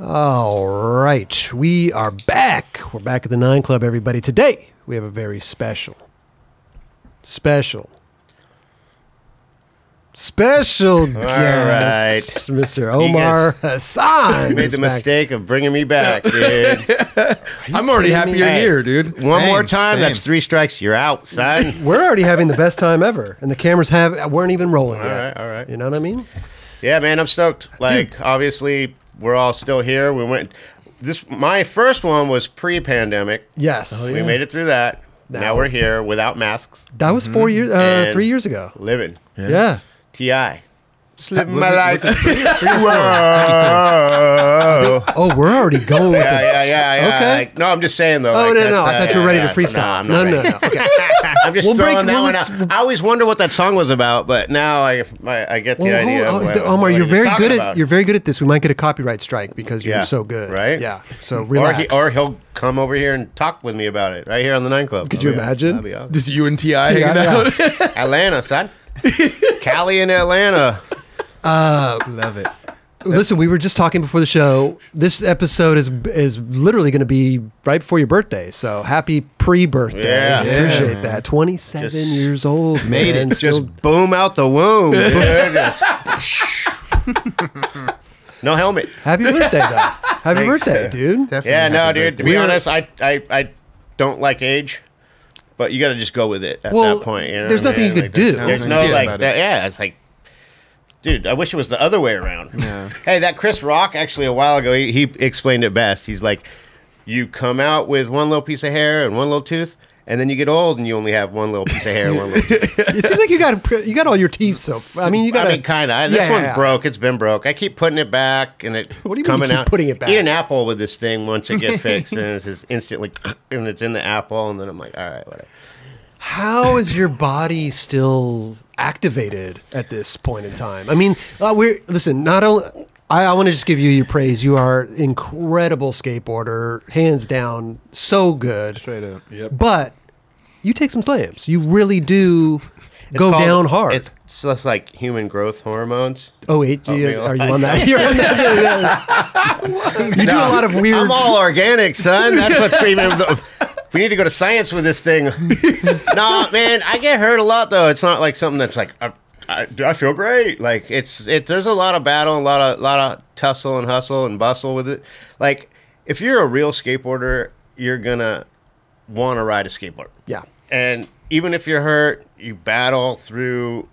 All right, we are back. We're back at the Nine Club, everybody. Today we have a very special, special, special guest, Mr. Omar Hassan. You made the back. mistake of bringing me back, dude. I'm already happy you're Hey. here, dude. One Same, more time, same. that's three strikes. You're out, son. We're already having the best time ever, and the cameras have weren't even rolling All yet. right, all right. You know what I mean? yeah, man, I'm stoked. Like, obviously, we're all still here. We went. This my first one was pre-pandemic. Yes, We made it through that. Now, Now- we're here without masks, that was four years, uh, three years ago. living. Yeah. Ti. Just living my life. was it three or- three or four? Whoa. Oh, we're already going with Yeah, it. yeah, yeah, yeah. Okay. Like, no, I'm just saying though. Oh like, no, no! I uh, thought you were yeah, ready to freestyle. No, I'm No, not no, ready. no. Okay. I'm just We'll break- throwing that well, one let's- out. I always wonder what that song was about, but now I I, I get the Well, idea. hold of on. what, Omar, what you're very talking good at about. you're very good at this. We might get a copyright strike because you're Yeah. so good. Right? Yeah. So or, relax. he, or he'll come over here and talk with me about it right here on the Nine Club. Could That'd you be- imagine? that'd be awesome. Just you and Ti hanging out. Atlanta, son. Cali and Atlanta. Love it. Listen, we were just talking before the show. This episode is is literally going to be right before your birthday. So happy pre-birthday. Yeah. We Yeah, appreciate that. Twenty seven Just years old. made man. it. Still, Just boom out the womb. no helmet. happy birthday, though. Happy Thanks. birthday, dude. Definitely. Yeah, no, dude. birthday. To be We're- honest, I, I I don't like age, but you got to just go with it at Well, that point. You know there's what I nothing you could Like, do. There's Nothing no you like that. it. Yeah, it's like, dude, I wish it was the other way around. Yeah. Hey, that Chris Rock actually a while ago he, he explained it best. He's like, you come out with one little piece of hair and one little tooth. And then you get old, and you only have one little piece of hair, and one little tooth. It seems like you got you got all your teeth. So I mean, you got. I mean, kind of. This Yeah, one's yeah. broke. It's been broke. I keep putting it back, and it What do you mean you out. putting it back? Eat an apple with this thing once it gets fixed, and it's just instantly, and it's in the apple, and then I'm like, all right, whatever. How is your body still activated at this point in time? I mean, uh, we're listen. Not only I, I want to just give you your praise. You are incredible skateboarder, hands down, so good. Straight up. Yep. But you take some slams. You really do It's go called- down hard. It's just like human growth hormones. oh wait, do you, are you on that? You're on that. you do a lot of weird. I'm all organic, son. That's what's even. We need to go to science with this thing. no, man, I get hurt a lot though. It's not like something that's like. I, I, I feel great. Like it's it. There's a lot of battle, a lot of lot of tussle and hustle and bustle with it. Like if you're a real skateboarder, you're gonna want to ride a skateboard. yeah. And even if you're hurt, you battle through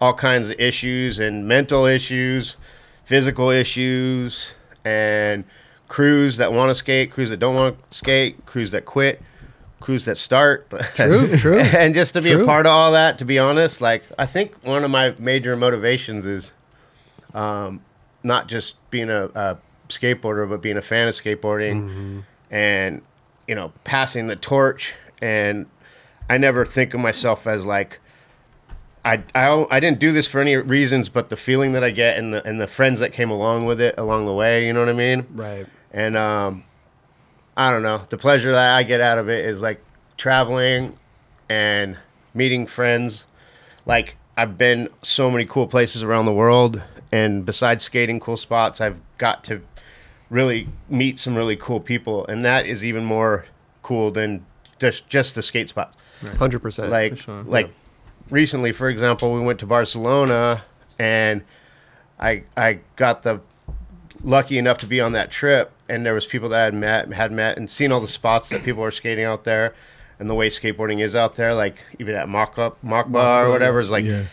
all kinds of issues and mental issues, physical issues, and crews that want to skate, crews that don't want to skate, crews that quit, crews that start. True, true. and just to be True. a part of all that, to be honest, like I think one of my major motivations is um, not just being a, a skateboarder, but being a fan of skateboarding and you know passing the torch. And I never think of myself as like I, I, I didn't do this for any reasons, but the feeling that I get and the and the friends that came along with it along the way. You know what I mean? Right. And um, I don't know. The pleasure that I get out of it is like traveling and meeting friends. Like I've been so many cool places around the world, and besides skating cool spots, I've got to really meet some really cool people, and that is even more cool than just just the skate spots. Hundred percent. Like sure. like recently, for example, we went to Barcelona, and I I got the lucky enough to be on that trip, and there was people that I had met had met and seen all the spots that people are skating out there, and the way skateboarding is out there, like even at mock up MACBA or whatever, is like Yeah.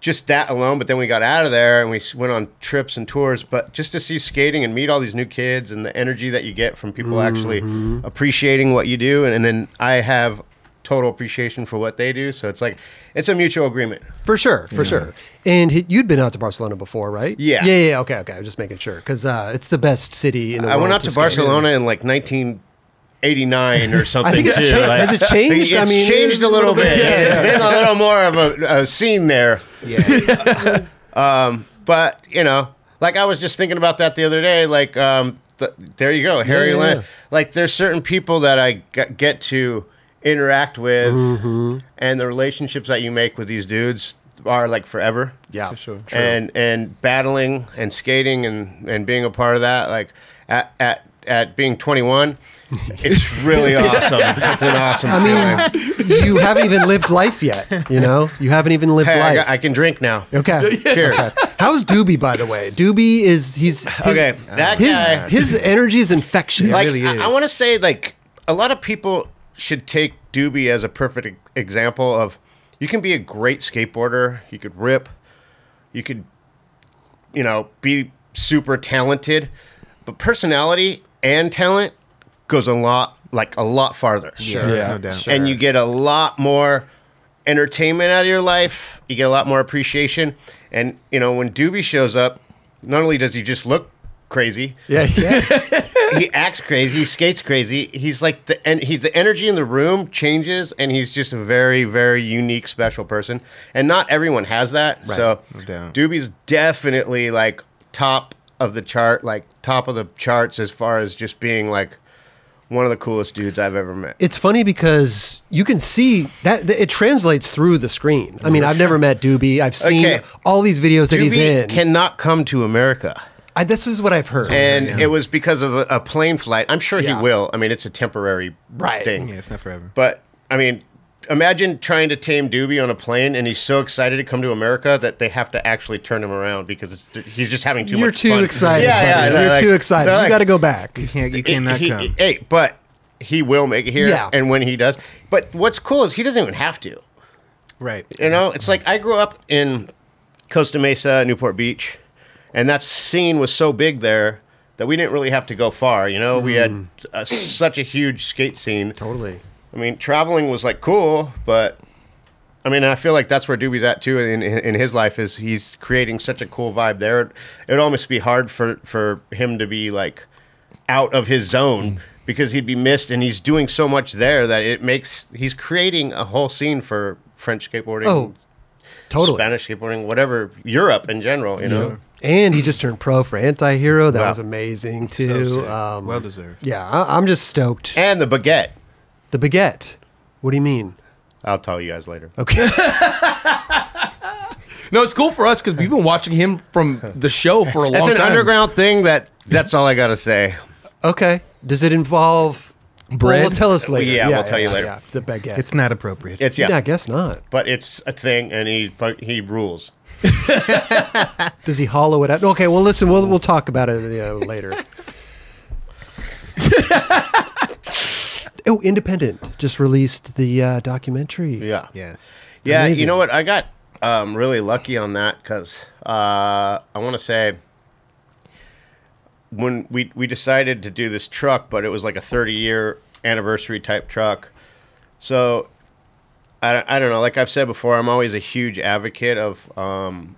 just that alone. But then we got out of there and we went on trips and tours. But just to see skating and meet all these new kids and the energy that you get from people actually mm-hmm. appreciating what you do, and, and then I have total appreciation for what they do. So it's like it's a mutual agreement. For sure, for sure. And he- you'd been out to Barcelona before, right? Yeah. Yeah, yeah. Okay, okay. I'm just making sure because uh, it's the best city in the I world. went out to, skate. Barcelona in like 1989 or something. it's too. changed. Like, Has it changed? It's I mean, changed a little bit. Yeah. It's been a little more of a, a scene there. Yeah. um, But you know, like I was just thinking about that the other day. Like, um, th- there you go, Harry yeah, Lynn. yeah. Like, there's certain people that I g- get to interact with, Mm-hmm. and the relationships that you make with these dudes. are like forever. Yeah, For sure. And and battling and skating and and being a part of that, like at at at being 21, it's really awesome. It's an awesome. I mean, you haven't even lived life yet. You know, you haven't even lived hey, I, life. got- I can drink now. okay. Cheers. How's Doobie, by the way? Doobie is he's his, Okay, that his guy. his energy is infectious. like really is. I, want to say like a lot of people should take Doobie as a perfect example of you can be a great skateboarder, you could rip, you could you know be super talented, but personality and talent goes a lot like a lot farther. Sure, Yeah. no doubt. And you get a lot more entertainment out of your life. You get a lot more appreciation. And you know, when Doobie shows up, not only does he just look crazy, yeah, yeah. he acts crazy, he skates crazy. He's like the and he the energy in the room changes, and he's just a very very unique, special person. And not everyone has that. So no. Doobie's definitely like top of the chart, like top of the charts as far as just being like one of the coolest dudes I've ever met. It's funny because you can see that that it translates through the screen. I mean, I've never met Doobie. I've seen Okay. all these videos that he's in. cannot come to America. I, this is what I've heard. And it was because of a, a plane flight. I'm sure Yeah. he will. I mean, it's a temporary Right. thing. Yeah, it's not forever. But I mean, imagine trying to tame Doobie on a plane, and he's so excited to come to America that they have to actually turn him around because it's, he's just having too You're much too fun. excited. Yeah, yeah. You're like- too excited. they're You like, got to go back. You can't. You he- cannot he- come. Hey, but he will make it here, Yeah. and when he does, but what's cool is he doesn't even have to. right. You know, it's like I grew up in Costa Mesa, Newport Beach, and that scene was so big there that we didn't really have to go far. You know, we had mm. a, such a huge skate scene. Totally. I mean, traveling was like cool, but I mean, I feel like that's where Doobie's at too in, in in his life is he's creating such a cool vibe there. It'd almost be hard for for him to be like out of his zone mm. because he'd be missed, and he's doing so much there that it makes he's creating a whole scene for French skateboarding, Oh, totally. Spanish skateboarding, whatever Europe in general. You know, And he just turned pro for Anti-Hero. That Wow. was amazing too. sick. um, well deserved. yeah, I, I'm just stoked. and the baguette. The baguette. What do you mean? I'll tell you guys later. Okay. No, it's cool for us because we've been watching him from the show for a long time. It's an time. underground thing. That that's all I gotta say. okay. Does it involve Bread? Well, tell us later. Yeah, we'll tell you later. the baguette. It's not appropriate. It's yeah. yeah, I guess not. but it's a thing, and he but he rules. Does he hollow it out? Okay, well, listen, we'll we'll talk about it you know, later. oh, Independent just released the uh, documentary. Yeah, yes. yeah. Amazing. You know what? I got um, really lucky on that because uh, I want to say when we we decided to do this truck, but it was like a 30 year anniversary type truck. So I, I don't know. Like I've said before, I'm always a huge advocate of um,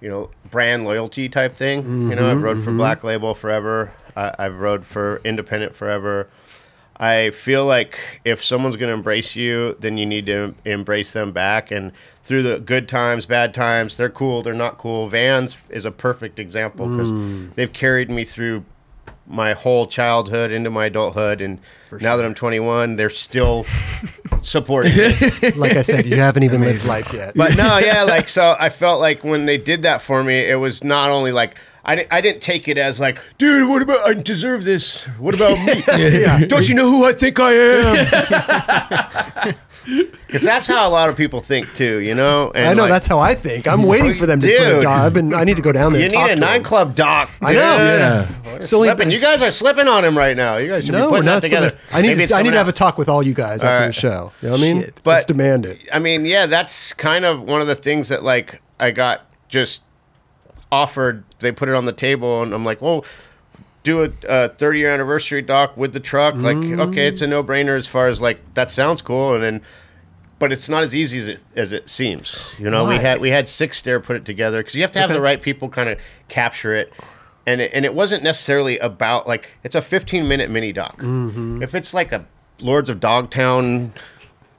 you know brand loyalty type thing. You know, I've mm-hmm, rode for mm-hmm. Black Label forever. I, I've rode for Independent forever. I feel like if someone's going to embrace you, then you need to embrace them back. And through the good times, bad times, they're cool, they're not cool. Vans is a perfect example because mm. they've carried me through my whole childhood into my adulthood. And now that I'm 21, they're still supporting me. Like I said, you haven't even lived life yet. But no, yeah, like so I felt like when they did that for me, it was not only like I didn't, I didn't take it as like, dude, what about I deserve this? What about me? Don't you know who I think I am? Because that's how a lot of people think too, you know. And I know like, that's how I think. I'm waiting for them to put a Dude. I've been. I need to go down there. you and need talk a to nine them. club doc. I know. dude. Yeah. We're It's only- slipping. You guys are slipping on him right now. You guys should be No, we're putting that not. together. slipping. I need. To, I need coming to have a talk with all you guys after the show. You know what I mean? Shit. But- Just demand it. I mean, yeah, that's kind of one of the things that like I got just offered. They put it on the table, and I'm like, well, do a, a 30 year anniversary doc with the truck. Like, mm-hmm. okay, it's a no brainer as far as like that sounds cool, and then. But it's not as easy as it, as it seems. You know, we had we had six stair put it together because you have to have Okay. the right people kind of capture it, and it, and it wasn't necessarily about like it's a 15 minute mini doc. Mm-hmm. If it's like a Lords of Dogtown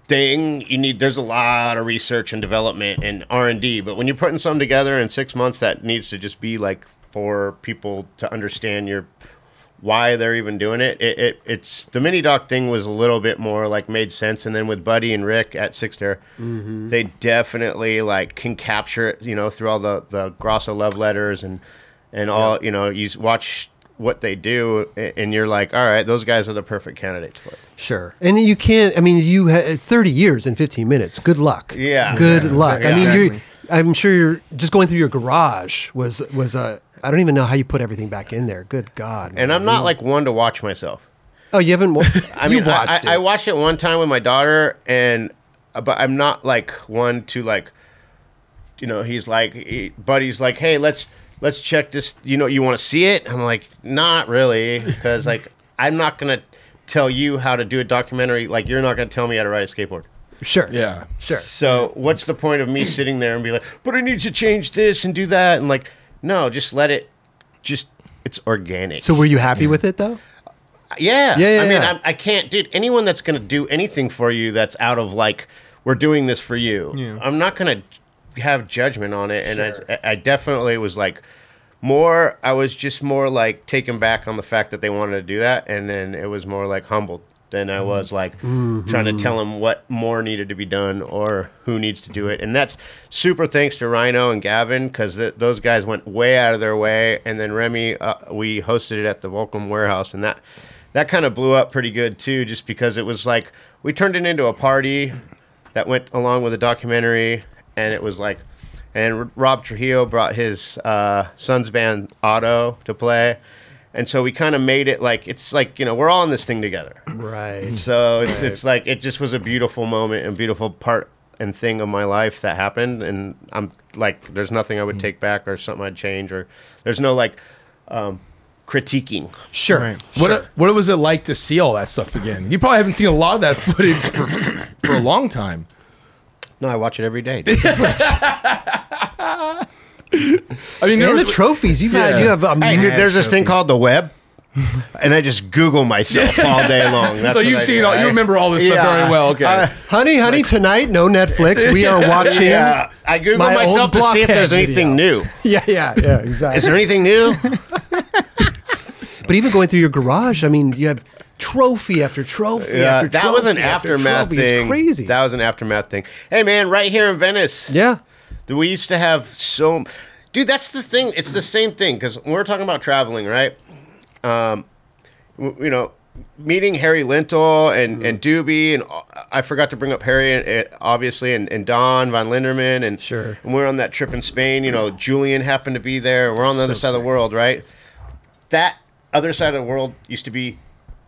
thing you need there's a lot of research and development and r&d but when you're putting something together in six months that needs to just be like for people to understand your why they're even doing it. It, it it's the mini doc thing was a little bit more like made sense, and then with Buddy and Rick at Six Stair, mm-hmm. they definitely like can capture it. You know, through all the the Grosso love letters and and all. You know, you watch what they do, and you're like, all right, those guys are the perfect candidates for it. Sure. And you can't, I mean, you had 30 years in 15 minutes. Good luck. Yeah. Good Yeah. luck. I Yeah. mean, you're, I'm sure you're just going through your garage was, was a, I don't even know how you put everything back in there. Good God. And man. I'm not like one to watch myself. oh, you haven't, wa- I mean, watched I, I it. watched it one time with my daughter, and uh, but I'm not like one to like, you know, he's like, he, buddy's like, hey, let's let's check this. You know, you want to see it? I'm like, not really, because like I'm not gonna tell you how to do a documentary. Like you're not gonna tell me how to ride a skateboard. Sure. Yeah. Sure. So what's the point of me sitting there and be like, but I need to change this and do that, and like, no, just let it, just it's organic. So were you happy with it though? Yeah. Yeah, yeah, I mean, yeah. I'm, I can't, dude. Anyone that's going to do anything for you that's out of like, we're doing this for you. Yeah. I'm not going to have judgment on it. And Sure. I, I definitely was like, more, I was just more like taken back on the fact that they wanted to do that. And then it was more like humbled than I was like trying to tell him what more needed to be done or who needs to do it. And that's super thanks to Rhino and Gavin because th- those guys went way out of their way. And then Remy, uh, we hosted it at the Volcom warehouse and that, that kind of blew up pretty good too, just because it was like we turned it into a party that went along with a documentary, and it was like, and Rob Trujillo brought his uh, son's band Otto to play, and so we kind of made it like it's like you know we're all in this thing together. Right. So it's it's like it just was a beautiful moment and beautiful part and thing of my life that happened, and I'm like, there's nothing I would take back or something I'd change or there's no like um, critiquing. Sure. Right. What what was it like to see all that stuff again? You probably haven't seen a lot of that footage for for a long time. No, I watch it every day. dude. I mean, there And the trophies you've had, you have. Um, Hey, dude, mad there's this thing called the web, and I just Google myself all day long. That's so you've I seen do. all, you remember all this stuff Yeah. very well. Okay. I- honey, honey, tonight no Netflix. We are watching. yeah, I Google my myself to see if there's anything video. new. Yeah, yeah, yeah, exactly. Is there anything new? But even going through your garage, I mean, you have trophy after trophy Yeah, after that trophy was an aftermath trophy. thing. It's crazy. That was an aftermath thing. Hey, man, right here in Venice, yeah. We used to have so. Dude, that's the thing. It's the same thing because when we're talking about traveling, right? Um, w- you know, meeting Harry Lintell and, and Doobie, and uh, I forgot to bring up Harry, uh, obviously, and, and Don Von Linderman, and Sure. And we're on that trip in Spain. You know, Julian happened to be there. We're on the other side of the world, right? That other side of the world used to be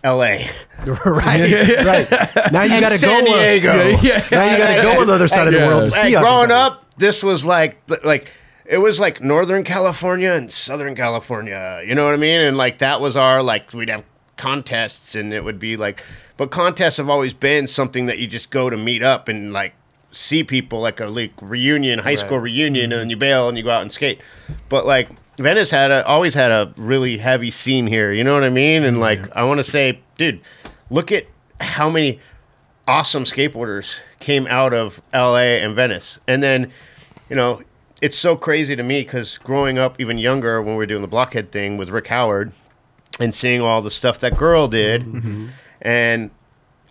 L.A. right, right. Now you got to San go. uh, Diego. yeah. now you got to go on the other side of the world to see. growing up, this was like like it was like Northern California and Southern California. You know what I mean? And like that was our like we'd have contests and it would be like but contests have always been something that you just go to meet up and like see people like a like reunion, high school reunion, and mm-hmm. then you bail and you go out and skate. But like Venice had a always had a really heavy scene here. You know what I mean? And mm-hmm. like I want to say, dude, look at how many awesome skateboarders came out of LA and Venice. And then, you know, it's so crazy to me because growing up, even younger, when we were doing the blockhead thing with Rick Howard and seeing all the stuff that girl did. Mm-hmm. Mm-hmm. And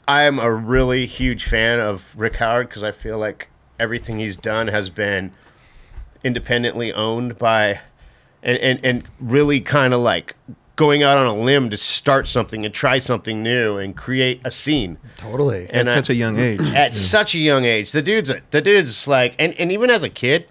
I'm a really huge fan of Rick Howard because I feel like everything he's done has been independently owned by and, and, and really kind of like going out on a limb to start something and try something new and create a scene Totally. And At I- such a young age. at such a young age. The dude's the dude's like, and, and even as a kid,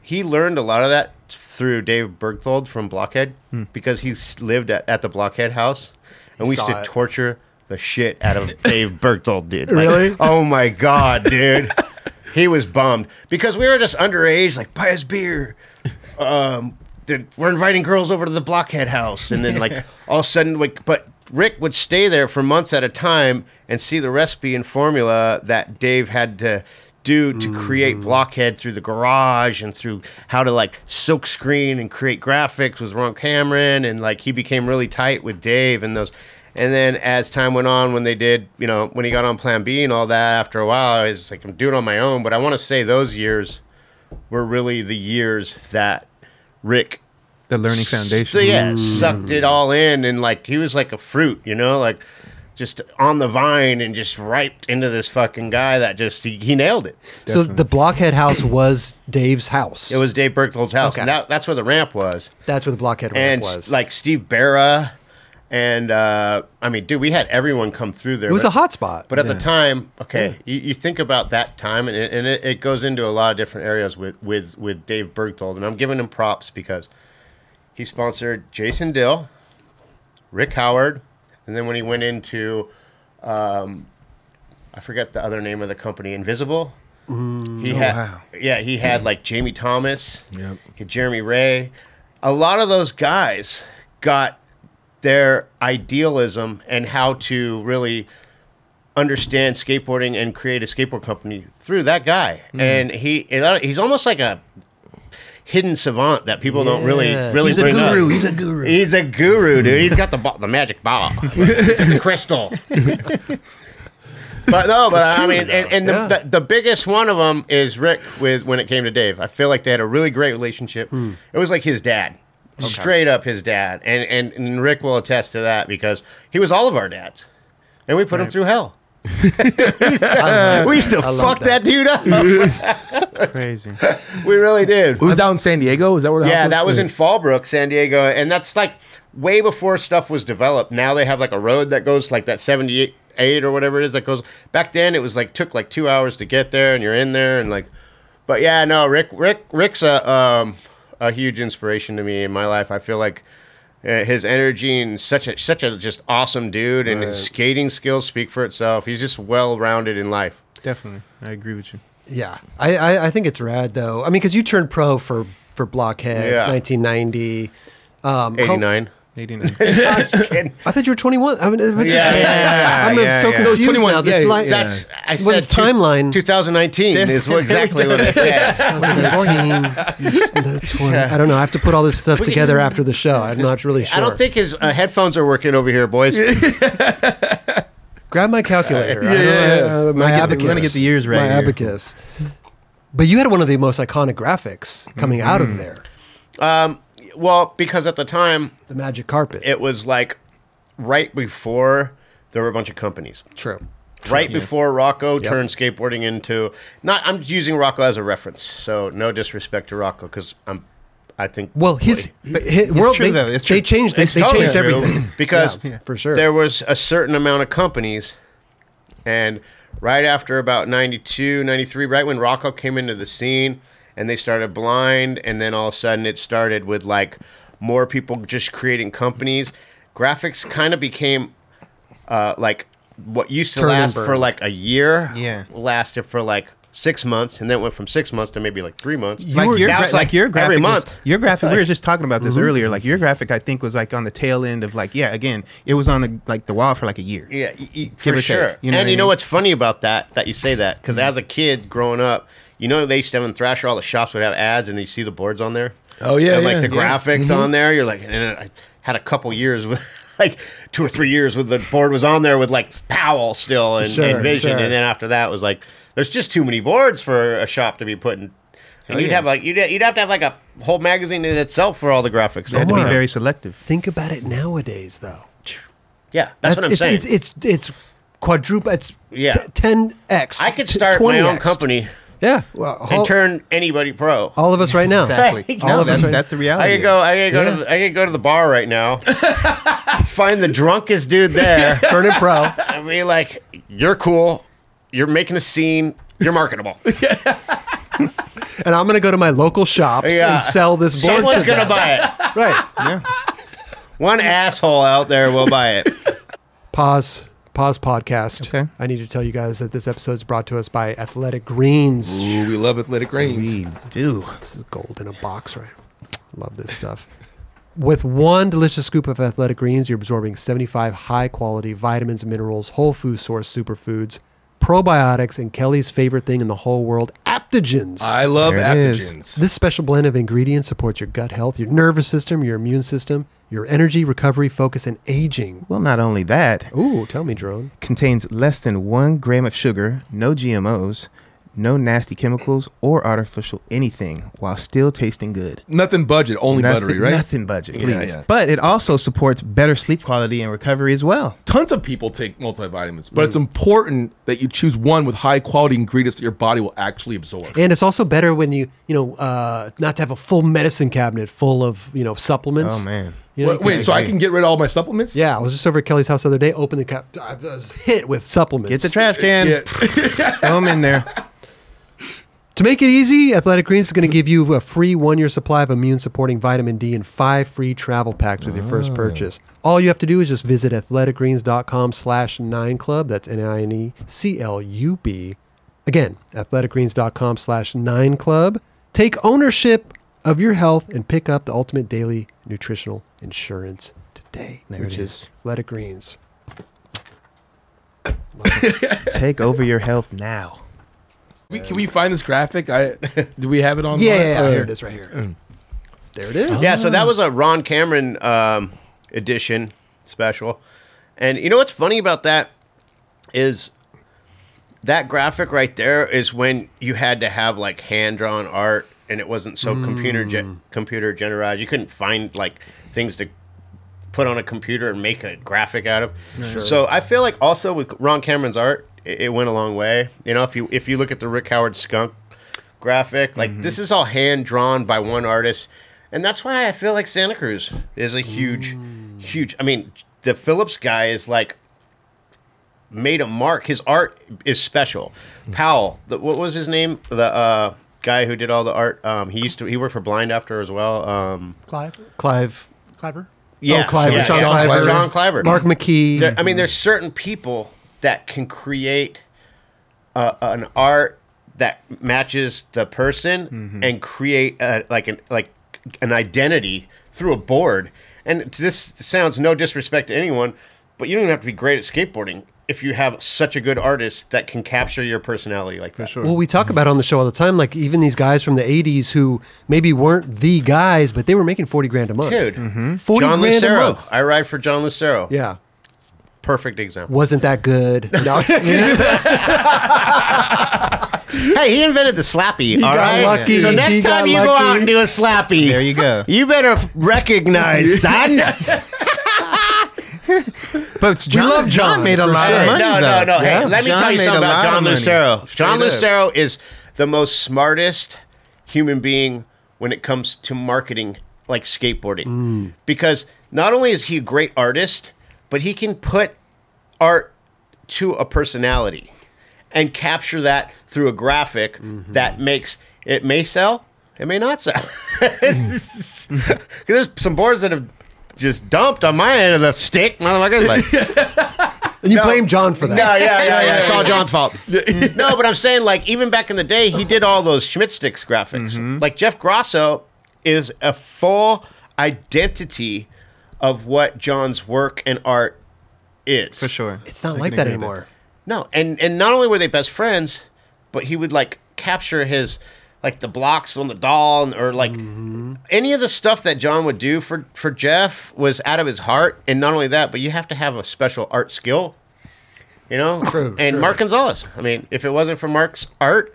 he learned a lot of that through Dave Bergthold from Blockhead because he lived at, at the Blockhead house, and we used to it. torture the shit out of Dave Bergthold, dude. Like, Really? Oh my god, dude. he was bummed because we were just underage. Like, buy us beer. Um, then we're inviting girls over to the Blockhead house, and then like all of a sudden, like, but Rick would stay there for months at a time and see the recipe and formula that Dave had to do to create mm. Blockhead through the garage and through how to like silk screen and create graphics with Ron Cameron, and like he became really tight with Dave and those. And then as time went on, when they did, you know, when he got on Plan B and all that, after a while, I was like, I'm doing it on my own. But I want to say those years were really the years that Rick The learning foundation. So yeah, sucked it all in, and like he was like a fruit, you know, like just on the vine and just ripe into this fucking guy that just he, he nailed it. So the Blockhead House was Dave's house. It was Dave Bergthold's house, Okay. and that, that's where the ramp was, That's where the Blockhead and ramp was. like Steve Berra, and uh, I mean, dude, we had everyone come through there. it was but- a hot spot. But at the time, okay, you, you think about that time, and, it, and it, it goes into a lot of different areas with, with, with Dave Bergthold, and I'm giving him props because he sponsored Jason Dill, Rick Howard, and then when he went into, um, I forget the other name of the company, Invisible. he had, wow. yeah, he had like Jamie Thomas, Yep. Jeremy Wray. A lot of those guys got their idealism and how to really understand skateboarding and create a skateboard company through that guy. And he he's almost like a hidden savant that people don't really really He's a guru. up. He's a guru. He's a guru, dude. He's got the ball, the magic ball, it's a crystal. But no, but I mean, though. and, and Yeah. the, the the biggest one of them is Rick. With when it came to Dave, I feel like they had a really great relationship. Hmm. It was like his dad, straight up his dad, and, and and Rick will attest to that because he was all of our dads, and we put him through hell. we used to I love fuck that. that. dude up. Crazy. we really did. It was down in San Diego. Is that where? The Yeah, house that was in Fallbrook, San Diego, and that's like way before stuff was developed. Now they have like a road that goes like that seventy eight or whatever it is that goes. Back then, it was like took like two hours to get there, and you're in there, and like. But yeah, no, Rick, Rick, Rick's a um, a huge inspiration to me in my life. I feel like uh, his energy and such a such a just awesome dude, and his skating skills speak for itself. He's just well rounded in life. Definitely. I agree with you. yeah, I, I I think it's rad though. I mean, because you turned pro for for Blockhead, Yeah. 1990. Um, how- Eighty nine. 89. just kidding. I thought you were 21. I mean, it's Yeah, yeah, yeah, I'm yeah, so yeah. confused 21, now. This yeah, li- That's I What said is two- timeline? 2019 is what exactly what I said. 2019, I don't know. I have to put all this stuff together after the show. I'm not really sure. I don't think his uh, headphones are working over here, boys. Grab my calculator. I Yeah, don't- yeah, uh, my We're gonna get the- abacus. we're gonna get the years right My here. abacus. But you had one of the most iconic graphics coming out Mm-hmm. of there. Well, because at the time The magic carpet. it was like right before there were a bunch of companies. True. Right before Rocco turned skateboarding into not. I'm using Rocco as a reference, so no disrespect to Rocco because I'm. I think Well, his, But his it's world. true, they, though. It's they changed. They, they totally changed everything because Yeah, for sure. there was a certain amount of companies and right after about 92 93 right when rocco came into the scene and they started blind and then all of a sudden it started with like more people just creating companies graphics kind of became uh, like what used to Turn last for like a year Yeah. lasted for like six months and then went from six months to maybe like three months like your gra- like, like your graphic every was- month. your graphic we were just talking about this Mm-hmm. earlier like your graphic i think was like on the tail end of like yeah again it was on the like the wall for like a year Yeah, y- y- for sure. take, you know and you I know what's funny about that? That you say that because Mm-hmm. as a kid growing up, you know they used to have in Thrasher all the shops would have ads, and you see the boards on there. Oh yeah, and yeah. like the yeah. graphics mm-hmm. on there. You're like, and I had a couple years with. Like two or three years with the board was on there with like Powell still and, Sure, and Vision, sure. and then after that was like there's just too many boards for a shop to be putting. And Oh, you'd yeah. have like you'd, you'd have to have like a whole magazine in itself for all the graphics. they had to be very selective Think about it nowadays, though. Yeah, that's what I'm it's, saying. It's it's it's quadruple. It's Yeah. ten x. I could start my own company Yeah, well, and all, turn anybody pro. all of us right now. exactly All no, of us that's, right- that's the I reality could go. I could go Yeah. to. The, I could go to the bar right now. find the drunkest dude there. Turn it pro. and be like, "You're cool. You're making a scene. You're marketable. and I'm gonna go to my local shops Yeah. and sell this board Someone's to gonna them. buy it. Right. yeah One asshole out there will buy it. Pause. Pause podcast. Okay. I need to tell you guys that this episode is brought to us by Athletic Greens. Ooh, we love athletic greens. we do This is gold in a box, right? Love this stuff. With one delicious scoop of Athletic Greens, you're absorbing 75 high quality vitamins, minerals, whole food source superfoods, probiotics, and Kelly's favorite thing in the whole world, adaptogens. I love There it is. adaptogens. This special blend of ingredients supports your gut health, your nervous system, your immune system, your energy, recovery, focus, and aging. well not only that Ooh, tell me, Drone. contains less than one gram of sugar no gmos no nasty chemicals or artificial anything, while still tasting good. Nothing budget, only nothing, buttery, right? Nothing budget, Yeah, please. yeah. But it also supports better sleep quality and recovery as well. Tons of people take multivitamins, but it's important that you choose one with high quality ingredients that your body will actually absorb. And it's also better when you, you know, uh, not to have a full medicine cabinet full of, you know, supplements. Oh man. You know, wait, wait, so I can get rid of all my supplements? Yeah, I was just over at Kelly's house the other day. Opened the cap. I was hit with supplements. Get the trash can. Yeah. Throw them in there. To make it easy, Athletic Greens is going to give you a free one-year supply of immune-supporting vitamin D and five free travel packs with your first ah. purchase. All you have to do is just visit athleticgreens.com slash 9club. That's E N-I-N-E-C-L-U-B. Again, athleticgreens.com slash 9club. Take ownership of your health and pick up the ultimate daily nutritional insurance today, There which is is. Athletic Greens. Take over your health now. We, can we find this graphic? I do we have it on? Yeah, yeah, yeah, here it is right here. There it is. Yeah, so that was a Ron Cameron um, edition special. And you know what's funny about that is that graphic right there is when you had to have like hand drawn art and it wasn't so computer ge- computer generated. You couldn't find like things to put on a computer and make a graphic out of. So I feel like also with Ron Cameron's art, it, it went a long way. You know, if you if you look at the Rick Howard skunk graphic, like this is all hand drawn by one artist, and that's why I feel like Santa Cruz is a huge, huge. I mean, the Phillips guy is like made a mark. His art is special. Powell, the, what was his name? The uh, guy who did all the art. Um, he used to he worked for Blind After as well. Um, Clive, Clive. Cliver. yeah, oh, Cliver. yeah, Sean yeah, Cliver. Sean Cliver. Marc McKee. There- I mean, there's certain people that can create uh, an art that matches the person and create a, like an like an identity through a board. And this sounds no disrespect to anyone, but you don't even have to be great at skateboarding if you have such a good artist that can capture your personality like that. Well, we talk about on the show all the time, like even these guys from the '80s who maybe weren't the guys, but they were making forty grand a month. Dude, forty John grand a Lucero. month. I ride for John Lucero. Yeah, Perfect example. wasn't that good? No. Hey, he invented the slappy. all got right. lucky. So next got time you go out and do a slappy, There you go. You better recognize, son. But John, love John John. made a lot Hey, of money. no, though. no, no. Hey, Yeah. let me tell you something about John of money. Lucero. John Straight up. Lucero is the most smartest human being when it comes to marketing, like skateboarding, mm. because not only is he a great artist, but he can put art to a personality and capture that through a graphic that makes it may sell, it may not sell. there's some boards that have just dumped on my end of the stick, motherfucker. Like, and you blame John for that. no, yeah, yeah, yeah. It's all John's fault. no, but I'm saying, like, even back in the day, he did all those Schmitt Stix graphics. Mm-hmm. Like, Jeff Grosso is a full identity of what John's work and art is. For sure. It's not I like that agree with anymore. No, and and not only were they best friends, but he would like capture his like the blocks on the doll and, or like Mm-hmm. any of the stuff that John would do for for Jeff was out of his heart. And not only that, but you have to have a special art skill. You know, True, And true. Mark Gonzalez. I mean, if it wasn't for Mark's art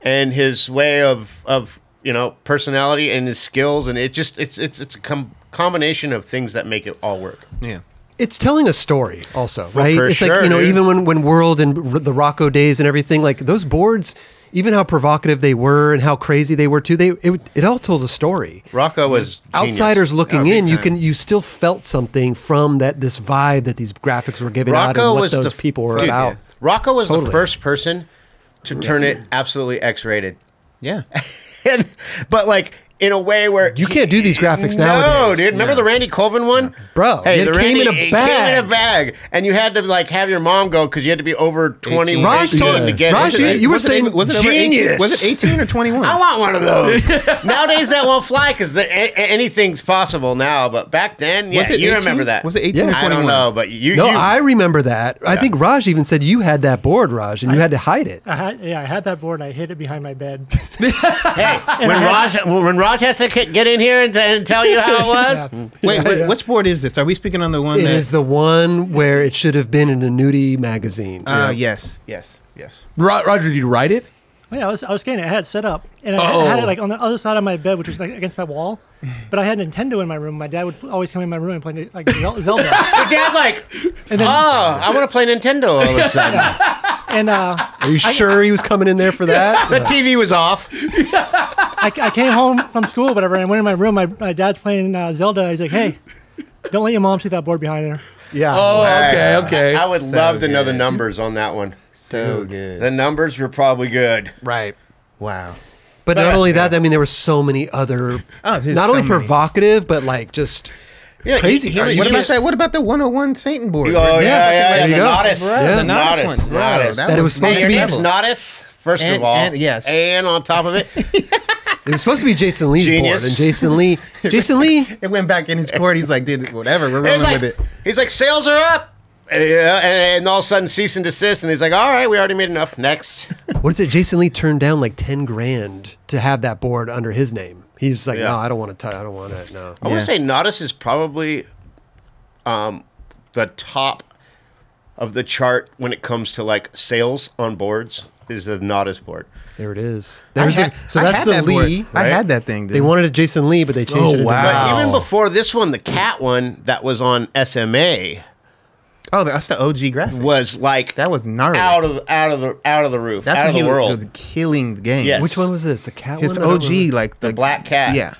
and his way of of you know personality and his skills, and it just it's it's it's a com- combination of things that make it all work. Yeah. It's telling a story, also, right? for it's sure, like you know, dude. even when when World and R- the Rocco days and everything, like those boards, even how provocative they were and how crazy they were too. They it, it all told a story. Rocco was genius. Outsiders looking Oh, big in, you can you still felt something from that this vibe that these graphics were giving out Rocco and what was those the- people were dude, about. Rocco was Totally. the first person to turn it absolutely X-rated, Yeah. and, but like in a way where You can't do these graphics no, nowadays. dude. Remember the Randy Colvin one, Bro, Hey, it the came Randy, in a it came in bag. a bag, and you had to like have your mom go because you had to be over twenty. 18. Raj told- to get it. Raj, into you- you were saying it, was it over 18? genius. Was it 18 or 21? I want one of those. Nowadays that won't fly because anything's possible now. But back then, yeah, Was it you 18? remember that? Was it 18 or I don't know, but you. No, you, I remember that. I think Raj even said you had that board, Raj, and you had to hide it. I had, yeah, I had that board. and I hid it behind my bed. Hey, when I Raj when Raj has to get in here and, and tell you how it was, Yeah. Wait, wait, which board is this? Are we speaking on the one It that? is the one where it should have been in a nudie magazine. uh, yes, yes, yes. Ro- Roger, did you write it? Yeah, I was, I was skating. I had it set up, and I, I had Oh. it like on the other side of my bed, which was like against my wall. But I had Nintendo in my room. My dad would always come in my room and play like Zelda. Your dad's like, And then, oh, I want to play Nintendo all of a sudden. and uh, Are you sure he was coming in there for that? the TV was off. I, I came home from school, whatever, and I went in my room. My, my dad's playing uh, Zelda. He's like, "Hey, don't let your mom see that board behind her." yeah. Oh, okay, okay. I would So love to know the numbers on that one. So Dude, good. The numbers were probably good. right. Wow. But not only that, I mean, there were so many other, Oh, there's not so only many. provocative, but like just Yeah, Crazy. He, he, What about that? What about the 101 Satan board? Oh yeah, yeah, yeah. There you the go. Natas. Bro, Yeah. the Natas one. Bro, Natas. That it was supposed to be- name's Natas. First And- of all, and- yes. and on top of it, it was supposed to be Jason Lee's Genius. board, and Jason Lee, Jason Lee, It went back in his court. He's like, dude, whatever. We're rolling like, with it. he's like, sales are up. Yeah, and, and all of a sudden cease and desist, and he's like, "All right, we already made enough. Next." what is it? Jason Lee turned down like ten grand to have that board under his name. He's like, Yeah. no, I don't want to. I don't want it. No. I want to say Natas is probably um, the top of the chart when it comes to like sales on boards. Is the Natas board? There it is. I There's had- a, so that's the that board. Lee. I had that thing. Dude. They wanted a Jason Lee, but they changed Oh, it. into wow. But even before this one, the cat one that was on SMA Oh, that's the OG graphic. was like That was gnarly. out of out of the out of the roof, That's out when of he the was, world. was killing the game. Yes. Which one was this? The cat His one? I OG, remember. like The black cat. Yeah.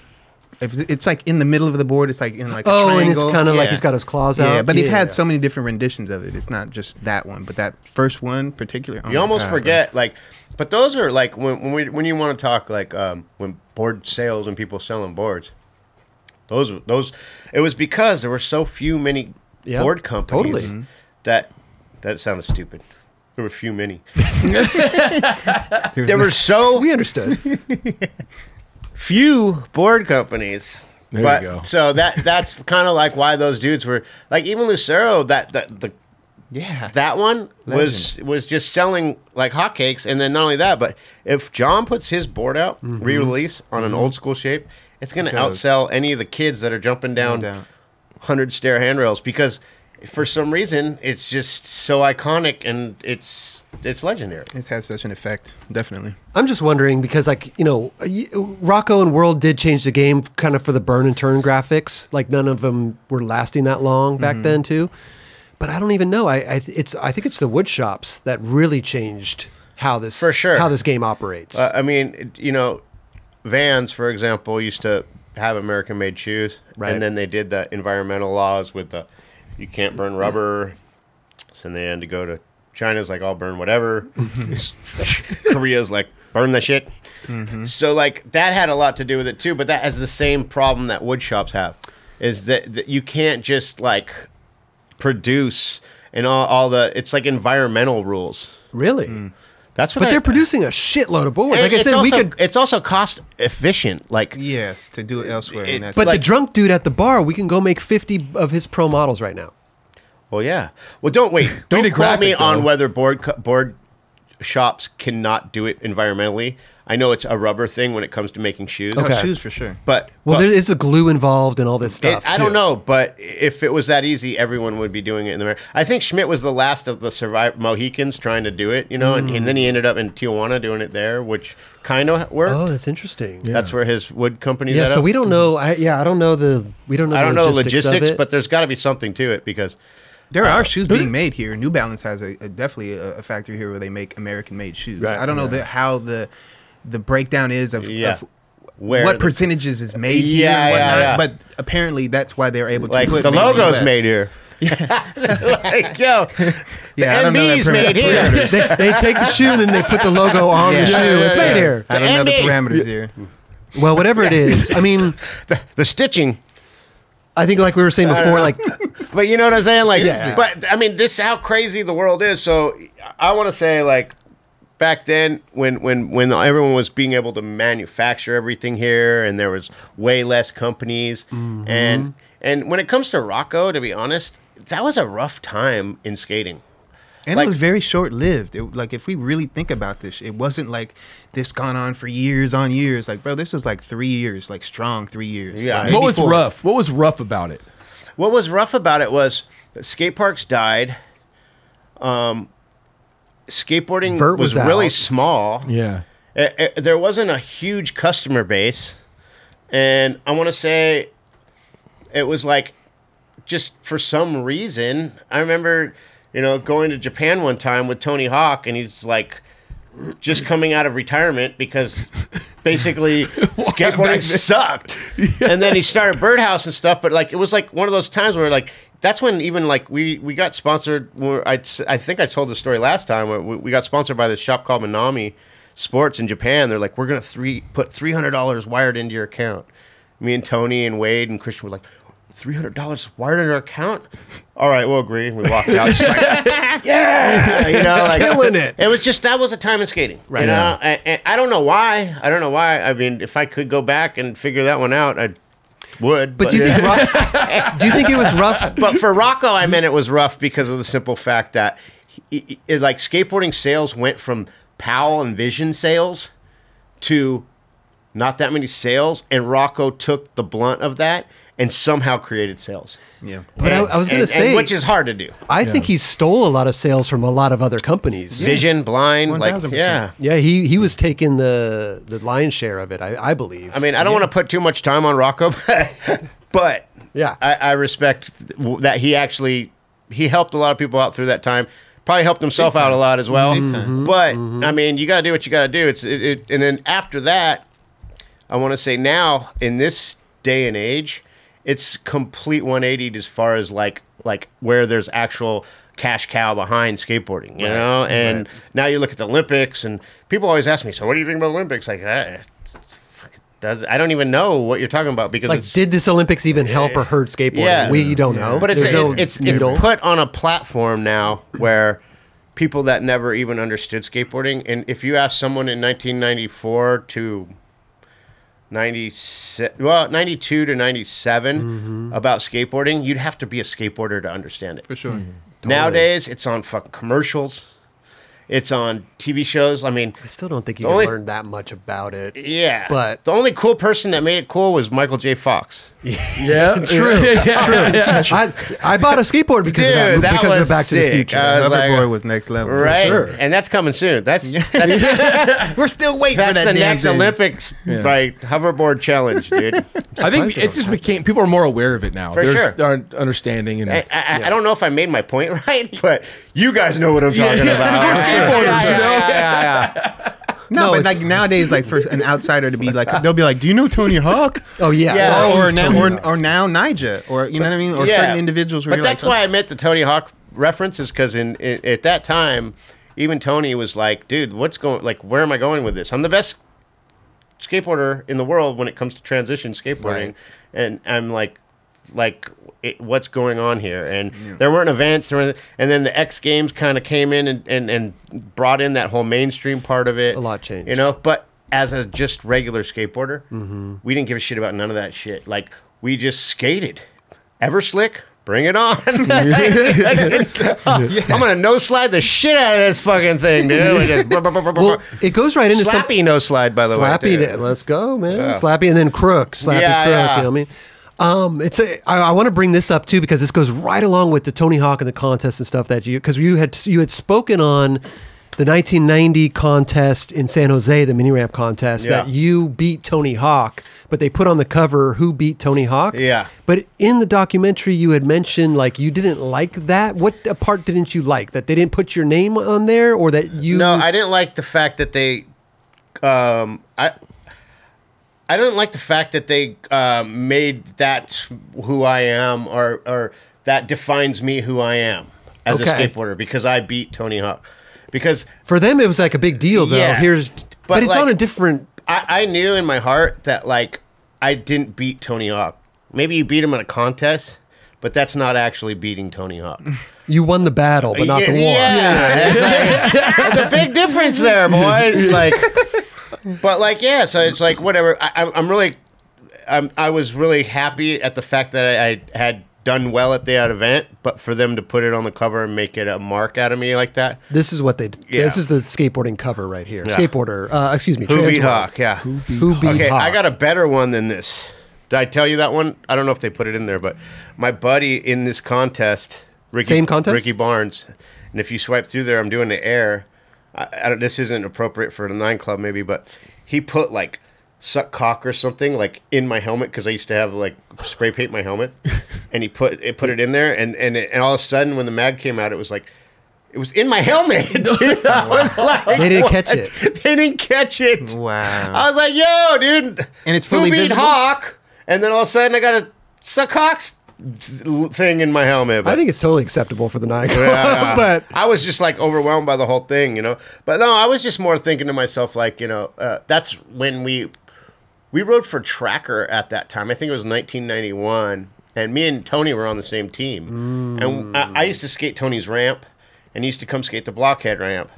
If it's like in the middle of the board. It's like in like a Oh, and it's triangle. kind of like Yeah. he's got his claws out. Yeah, but they've had so many different renditions of it. It's not just that one, but that first one particular. oh you my almost God, bro. forget like, but those are like when when we when you want to talk like um, when board sales and people selling boards. Those those it was because there were so few many Yeah, board companies totally. Mm-hmm. that that sounded stupid. There were a few many. Here's There were so We understood. few board companies. There you but, go. So that that's kind of like why those dudes were like even Lucero that that the yeah. that one was was just selling like hotcakes, and then not only that, but if John puts his board out re-release on an old school shape, it's going to Mm-hmm. It goes. outsell any of the kids that are jumping down doubt. Hundred stair handrails because for some reason it's just so iconic and it's it's legendary. It's had such an effect. Definitely. I'm just wondering because, like, you know, y- Rocco and World did change the game kind of for the burn and turn graphics. Like, none of them were lasting that long back Mm-hmm. then, too. But I don't even know. I, I it's I think it's the wood shops that really changed how this For sure. how this game operates. Uh, I mean, you know, Vans, for example, used to have American-made shoes, Right. and then they did the environmental laws with the you can't burn rubber. So then they had to go to China's like I'll burn whatever. Korea's like burn the shit. Mm-hmm. So like that had a lot to do with it too. But that has the same problem that wood shops have, is that, that you can't just like produce and all, all the it's like environmental rules. really. Mm. That's what But I- they're producing a shitload of boards. Like I it's said, we could. It's also cost efficient. Like Yes, to do it elsewhere. It- But like- the drunk dude at the bar, we can go make 50 of his pro models right now. Well, yeah. Well, don't wait. Don't need quote me graphic, on whether board board shops cannot do it environmentally. I know it's a rubber thing when it comes to making shoes. Oh, shoes for sure. But Well, but there is a glue involved and all this it- stuff. I too. don't know. But if it was that easy, everyone would be doing it in the. Amer- I think Schmitt was the last of the survive Mohicans trying to do it. You know, and, and then he ended up in Tijuana doing it there, which kind of worked. Oh, that's interesting. Yeah, That's where his wood company. Yeah, so up. we don't know. I, yeah, I don't know the. We don't know. I the don't know the logistics, logistics, of it. but there's got to be something to it because There are uh, shoes being made here. New Balance has a, a definitely a, a factory here where they make American-made shoes. Right. I don't know the, how the the breakdown is of, Yeah. of where what percentages is made here Yeah, and yeah, whatnot. yeah. But apparently, that's why they're able to like put the logo's US. made here. Yeah, like yo, the Yeah, I don't know that made here. they, they take the shoe and then they put the logo on Yeah. the shoe. Yeah, it's yeah, made yeah. here. I don't know the parameters here. Well, whatever it is. I mean, the stitching. I think like we were saying before, like But you know what I'm saying? Like, Yeah. but I mean, this is how crazy the world is. So I want to say, like, back then when when when everyone was being able to manufacture everything here, and there was way less companies, Mm-hmm. and and when it comes to Rocco, to be honest, that was a rough time in skating. And Like- it was very short lived. Like if we really think about this, it wasn't like this gone on for years on years. Like bro, this was like three years, like strong three years. Yeah. Maybe What was four. rough? What was rough about it? What was rough about it was skate parks died. Um, skateboarding Vert was, was really small. Yeah. it, it- there wasn't a huge customer base, and I want to say it was like just for some reason. I remember, you know, going to Japan one time with Tony Hawk, and he's like just coming out of retirement because basically skateboarding sucked. And then he started Birdhouse and stuff, but like it was like one of those times where like that's when even like we we got sponsored. Where I I think I told the story last time where we, we got sponsored by this shop called Minami Sports in Japan. They're like, we're gonna three put three hundred dollars wired into your account. Me and Tony and Wade and Christian were like. Three hundred dollars wired into our account. All right, we'll agree. We walked out. Just like, yeah, you know, like Killing it. It was just that was a time in skating, right? You know, and, and I don't know why. I don't know why. I mean, if I could go back and figure that one out, I would. But do you think rough, do you think it was rough? but for Rocco, I meant it was rough because of the simple fact that, he, he- like, skateboarding sales went from Powell and Vision sales to not that many sales, and Rocco took the blunt of that and somehow created sales. Yeah. But I, I was going to And- and say, which is hard to do. I think he stole a lot of sales from a lot of other companies. Vision, blind, like 1000%. yeah. Yeah, he he was taking the the lion's share of it. I, I believe. I mean, I don't want to put too much time on Rocco, but, but Yeah. I, I respect that he actually he helped a lot of people out through that time. Probably helped himself out a lot as well. Big time. But mm-hmm. I mean, you got to do what you got to do. It's it, it, and then after that, I want to say now in this day and age, it's complete 180 as far as like like where there's actual cash cow behind skateboarding, you know. And now you look at the Olympics, and people always ask me, "So what do you think about the Olympics?" Like, eh, does I don't even know what you're talking about because like, it's did this Olympics even help or hurt skateboarding? Yeah. we don't know. but it's There's no it's it's put on a platform now where people that never even understood skateboarding, and if you ask someone in 1994 to 96, well, 92 to 97 Mm-hmm. about skateboarding, you'd have to be a skateboarder to understand it. For sure. Nowadays, it's on fucking commercials. It's on TV shows. I mean, I still don't think you The can only- learn that much about it. yeah. But- the only cool person that made it cool was Michael J. Fox. Yeah, true. yeah, I I bought a skateboard because of that, Dude, that because of Back to the. Future. I was like- Hoverboard was next level. for Right, sure. and that's coming soon. That's that's, We're still waiting that's for that the next thing. Olympics Yeah. right hoverboard challenge, dude. I think it just became people are more aware of it now. For There's sure. are understanding and I, I, I don't know if I made my point right, but you guys know what I'm talking yeah. about. We're skateboarders, yeah, you yeah, know? yeah, yeah, yeah. No, No, but it's- like nowadays, like for an outsider to be like, they'll be like, "Do you know Tony Hawk?" Oh yeah, Yeah. it's or always now, Tony or, Hawk. or now Nyjah, or you know what I mean, or Yeah. certain individuals. Where But you're that's like, why I oh. meant the Tony Hawk reference is because in, in at that time, even Tony was like, "Dude, what's going? Like, where am I going with this? I'm the best skateboarder in the world when it comes to transition skateboarding, Right. and I'm like, like." It, what's going on here? And there weren't events, there were, and then the X Games kind of came in and, and, and brought in that whole mainstream part of it. A lot changed. you know. But as a just regular skateboarder, Mm-hmm. we didn't give a shit about none of that shit. Like we just skated. Ever slick, bring it on. I'm gonna no slide the shit out of this fucking thing, dude. Well, it goes right into some Slappy no slide, by the Slappy, way. to- let's go, man. Yeah. Slappy, and then Crook, Slappy Yeah, Crook. yeah. You know what I mean? Um, it's a, I, I want to bring this up too because this goes right along with the Tony Hawk and the contest and stuff that you because you had you had spoken on the 1990 contest in San Jose, the mini ramp contest Yeah. that you beat Tony Hawk, but they put on the cover who beat Tony Hawk. Yeah. But in the documentary, you had mentioned like you didn't like that. What part didn't you like? That they didn't put your name on there, or that you? No, I didn't like the fact that they, um, I, I didn't like the fact that they uh, made that who I am, or or that defines me who I am as Okay. a skateboarder because I beat Tony Hawk. Because For them, it was like a big deal, though. Yeah. Here's, but, But, it's like- on a different. I, I knew in my heart that like I didn't beat Tony Hawk. Maybe you beat him in a contest, but that's not actually beating Tony Hawk. You won the battle, but not yeah, the war. Yeah, like- there's a big difference there, boys. Like, but like, yeah. So it's like whatever. I, I'm, really, I'm, I was really happy at the fact that I, I had done well at that event, but for them to put it on the cover and make it a mark out of me like that. This is what they. Yeah. This is the skateboarding cover right here. Yeah. Skateboarder. Uh, excuse me. Who beat Hawk? Yeah. Who beat Okay, Hawk? I got a better one than this. Did I tell you that one? I don't know if they put it in there, but my buddy in this contest, Ricky, Same contest? Ricky Barnes, and if you swipe through there, I'm doing the air. I, I don't, this isn't appropriate for the nine club maybe, but he put like suck cock or something like in my helmet because I used to have like spray paint my helmet, and he put it put it in there, and and, it, and all of a sudden when the mag came out, it was like. It was in my helmet. Dude. I was like, They didn't "What?" catch it. They didn't catch it. Wow. I was like, "Yo, dude!" And it's fully who beat visible? Hawk, and then all of a sudden I got a suck Hawks thing in my helmet. I think it's totally acceptable for the nine club, Yeah. but I was just like overwhelmed by the whole thing, you know. But no, I was just more thinking to myself, like, you know, uh, that's when we we rode for Tracker at that time. I think it was 1991, and me and Tony were on the same team. And I, I used to skate Tony's ramp, and he used to come skate the Blockhead ramp.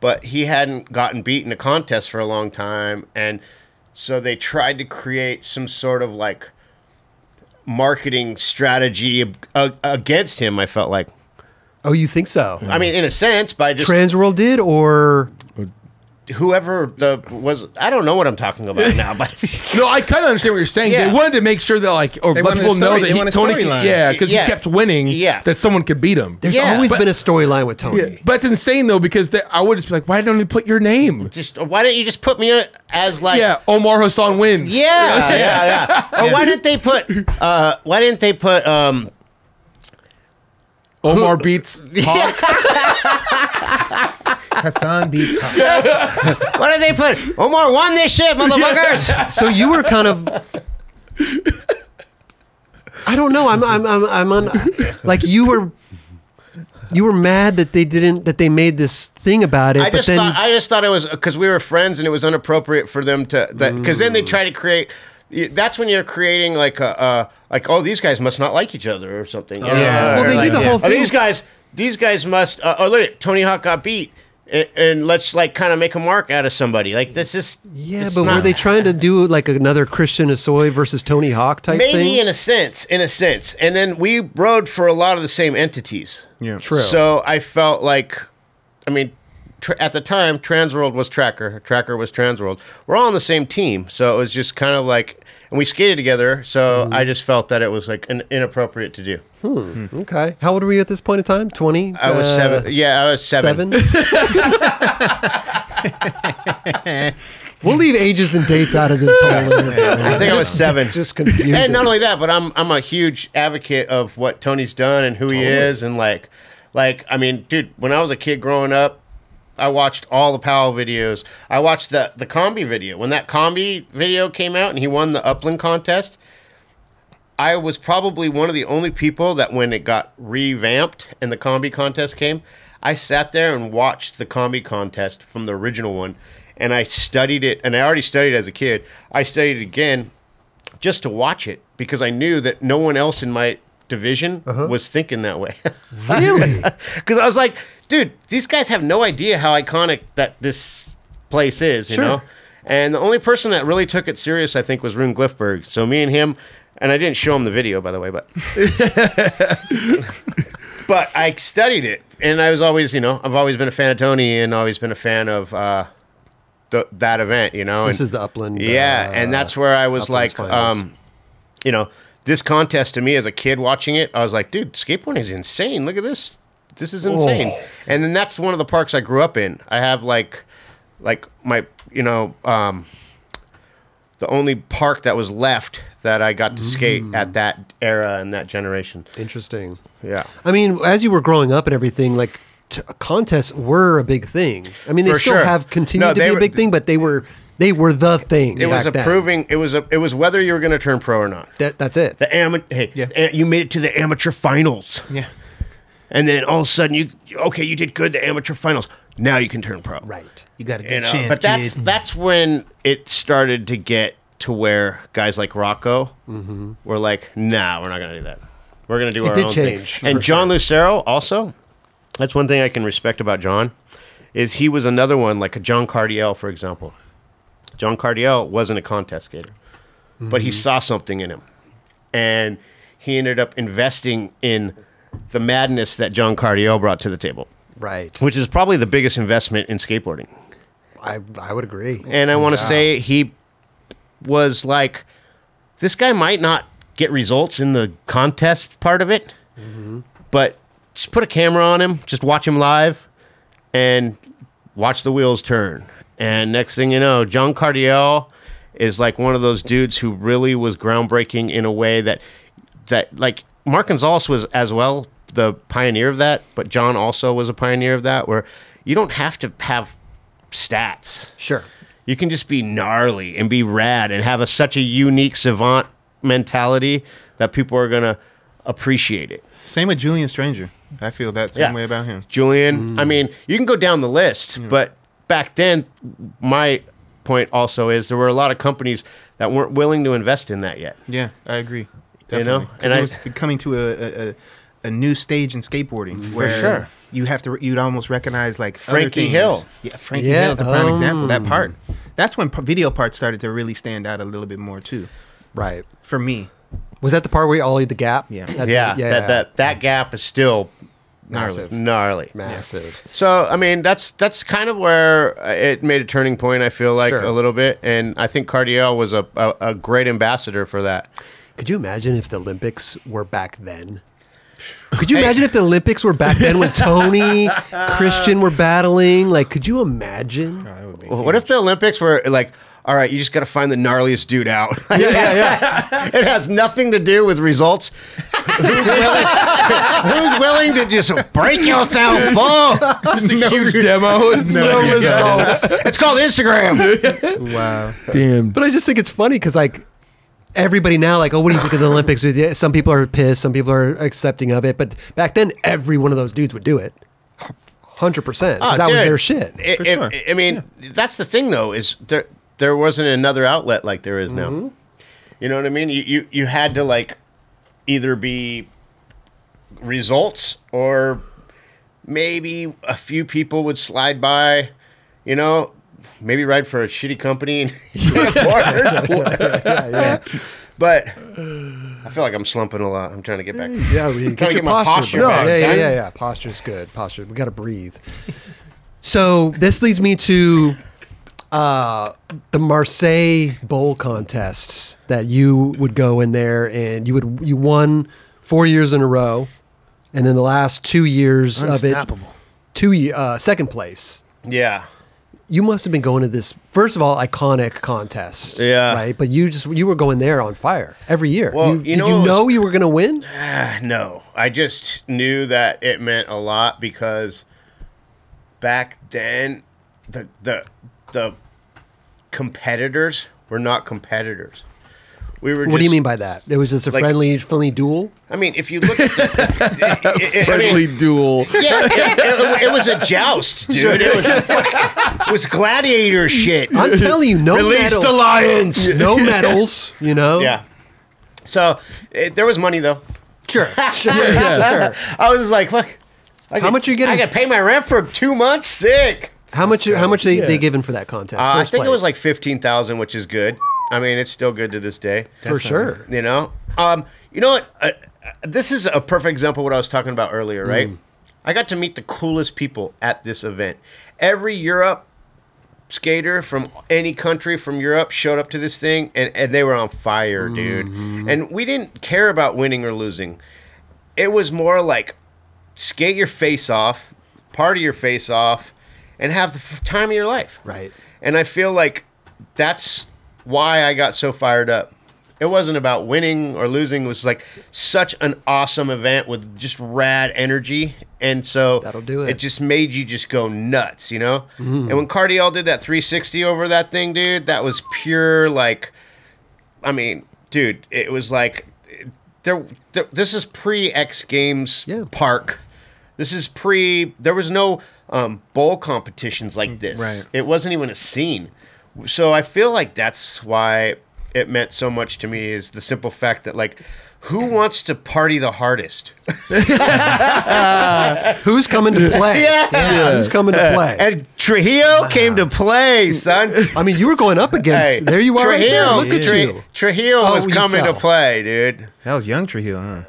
But he hadn't gotten beat in a contest for a long time, and so they tried to create some sort of like marketing strategy ag- against him. I felt like. oh, you think so? I mean, in a sense, by just Transworld did, or whoever the was. I don't know what I'm talking about now, but No, I kind of understand what you're saying. Yeah. They wanted to make sure that like, or They let people a know that he, Tony, storyline. yeah, because Yeah. he kept winning. Yeah. that someone could beat him. there's Yeah, always but- been a storyline with Tony. Yeah, but it's insane though because they, I would just be like, why don't they put your name? just why don't you just put me as like yeah, Omar Hassan wins. yeah yeah yeah? Or why didn't they put uh why didn't they put um Omar beats Hawk. Hassan beats Hawk. why did they put Omar won this shit, motherfuckers? So you were kind of. I don't know. I'm I'm I'm I'm on. Like you were. You were mad that they didn't that they made this thing about it, I but just then thought I just thought it was because we were friends and it was inappropriate for them to that because then they try to create. That's when you're creating like a uh, like oh these guys must not like each other or something. you know? Yeah. Well, Or they did like, the whole "Oh, thing- these guys these guys must uh, oh look at Tony Hawk got beat and, and let's like kind of make a mark out of somebody like this is yeah. it's But were they trying to do like another Christian Hosoi versus Tony Hawk type maybe thing? in a sense in a sense and then we rode for a lot of the same entities. Yeah. True. So I felt like, I mean, tr- at the time, Transworld was Tracker, Tracker was Transworld. We're all on the same team, so it was just kind of like, and we skated together. So Mm-hmm. I just felt that it was like an, inappropriate to do. Okay. How old were you at this point in time? Twenty. I was Uh, seven. Yeah, I was seven. Seven. we'll leave ages and dates out of this whole. I think I was seven. Just confusing. and not only that, but I'm I'm a huge advocate of what Tony's done and who he is, and like, like I mean, dude, when I was a kid growing up, I watched all the Powell videos. I watched the the Combi video when that Combi video came out and he won the Upland contest. I was probably one of the only people that when it got revamped and the Combi contest came, I sat there and watched the Combi contest from the original one, and I studied it. And I already studied it as a kid. I studied it again just to watch it because I knew that no one else in my division uh-huh. was thinking that way. really. Because I was like, dude, these guys have no idea how iconic that this place is, you Sure. know? And the only person that really took it serious, I think, was Rune Glifberg. So me and him, and I didn't show him the video, by the way, but. but I studied it, and I was always, you know, I've always been a fan of Tony and always been a fan of uh, the, that event, you know? This and- is the Upland. yeah, uh, and that's where I was Upland's like, um, you know, this contest to me as a kid watching it, I was like, dude, skateboarding is insane. Look at this. This is insane. Oh. And then that's one of the parks I grew up in. I have like, like my, you know, um, the only park that was left that I got to skate Mm. at that era and that generation. Interesting. Yeah. I mean, as you were growing up and everything, like t- contests were a big thing. I mean, they For still sure. have continued No, to they be a big thing, but they were they were the thing. It was a back then. proving. It was a. It was whether you were going to turn pro or not. That that's it. The amateur. Hey, Yeah. a- you made it to the amateur finals. Yeah. And then all of a sudden, you okay, you did good the amateur finals. Now you can turn pro. right. You got a good You know, chance, but that's kid. that's when it started to get to where guys like Rocco mm-hmm. were like, "Nah, we're not gonna do that. We're gonna do It our did own change, thing." And John Lucero also. That's one thing I can respect about John, is he was another one like a John Cardiel, for example. John Cardiel wasn't a contest skater, but he mm-hmm. saw something in him, and he ended up investing in the madness that John Cardiel brought to the table, Right. which is probably the biggest investment in skateboarding. I I would agree. And I want to say he was like, this guy might not get results in the contest part of it, mm-hmm. but just put a camera on him, just watch him live, and watch the wheels turn. And next thing you know, John Cardiel is like one of those dudes who really was groundbreaking in a way that that like Mark Gonzalez was as well the pioneer of that, but John also was a pioneer of that where you don't have to have stats. Sure. You can just be gnarly and be rad and have a, such a unique savant mentality that people are going to appreciate it. Same with Julien Stranger. I feel that same Yeah. way about him. Julian, mm. I mean, you can go down the list, but back then, my point also is there were a lot of companies that weren't willing to invest in that yet. Yeah, I agree. You know? Definitely. 'Cause And it I- was coming to a, a, a, a new stage in skateboarding where sure. you have to you'd almost recognize like Frankie things. Hill. Yeah, Frankie Yeah, Hill is a prime example. That um, part. That's when p- video parts started to really stand out a little bit more too. Right. For me, Was that the part where you ollied the gap? Yeah. At the- yeah, that, that that gap is still massive, gnarly. massive. So I mean, that's that's kind of where uh, it made a turning point. I feel like Sure. a little bit, and I think Cardiel was a, a, a great ambassador for that. Could you imagine if the Olympics were back then? Could you imagine if the Olympics were back then when Tony, Christian were battling? Like, could you imagine? Oh, that would be Well, what if the Olympics were like, all right, you just got to find the gnarliest dude out. Yeah, yeah, yeah. it has nothing to do with results. who's, willing, who's willing to just break yourself full? Just a huge demo. It's No like- results. It's called Instagram. wow. Damn. But I just think it's funny because like everybody now, like, oh, what do you think of the Olympics? With some people are pissed, some people are accepting of it. But back then, every one of those dudes would do it, hundred percent, because Oh, that was their shit. It- For it- I mean, that's the thing, though, is there there wasn't another outlet like there is Mm-hmm. now. You know what I mean? You, you you had to like either be results or maybe a few people would slide by. You know, maybe ride for a shitty company and you can afford it. But I feel like I'm slumping a lot. I'm trying to get back. Yeah, we get your get posture, posture bro. back, yeah, yeah, yeah, yeah. Posture's good. Posture. We got to breathe. so this leads me to uh, the Marseille Bowl contests that you would go in there and you would you won four years in a row, and then the last two years of it, Unstoppable. two uh, second place. Yeah. You must have been going to this first of all iconic contest, Yeah. right? But you just you were going there on fire every year. Well, you, you did know you know you were going to win? Ah, no, I just knew that it meant a lot because back then the the the competitors were not competitors. We were. What do you mean by that? It was just a like- friendly, friendly duel. I mean, if you look at the, it- it- I mean, Friendly duel. yeah, it, it- it was a joust, dude. It was, it was gladiator shit. I'm telling you, no Release medal- the lions. no medals. You know. Yeah. So it, there was money though. Sure. Sure. sure. I was like, fuck. I How could- much are you getting? I got to pay my rent for two months. Sick. How much? How much they, Yeah. they given for that contest? Uh, I First think it was like fifteen thousand, which is good. I mean, it's still good to this day. for sure. You know, um, you know what? Uh, uh, this is a perfect example of what I was talking about earlier, right? I got to meet the coolest people at this event. Every Europe skater from any country from Europe showed up to this thing, and, and they were on fire, dude. And we didn't care about winning or losing. It was more like skate your face off, party your face off, and have the time of your life. Right. And I feel like that's why I got so fired up. It wasn't about winning or losing. It was like such an awesome event with just rad energy. And so That'll do it. It just made you just go nuts, you know? And when Cardiel did that 360 over that thing, dude, that was pure like I mean, dude, it was like there, there this is pre X Games Yeah. Park. This is pre. There was no um, bowl competitions like this. Right. It wasn't even a scene. So I feel like that's why it meant so much to me is the simple fact that like, who wants to party the hardest? Who's coming to play? Yeah. Who's coming to play? And Trujillo came to play, son. I mean, you were going up against. Hey, there you are. right there. Trujillo, Look at Tre- you. Trujillo Oh, was you coming to play, dude. That was young Trujillo, huh?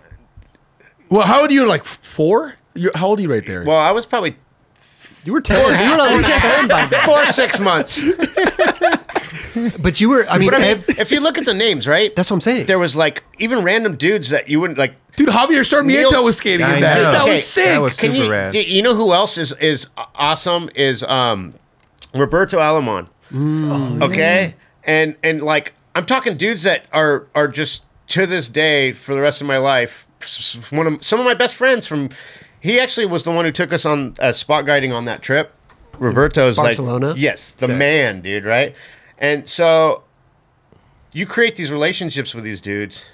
Well, how old are you? Like four? You're, how old are you right there? Well, I was probably You were ten. You were at least ten by then. four, six months. But you were. I mean, But I mean, ev- if you look at the names, right? that's what I'm saying. there was like even random dudes that you wouldn't like Dude, Javier Sarmiento Neil- was skating I in that. know. That Okay, was sick. that was- Can Super you, rad. do you know who else is is awesome? Is um, Roberto Alemán. Okay, and and like I'm talking dudes that are are just to this day for the rest of my life. s- s- One of some of my best friends from. He actually was the one who took us on uh, spot guiding on that trip. Roberto's Barcelona? like yes, the Sick. man, dude, right? And so you create these relationships with these dudes,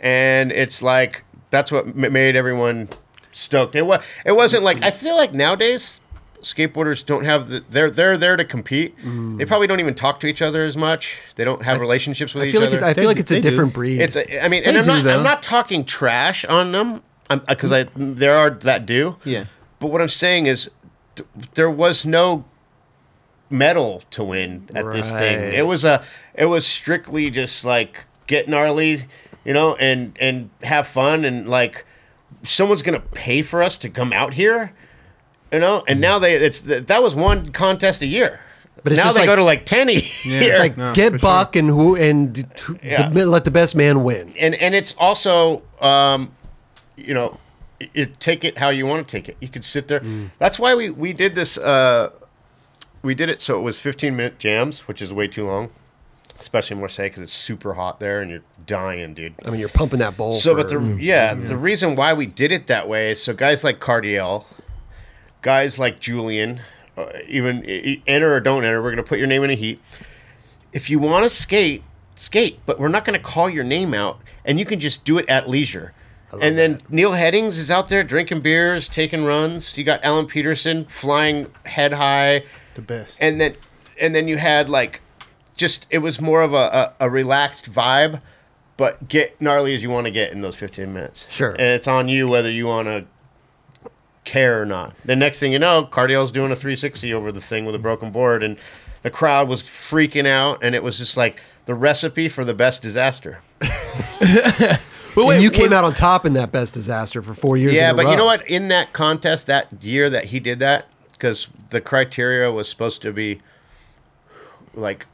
and it's like that's what m- made everyone stoked. It was it wasn't like I feel like nowadays skateboarders don't have the they're they're there to compete. They probably don't even talk to each other as much. They don't have relationships with I each like other. I feel They like it's a they do. different breed. It's a, I mean, and I'm do, not though. I'm not talking trash on them. I'm because I there are that do. Yeah. But what I'm saying is, th- there was no medal to win at this thing. It was a it was strictly just like get gnarly, you know, and and have fun and like someone's gonna pay for us to come out here, you know. And now they it's that was one contest a year. But it's now just they like- go to like ten Yeah. It's like No, get for buck and who and who, Yeah. the, let the best man win. and and it's also um, you know it, it- take it how you want to take it. You could sit there. That's why we we did this uh we did it so it was 15 minute jams which is way too long especially in marseille because it's super hot there and you're dying dude. I mean, you're pumping that bowl. so for, but the yeah, the reason why we did it that way is so guys like cardiel guys like julien uh, even enter or don't enter we're going to put your name in a heat. If you want to skate skate but we're not going to call your name out and you can just do it at leisure and then Neil Heddings is out there drinking beers, taking runs. You got Alan Peterson flying head high, The best. and then and then you had like just it was more of a, a, a relaxed vibe, but get gnarly as you want to get in those 15 minutes. Sure. And it's on you whether you want to care or not. The next thing you know, Cardiel's doing a 360 over the thing with a broken board, and the crowd was freaking out, and it was just like the recipe for the best disaster. But and you came what- out on top in that best disaster for four years. Yeah, in a but you know what? In that contest that year that he did that, because the criteria was supposed to be like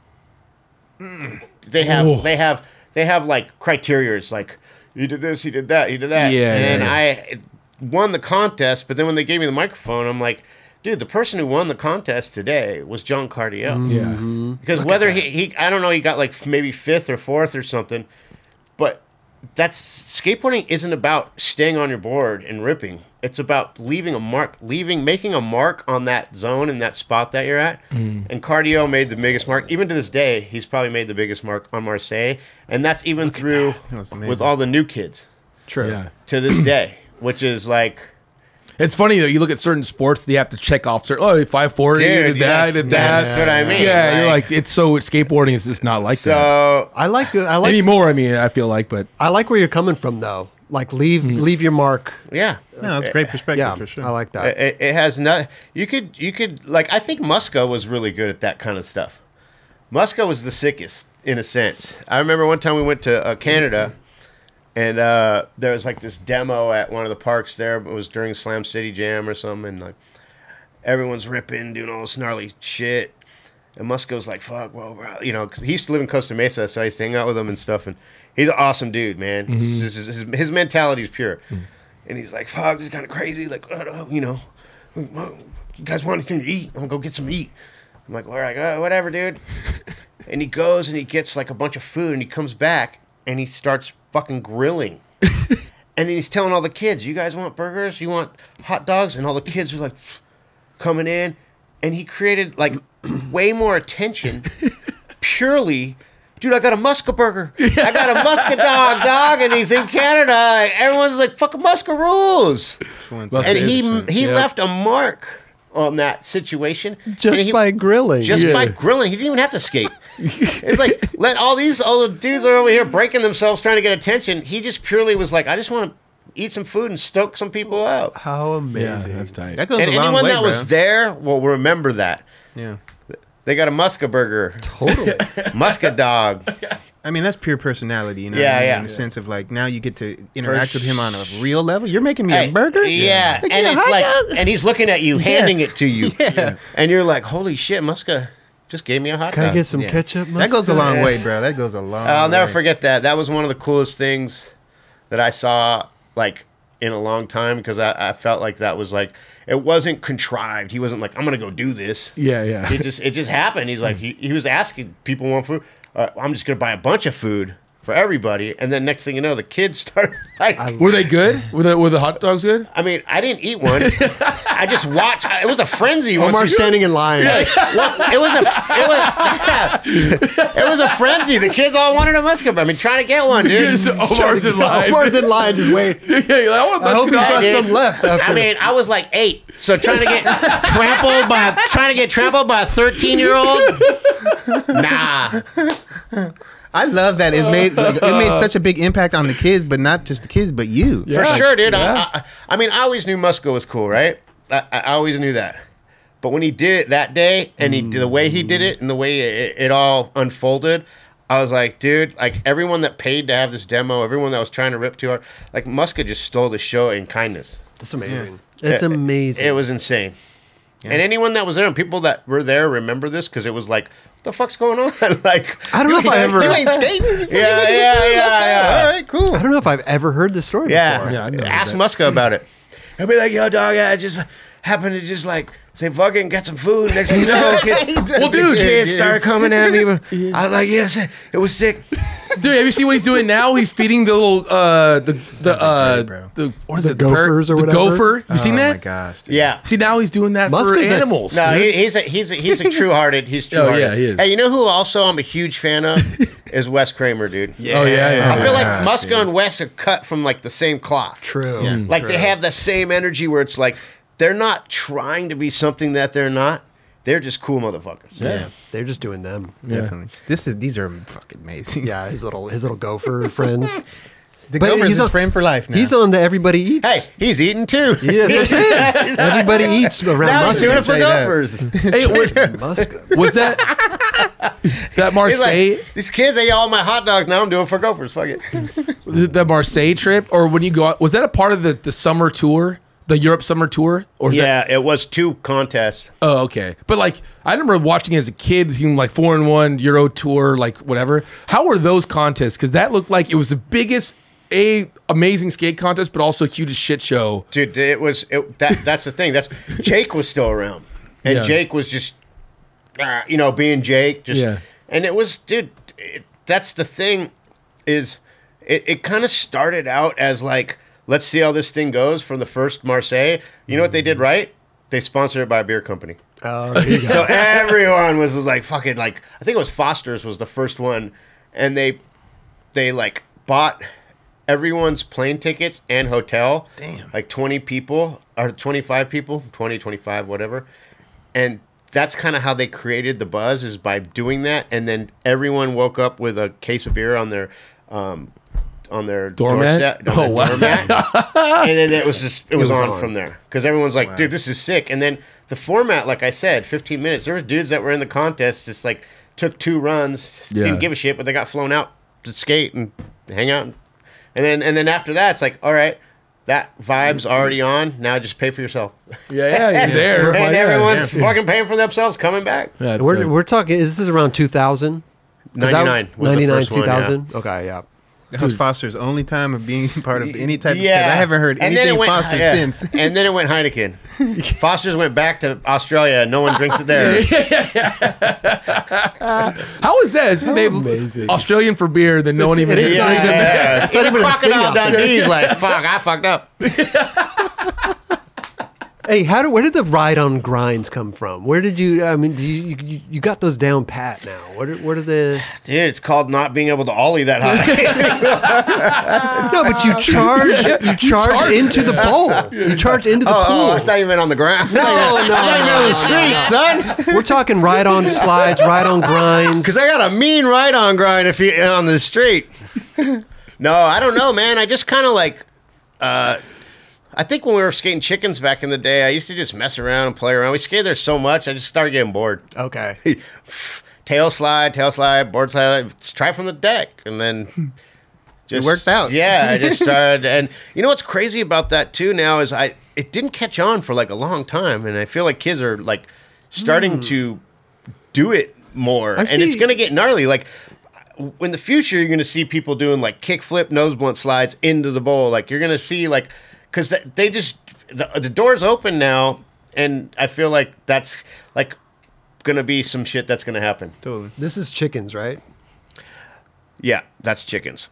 mm, they have Ooh. they have they have like criterias like he did this, he did that, he did that. Yeah, and yeah, I won the contest, but then when they gave me the microphone, I'm like, dude, the person who won the contest today was John Cardiel. Mm-hmm. Yeah. Because whether he, he, I don't know, he got like maybe fifth or fourth or something, but that's skateboarding isn't about staying on your board and ripping. It's about leaving a mark, leaving, making a mark on that zone and that spot that you're at. Mm. And Cardiel made the biggest mark. Even to this day, he's probably made the biggest mark on Marseille, and that's even through That was amazing. with all the new kids True. Yeah. to this day, which is like. It's funny though. You look at certain sports, they have to check off certain. Oh, five forty, Dude, did that, that's- did that. that's what I mean, Yeah, you're like- like it's so skateboarding is just not like that So I like the I like anymore. I mean, I feel like, but I like where you're coming from though. Like leave Mm-hmm. leave your mark. yeah, No, that's a great perspective Yeah, for sure. I like that. It, it has not. You could you could like I think Muska was really good at that kind of stuff. Muska was the sickest in a sense. I remember one time we went to uh, Canada, and uh, there was like this demo at one of the parks there. It was during Slam City Jam or something, and like everyone's ripping, doing all this gnarly shit. And Muska's like, "Fuck, well, bro," you know, 'cause he used to live in Costa Mesa, so I used to hang out with him and stuff. And he's an awesome dude, man. His, his, his, his mentality is pure. And he's like, "Fuck, this is kind of crazy." Like, you know, you guys want anything to eat? I'm gonna go get some to eat. I'm like, all right, uh, whatever, dude. and he goes and he gets like a bunch of food, and he comes back and he starts fucking grilling. and he's telling all the kids, "You guys want burgers? You want hot dogs?" And all the kids are like coming in, and he created like way more attention purely. Dude, I got a Muska burger. I got a Muska dog, dog, and he's in Canada. Everyone's like, "Fucking Muska rules." And he he yeah. left a mark on that situation Just he- by grilling. just Yeah. by grilling. He didn't even have to skate. It's like let all these all the dudes are over here breaking themselves trying to get attention. He just purely was like, I just want to eat some food and stoke some people out. How amazing! yeah, amazing. that's tight. That goes And a long anyone way, that bro. was there will remember that. yeah. They got a Muska burger, totally. Muska dog. I mean, that's pure personality, you know. Yeah, what I mean? yeah. In the sense of like now you get to interact with him on a real level. You're making me Hey, a burger. Yeah, Like, and yeah, it's like, dog. and he's looking at you, handing it to you, Yeah. and you're like, holy shit, Muska just gave me a hot Can I get some Yeah. ketchup? That goes a long way, bro. That goes a long. Way. I'll never forget that. That was one of the coolest things that I saw like in a long time because I, I felt like that was like it wasn't contrived. He wasn't like I'm gonna go do this. Yeah, yeah. It just it just happened. He's like he, he was asking people want food. Uh, I'm just gonna buy a bunch of food for everybody, and then next thing you know, the kids start like. I, Were they good? Were the, were the hot dogs good? I mean, I didn't eat one. I just watched. It was a frenzy. once Omar standing in line. well, it was a it was it was a frenzy. The kids all wanted a musket. I mean, trying to get one, dude. Just Omar's in line. Omar's in line, just wait. yeah, you're like, I want I hope he's musket got dude. some left. After. I mean, I was like eight, so trying to get trampled by trying to get trampled by a thirteen year old. Nah, I love that it made like, it made such a big impact on the kids, but not just the kids, but you. for sure, dude. I, I, I mean, I always knew Muska was cool, right? I, I always knew that. But when he did it that day, and he the way he did it, and the way it, it all unfolded, I was like, dude, like everyone that paid to have this demo, everyone that was trying to rip too hard, like Muska just stole the show in kindness. That's amazing. It's It- amazing. It was insane. And anyone that was there, and people that were there, remember this because it was like, what the fuck's going on? like, I don't know if I ever. You ain't skating. yeah, yeah, yeah, yeah. All right, cool. I don't know if I've ever heard this story Yeah, before. Yeah, ask. Muska about it. He'll be like, "Yo, dog, I just happened to just like say fuck it and get some food." Next thing you know, kids, Well, dude, kids yeah. started coming at me. I was like, "Yes, it was sick." Dude, have you seen what he's doing now? He's feeding the little uh the the uh great, the what is The it? bird- gophers or whatever. the gopher. Have you seen oh that? Oh my gosh. dude. Yeah. See now he's doing that Musk for is a- animals. No, dude. he, he's a he's a, he's a true hearted. He's true hearted. Oh, yeah, he is. Hey, you know who also I'm a huge fan of is Wes Kramer, dude. Oh yeah, yeah. I feel like Yeah, Muska and Wes are cut from like the same cloth. True. Like they have the same energy where it's like they're not trying to be something that they're not. They're just cool motherfuckers. Yeah. They're just doing them. Definitely. This is these are fucking amazing. Yeah, his little his little gopher friends. The But Gophers he's is on- friend for life now. He's on the Everybody Eats. Hey, he's eating too. He is. Everybody eats around now he's doing it Musk. for Straight gophers. Hey, what, Musk. was that that Marseille like, these kids ate all my hot dogs. Now I'm doing for gophers. Fuck it. the Marseille trip or when you go out was that a part of the the summer tour? The Europe summer tour? Or is that- Yeah, it was two contests. Oh, okay. But like, I remember watching as a kid, seeing like four and one Euro tour, like whatever. How were those contests? Because that looked like it was the biggest, a amazing skate contest, but also hugest shit show. Dude, it was it, that. That's the thing. That's Jake was still around, and Yeah. Jake was just, uh, you know, being Jake. Just, Yeah. And it was, dude. It, that's the thing, is it, it kind of started out as like, let's see how this thing goes from the first Marseille. You know what they did right? They sponsored it by a beer company. Oh, there you go. So everyone was, was like fucking like I think it was Foster's was the first one, and they they like bought everyone's plane tickets and hotel. Damn. Like twenty people or twenty five people, 20, 25, whatever, and that's kind of how they created the buzz is by doing that, and then everyone woke up with a case of beer on their. Um, on their Doormat? doorstep- on Oh, their wow. doormat. and then it was just it was, was on, on. from there because everyone's like, dude, this is sick. And then the format, like I said, 15 minutes. There were dudes that were in the contest, just like took two runs, Yeah. didn't give a shit, but they got flown out to skate and hang out. And, and then and then after that, it's like, all right, that vibe's already on. Now just pay for yourself. Yeah, yeah, you're there. and Why, yeah. everyone's fucking paying for themselves coming back. Yeah, we're, dope. we're talking. Is this around 2000? 99. was the 99, first one, yeah. 2000. Okay, yeah. That was Foster's only time of being part of any type of skate. Yeah, I haven't heard And anything went- Foster yeah. since. And then it went Heineken. Foster's went back to Australia. No one drinks it there. How is that? Is they amazing. Australian for beer, then no one even. it is Yeah, not even- yeah. it's not Even even a thing Crocodile. Dundee's like, fuck, I fucked up. Hey, how do where did the ride on grinds come from? Where did you? I mean, do you you, you got those down pat now? What are, what are the? Dude, it's called not being able to ollie that high. No, but you charge you charge charge- into the bowl. You charge into the oh, oh, I pool. thought you meant on the ground. No, no, I thought you meant on the no, street, son. We're talking ride on slides, ride on grinds. Because I got a mean ride on grind if you on the street. no, I don't know, man. I just kind of like. Uh, I think when we were skating chickens back in the day, I used to just mess around and play around. We skated there so much, I just started getting bored. Okay. tail slide, tail slide, board slide. Try from the deck, and then just worked out. Yeah, I just started, and you know what's crazy about that too now is I it didn't catch on for like a long time, and I feel like kids are like starting hmm. to do it more, and it's gonna get gnarly. Like in the future, you're gonna see people doing like kickflip nose blunt slides into the bowl. Like you're gonna see like because they just the, the doors open now, and I feel like that's like gonna be some shit that's gonna happen. Totally. This is chickens, right? Yeah, that's chickens.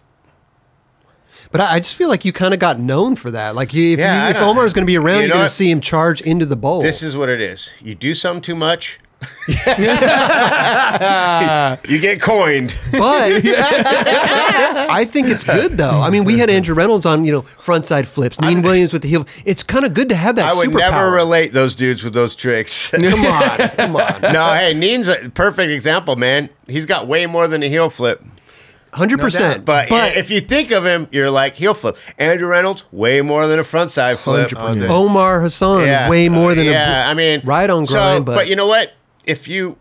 But I, I just feel like you kind of got known for that. Like, you, if, Yeah, you, if know. Omar is going to be around, You you are going to see him charge into the bowl. This is what it is. You do something too much. you get coined. but I think it's good though. I mean, we had Andrew Reynolds on, you know, front side flips. Neen Williams with the heel. It's kind of good to have that. I would superpower. never relate those dudes with those tricks. Come on, come on. no, hey, Neen's a perfect example, man. He's got way more than a heel flip. Hundred percent. But, if you think of him, you're like heel flip. Andrew Reynolds, way more than a front side flip. 100%. Omar Hassan, way more than yeah. a I mean, right on so- grind. but, but, you know what? If you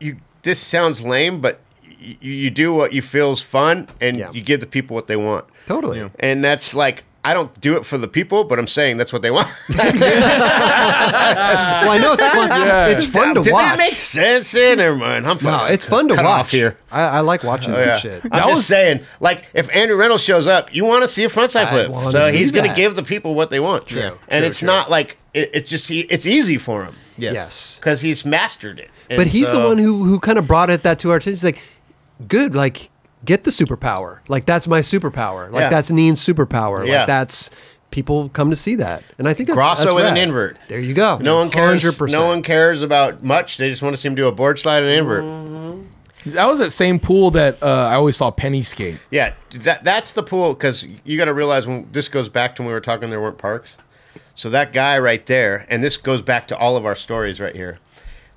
you this sounds lame, but you, you do what you feel is fun, and Yeah. you give the people what they want. totally. And that's like I don't do it for the people, but I'm saying that's what they want. Well, I know it's fun. It's fun to Did watch. that make sense? Yeah, never mind. I'm fine. no, it's fun to cut watch. off here. I, I like watching Oh, that yeah. shit. I'm That just was- saying, like, if Andrew Reynolds shows up, you want to see a frontside I flip. wanna So see he's going to give the people what they want. True, And true, it's true. not like, it, it's just, he, it's easy for him Yes. Yes. because he's mastered it. But And he's the one who who kind of brought it that to our attention. He's like, good, like get the superpower. Like that's my superpower. Like Yeah. that's Neen's superpower. Yeah. Like that's people come to see that, and I think that's, Grosso that's with an invert. There you go. No one cares. 100%. No one cares about much. They just want to see him do a board slide and invert. That was that same pool that uh, I always saw Penny skate. Yeah, that that's the pool because you got to realize when this goes back to when we were talking, there weren't parks. So that guy right there, and this goes back to all of our stories right here.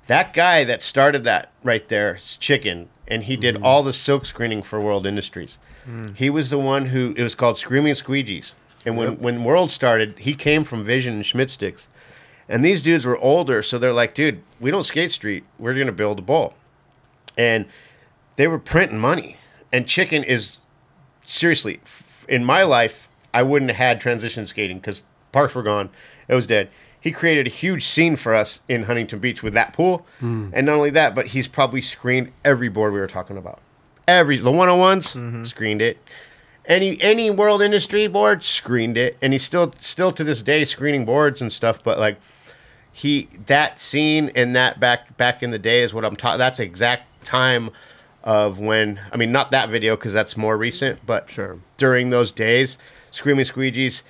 That guy that started that right there, is Chicken, and he did mm-hmm. all the silk screening for World Industries. Mm. He was the one who it was called Screaming Squeegees. And when when World started, he came from Vision and Schmitt Stix. And these dudes were older, so they're like, dude, we don't skate street. We're gonna build a bowl. And they were printing money. And Chicken is seriously, in my life, I wouldn't have had transition skating because parks were gone. It was dead. He created a huge scene for us in Huntington Beach with that pool. And not only that, but he's probably screened every board we were talking about. Every the one on ones screened it. Any any world industry board screened it. And he's still still to this day screening boards and stuff, but like he that scene and that back back in the day is what I'm talking. That's exact time of when I mean not that video because that's more recent, but Sure. during those days, screaming squeegees,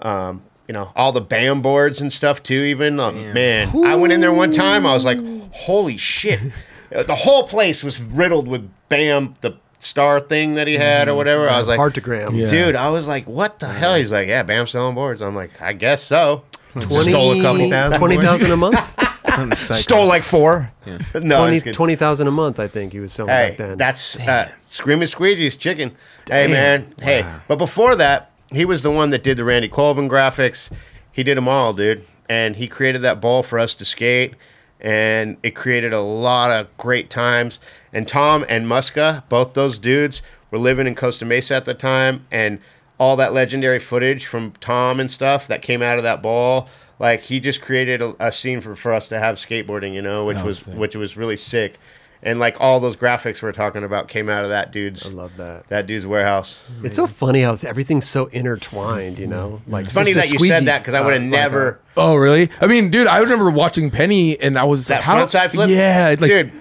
um, you know all the bam boards and stuff too. Even um, man, I went in there one time. I was like, holy shit! The whole place was riddled with bam the star thing that he had or whatever. I was like, Heartagram. Yeah. dude, I was like, what the hell? He's like, yeah, bam selling boards. I'm like, I guess so. 20 Stole a couple thousand 20,000 a month? On the cycle. Stole like four. No, I'm 20 20,000 a month, I think he was selling Hey, back then. that's uh, Screaming Squeegee's chicken. Hey, man. Hey, but before that, he was the one that did the Randy Colvin graphics. He did them all, dude. And he created that ball for us to skate. And it created a lot of great times. And Tom and Muska, both those dudes, were living in Costa Mesa at the time. And all that legendary footage from Tom and stuff that came out of that ball. Like he just created a, a scene for, for us to have skateboarding, you know, which Oh, was sick. which was really sick. And like all those graphics we're talking about came out of that dude's I love that. that dude's warehouse. It's so funny how everything's so intertwined, you know? Like It's funny that you said that because I would have uh, like never Oh, really? I mean, dude, I remember watching Penny, and I was that like, how front side flip. Yeah, like, dude.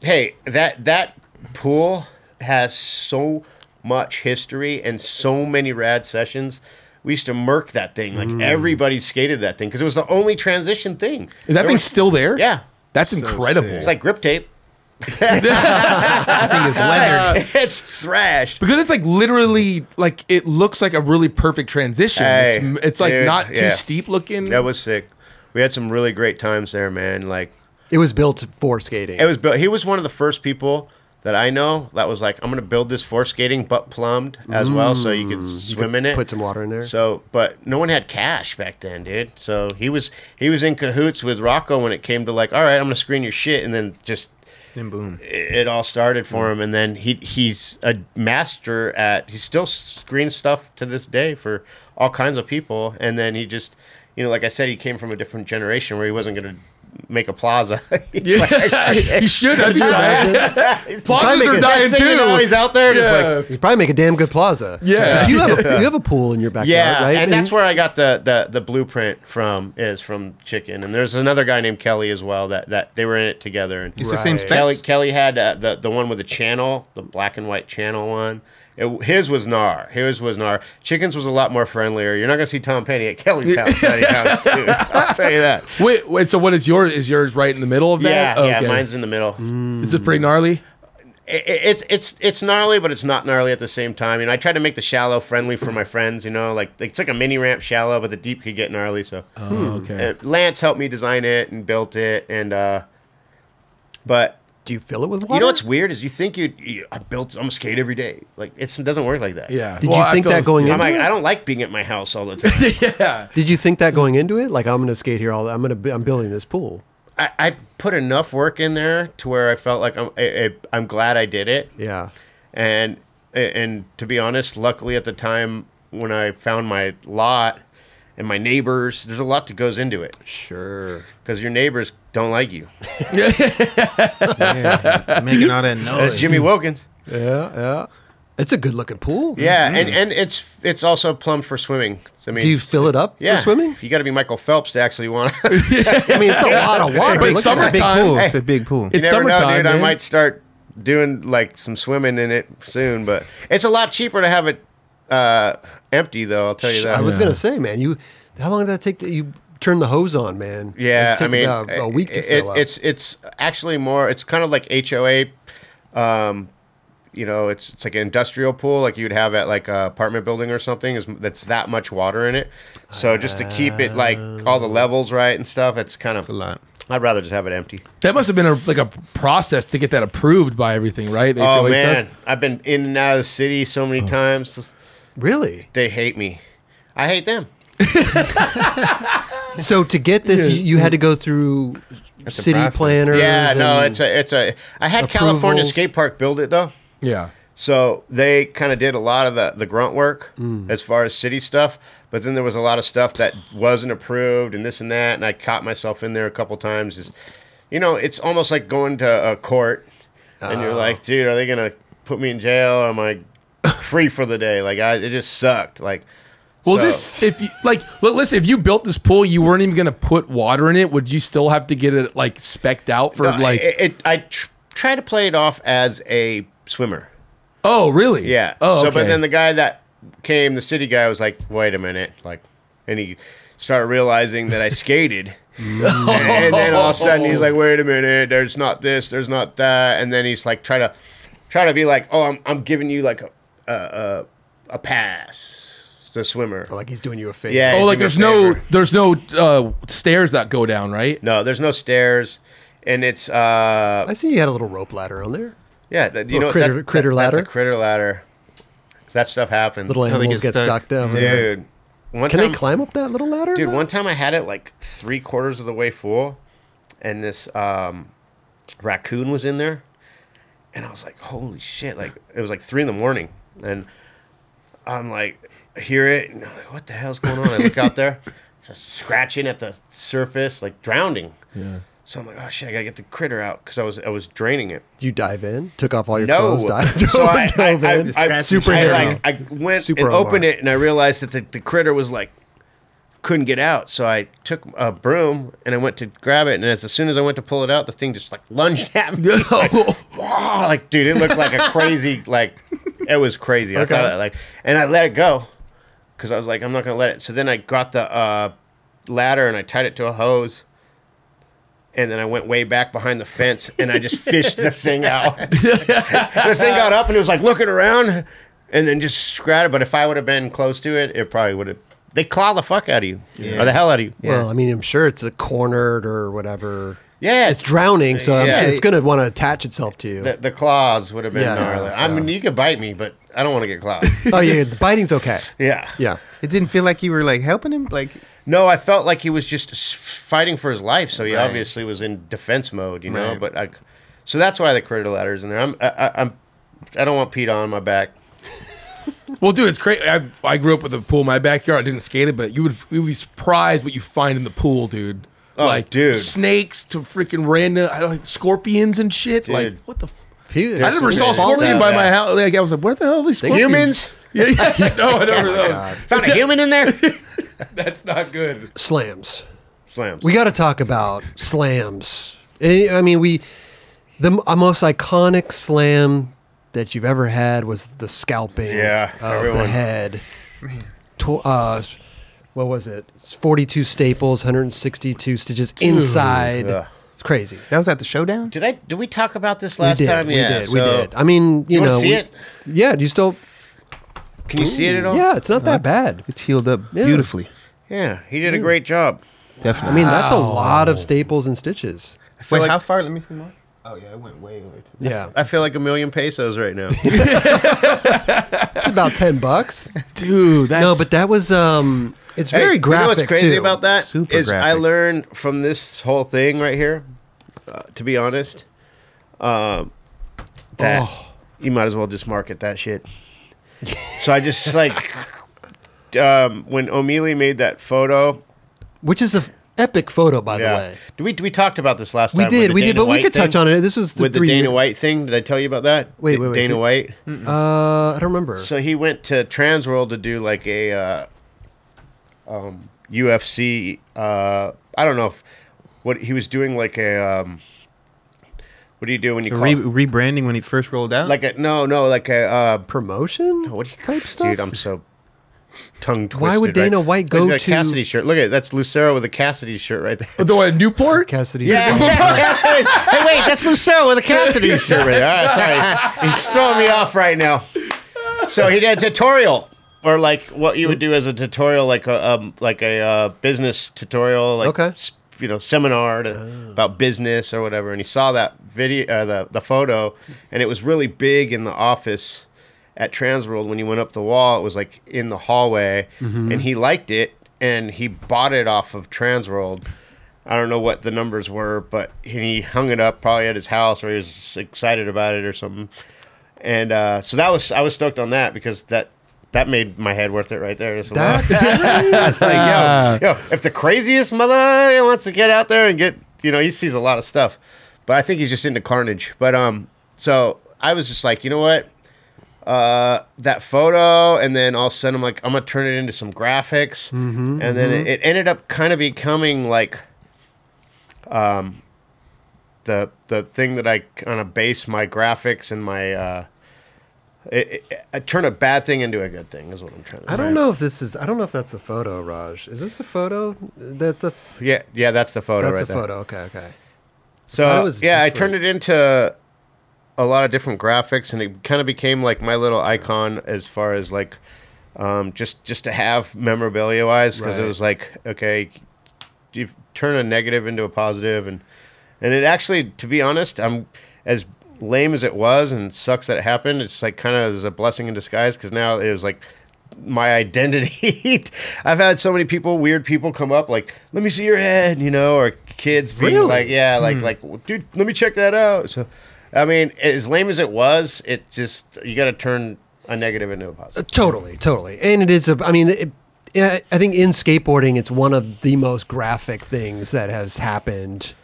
Hey, that that pool has so much history and so many rad sessions. We used to murk that thing like Mm. everybody skated that thing because it was the only transition thing. is that There thing was- still there? Yeah, that's incredible. it's like grip tape. I think it's weathered. it's thrashed. because it's like literally like it looks like a really perfect transition. Hey, it's, it's like dude, not too yeah. steep looking. That was sick. We had some really great times there, man. Like It was built for skating. It was built. He was one of the first people that I know that was like, I'm gonna build this for skating, but plumbed as well, so you could mm. You swim could in it. Put some water in there. So, but no one had cash back then, dude. So he was he was in cahoots with Rocco when it came to like, all right, I'm gonna screen your shit, and then just And boom. it, it all started for him. And then he he's a master at he still screens stuff to this day for all kinds of people. And then he just, you know, like I said, he came from a different generation where he wasn't gonna make a plaza. Yeah, you should. That'd be tight. Plazas are dying Next thing you know, too. he's out there Yeah. like You probably make a damn good plaza. Yeah. But you have a you have a pool in your backyard, yeah, right? and that's where I got the, the the blueprint from is from Chicken, and there's another guy named Kelly as well that that they were in it together. And It's the same Right. specs. Kelly Kelly had uh, the the one with the channel, the black and white channel one. It, his was Nar. His was Nar. Chickens was a lot more friendlier. You're not gonna see Tom Penny at Kelly's house anytime soon. I'll tell you that. Wait, wait. So what is yours? Is yours right in the middle of that? yeah. Okay. Mine's in the middle. Is it pretty gnarly? it, it's it's it's gnarly, but it's not gnarly at the same time. You know, I tried to make the shallow friendly for my friends. You know, like it's like a mini ramp shallow, but the deep could get gnarly. So Oh, okay. And Lance helped me design it and built it, and uh, but Do you fill it with water? you know what's weird is you think you'd, you I built I'm a skate every day. Like it's, it doesn't work like that. Yeah. Did Well, you I think that it's- going I'm into like it? I don't like being at my house all the time. Yeah. Did you think that going into it? Like I'm going to skate here all. I'm going to. I'm building this pool. I, I put enough work in there to where I felt like I'm I, I, I'm glad I did it. Yeah. and and to be honest, luckily at the time when I found my lot and my neighbors, there's a lot that goes into it Sure. because your neighbors don't like you. Yeah, making all that noise. That's Jimmy Wilkins. Yeah. Yeah. It's a good looking pool. Yeah, and, and it's it's also plumbed for swimming. I mean, Do you fill it up yeah, for swimming? You got to be Michael Phelps to actually want. to. I mean, it's a lot of water. But it's it's a big pool. Hey. It's a big pool. you It's never know, summertime, dude. I might start doing like some swimming in it soon, but it's a lot cheaper to have it uh, empty, though. I'll tell you that. I was Yeah. going to say, man, you. How long did that take? To, you turn the hose on, man. Yeah, It took I mean, about a week to it- fill up. It's it's actually more. It's kind of like HOA. Um, you know, it's it's like an industrial pool, like you'd have at like a apartment building or something. Is that's that much water in it. So just to keep it like all the levels right and stuff, it's kind It's a lot. I'd rather just have it empty. That must have been a, like a process to get that approved by everything, right? The Oh HOA man, stuff? I've been in and out of the city so many times. really. They hate me. I hate them. So to get this, you, you had to go through a city process. planners. Yeah, no, and- it's a it's a. I had California approvals. Skate Park build it though. Yeah. So they kind of did a lot of the, the grunt work Mm. as far as city stuff, but then there was a lot of stuff that wasn't approved and this and that, and I caught myself in there a couple times. Just, you know, it's almost like going to a court, and Oh. you're like, dude, are they gonna put me in jail? Or am I free for the day? Like, I, it just sucked. Like, Well, so- this if you like, li- listen, if you built this pool, you weren't even gonna put water in it. Would you still have to get it like specked out for No, like? it, it, I tr- try to play it off as a swimmer. oh, really? Yeah. Oh, So, okay. but then the guy that came, the city guy, was like, "Wait a minute!" Like, and he started realizing that I skated. and then all of a sudden he's like, "Wait a minute! There's not this. There's not that." And then he's like, try to, try to be like, "Oh, I'm, I'm giving you like a, a, a, a pass, the swimmer." like he's doing you a favor. Yeah. oh, like there's no there's no uh, stairs that go down, right? No, there's no stairs, and it's uh, I see you had a little rope ladder on there. yeah, that, you Little know, critter- that, critter that- ladder? That's a critter ladder. That stuff happens, Little they animals get get stuck. stuck down there. dude. One Can time, they climb up that little ladder? Dude, one time I had it like three quarters of the way full, and this um, raccoon was in there, and I was like, "Holy shit!" Like it was like three in the morning, and I'm like, I hear it, and I'm like, "What the hell's going on?" I look out there, just scratching at the surface, like drowning. Yeah. So I'm like, "Oh shit! I gotta get the critter out," because I was I was draining it. You dive in? Took off all your No. clothes, dived, So I, I, dove I, in. I, Super I, like, I went Super and Omar. opened it, and I realized that the, the critter was like couldn't get out. So I took a broom and I went to grab it, and as, as soon as I went to pull it out, the thing just like lunged at me. like, wow, like dude, it looked like a crazy like it was crazy. I thought like, and I let it go because I was like, I'm not gonna let it. So then I got the uh, ladder and I tied it to a hose. And then I went way back behind the fence and I just fished the thing out the thing got up and it was like looking around and then just scratched it. But if I would have been close to it, it probably would have. They claw the fuck out of you or the hell out of you. Well, I mean, I'm sure it's a cornered or whatever. Yeah, It's drowning, so Yeah. sure it's going to want to attach itself to you. the, the claws would have been Yeah, gnarly. I mean, you could bite me, but I don't want to get clawed. oh yeah, the biting's okay. yeah. Yeah. It didn't feel like you were like helping him. Like No, I felt like he was just fighting for his life, so he Right. obviously was in defense mode, you know. Right. But I, so that's why the critter ladder's in there. I'm, I, I, I'm, I don't want Pete on my back. Well, dude, it's crazy. I, I grew up with a pool in my backyard. I didn't skate it, but you would you would be surprised what you find in the pool, dude. Oh, like dude. snakes to freaking random I don't like scorpions and shit. Like what the. F- Phew, I never saw a scorpion stuff, by yeah. my house. Like I was like, where the hell are these scorpions? Humans Yeah, yeah. no, I never those. found a human in there. That's not good. slams. Slams. We got to talk about slams. Eh, I mean, we the most iconic slam that you've ever had was the scalping Yeah, of the everyone- head. Tw- uh, what was it? It's 42 staples, 162 stitches inside. Ugh. It's crazy. That was at the showdown. Did I? Did we talk about this last we did. time? we yeah. did. we did. I mean, you, You know, see we- it? Yeah. Do you still? Can you see it at all? Yeah, it's not that bad. It's healed up Yeah. beautifully. Yeah. He did a great job. Definitely. I mean, that's a lot of staples and stitches. I feel Wait, like how far? Let me see more. Oh yeah, it went way over. To Yeah, I feel like a million pesos right now. it's about ten bucks. Dude, that's no, but that was um, it's Hey, very graphic. You know what's crazy too. about that? Super Is I learned from this whole thing right here. Uh, to be honest, um, that Oh. you might as well just market that shit. so I just like um, when O'Meally made that photo. Which is a epic photo, by the way. Did we we talked about this last We time? did, we did, but we could touch on it. This was the with the Dana year- White thing. Did I tell you about that? Wait, wait, wait, Dana White. Uh, I don't remember. So he went to Transworld to do like a uh, um, UFC. Uh, I don't know if what he was doing like a. Um, what do you do when you call Re- rebranding when he first rolled out. like a no no like a uh, Promotion what do you type stuff. Dude, I'm so tongue twisted. Why would Dana right? White go to- Cassidy shirt? Look at that's Lucero with a Cassidy shirt right there. the one in Newport. Cassidy. Yeah. hey, wait, that's Lucero with a Cassidy shirt. Right there. All right, sorry, he's throwing me off right now. So he did a tutorial, or like what you would do as a tutorial, like a um, like a uh, business tutorial, like Okay. you know seminar to, about business or whatever. And he saw that video, uh, the the photo, and it was really big in the office at Transworld. When you went up the wall, it was like in the hallway, and he liked it, and he bought it off of Transworld. I don't know what the numbers were, but he hung it up probably at his house, or he was excited about it or something. And uh, so that was I was stoked on that because that that made my head worth it right there. Just a That- like, yo, yo, if the craziest mother wants to get out there and get, you know, he sees a lot of stuff, but I think he's just into carnage. But um, so I was just like, you know what, uh, that photo, and then all of a sudden I'm like, I'm gonna turn it into some graphics, and then it, it ended up kind of becoming like, um, the the thing that I kind of base my graphics and my uh, it, it, I turn a bad thing into a good thing is what I'm trying to say. I don't know if this is. I don't know if that's a photo, Raj. Is this a photo? That's that's Yeah, yeah, that's the photo that's right a there. photo. Okay, okay. So it was yeah, I turned it into a lot of different graphics, and it kind of became like my little icon as far as like um, just just to have memorabilia wise, because it was like okay, you turn a negative into a positive, and and it actually, to be honest, I'm as lame as it was, and sucks that it happened. It's like kind of a blessing in disguise because now it was like my identity. I've had so many people, weird people, come up like, "Let me see your head," you know, or kids being Really? like, "Yeah, like, like, dude, let me check that out." So, I mean, as lame as it was, it just you got to turn a negative into a Uh, positive. totally, totally. And it is a. I mean, it, I think in skateboarding, it's one of the most graphic things that has happened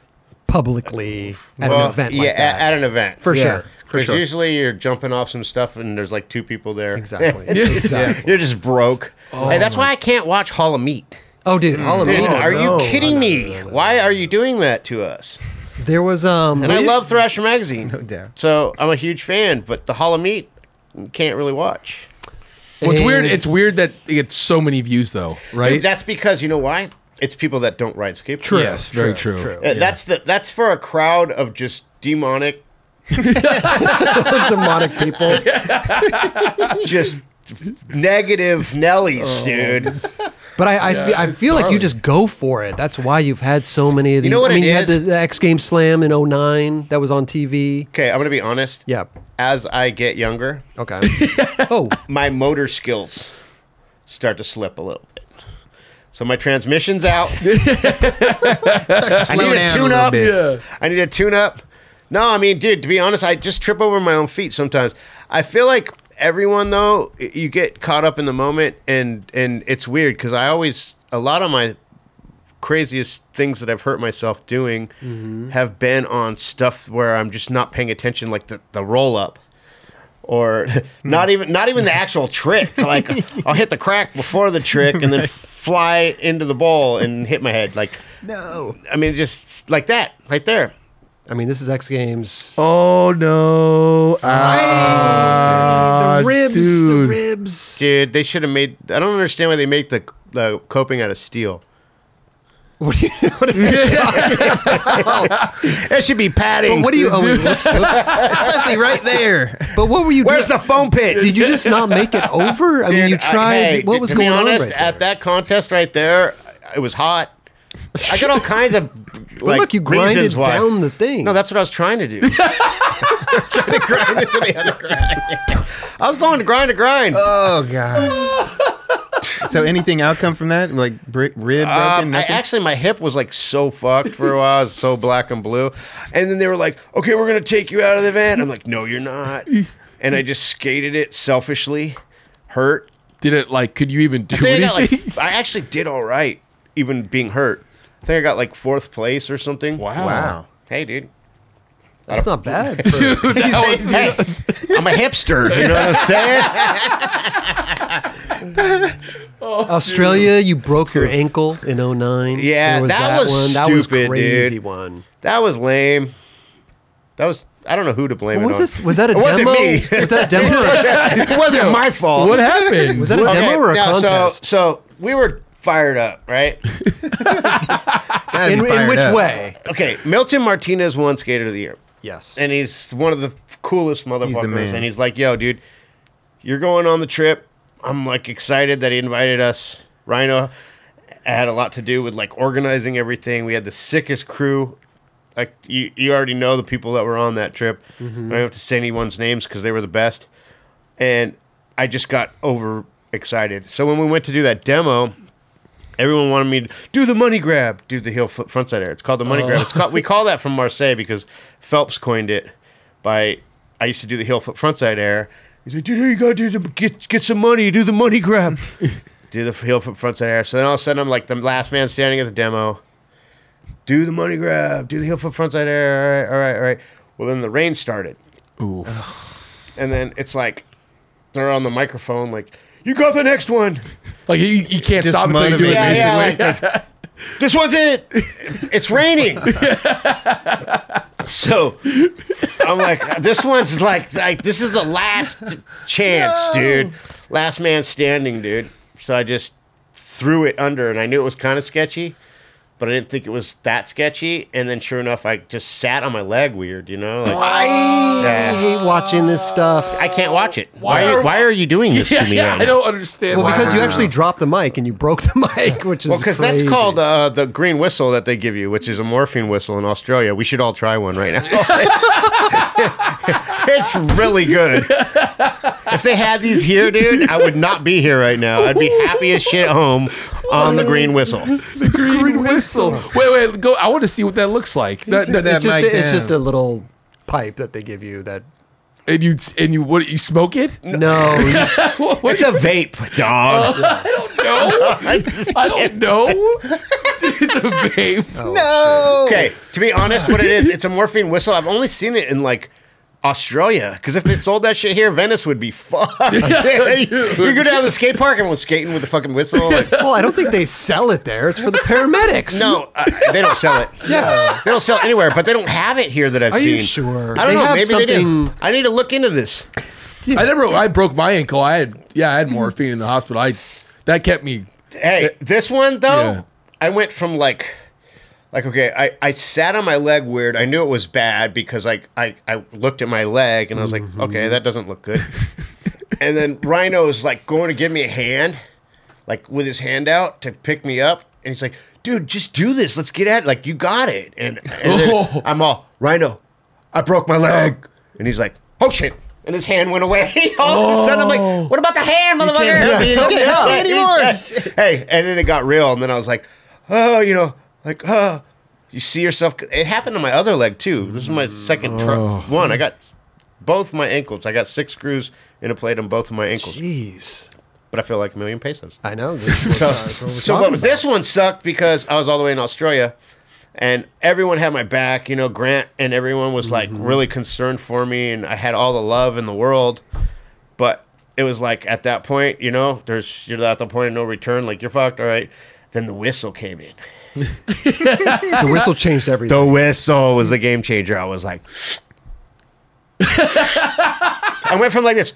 publicly at Well, an event yeah, like at, that. at an event for Yeah. sure, for 'Cause sure. usually you're jumping off some stuff and there's like two people there. Exactly. exactly. You're just broke. hey, that's why I can't watch Hall of Meat. Oh, dude, Hall of Dude, me. are no, you kidding no, me? no. Why are you doing that to us? There was um. And I love Thrasher magazine. No doubt. So I'm a huge fan, but the Hall of Meat can't really watch. What's weird? It's weird that it gets so many views though, right? That's because you know why? It's people that don't ride skateboards. True. yes, very true. true. Uh, That's the that's for a crowd of just demonic, demonic people. just negative Nellies, dude. But I, I, fe- I it's feel like you just go for it. That's why you've had so many of these. You know what I mean, it you had the, the X Games Slam in 09 that was on TV. Okay, I'm gonna be honest. Yeah. As I get younger, Okay. oh, my motor skills start to slip a little bit. So my transmission's out. I need a down a tune-up. Yeah. I need a tune up. No, I mean, dude, to be honest, I just trip over my own feet sometimes. I feel like everyone though, you get caught up in the moment and and it's weird cuz I always a lot of my craziest things that I've hurt myself doing have been on stuff where I'm just not paying attention, like the, the roll up. Or not even not even the actual trick. Like I'll hit the crack before the trick and then fly into the bowl and hit my head. Like No. I mean, just like that, right there. I mean, this is X Games. Oh no! Ah, the ribs, the ribs. Dude, they should have made. I don't understand why they make the the coping out of steel. What do you? What, do you, It should be padding. but what do you? Oh, whoops, whoops. Especially right there. But what were you? Where's doing? the foam pit? Did you just not make it over? I mean, you Dude, I- tried. hey, what was to going be honest, on right at that contest right there, it was hot. I got all kinds of But like look, you grinded why. down the thing. No, that's what I was trying to do. trying to grind it to the other grind. I was going to grind to grind. Oh gosh. So anything outcome from that? Like rib broken? Um, I, nothing? actually, my hip was like so fucked for a while. Was so black and blue. And then they were like, okay, we're going to take you out of the van. I'm like, no, you're not. And I just skated it selfishly, hurt. Did it like? Could you even do I think I anything? like, I actually did all right, even being hurt. I think I got like fourth place or something. wow. wow. Hey, dude. That's not bad. For, Dude, that was- Hey, I'm a hipster. You know what I'm saying? Oh, Australia, you broke your ankle in 09. Yeah, There that was one. That was crazy dude. one. That was lame. That was. I don't know who to blame What it was on. this? Was that a It wasn't demo? me. Was that a demo? It wasn't my fault. what happened? was that a What- demo or a yeah, contest? So, so we were fired up, right? Gotta in, in which up. way? Okay, Milton Martinez won Skater of the Year, Yes. and he's one of the coolest motherfuckers. man. And he's like, "Yo, dude, you're going on the trip. I'm like excited that he invited us. Rhino had a lot to do with like organizing everything. We had the sickest crew. Like you, you already know the people that were on that trip. Mm-hmm. I don't have to say anyone's names because they were the best. And I just got over excited. So when we went to do that demo, everyone wanted me to do the money grab, do the heel flip frontside air. It's called the money oh. grab. It's called, we call that from Marseille because Phelps coined it. By I used to do the heel flip frontside air. He's like, dude, you gotta do the get get some money, do the money grab, do the heel flip frontside air. So then all of a sudden I'm like the last man standing at the demo. Do the money grab, do the heel flip frontside air. All right, all right, all right. Well, then the rain started. Ooh. And then it's like they're on the microphone, like, you got the next one. Like you, you can't Just stop until you do it. Yeah, Basically. yeah, like, this one's it. It's raining. so I'm like, this one's like, like this is the last chance, dude. Last man standing, dude. So I just threw it under, and I knew it was kind of sketchy, but I didn't think it was that sketchy. And then, sure enough, I just sat on my leg weird, you know. Like, I Yeah. hate watching this stuff. I can't watch it. Why? Why Are, are- why are you doing this yeah, to me? yeah, I don't understand. Well, why. because you actually dropped the mic and you broke the mic, which is Well, because that's called uh, the green whistle that they give you, which is a morphine whistle in Australia. We should all try one right now. it's really good. If they had these here, dude, I would not be here right now. I'd be happy as shit at home on the green whistle. The green whistle. Wait, wait, go. I want to see what that looks like. That, Turn that- that It's just, a, it's just a little pipe that they give you that. and you and you what? You smoke it? No, What- what- It's a vape, dog. Oh, I don't know. I don't know. it's a vape. Oh, no. Okay, to be honest, what it is, it's a morphine whistle. I've only seen it in like Australia. Because if they sold that shit here, Venice would be fucked. you go down to the skate park, everyone's skating with the fucking whistle. Like, Well, I don't think they sell it there. It's for the paramedics. no, uh, they don't sell it. Yeah. They don't sell it anywhere, but they don't have it here that I've Are seen. you sure? I don't They know. have Maybe they do. something- I need to look into this. I never. I broke my ankle. I had yeah. I had morphine in the hospital. I that kept me. Hey, this one though, Yeah. I went from like, like okay, I, I sat on my leg weird. I knew it was bad because like I, I looked at my leg and I was like, mm-hmm. okay, that doesn't look good. and then Rhino was like going to give me a hand, like with his hand out to pick me up, and he's like, dude, just do this. Let's get at it. Like you got it. And, and Oh. I'm all Rhino, I broke my leg, and he's like, oh shit. And his hand went away. All of a sudden, I'm like, oh. "What about the hand, motherfucker? can't help me- you can't help me anymore." hey, and then it got real, and then I was like, oh, you know, like, oh, you see yourself. It happened to my other leg too. This is my second tr- one. I got both my ankles. I got six screws in a plate on both of my ankles. Jeez. but I feel like a million pesos. I know. So, uh, that's what we're so but this one sucked because I was all the way in Australia, and everyone had my back. You know, Grant and everyone was like Mm-hmm. really concerned for me, and I had all the love in the world. But it was like at that point, you know, there's you're at the point of no return. Like you're fucked. All right. Then the whistle came in. The whistle changed everything. The whistle was the game changer. I was like, I went from like this.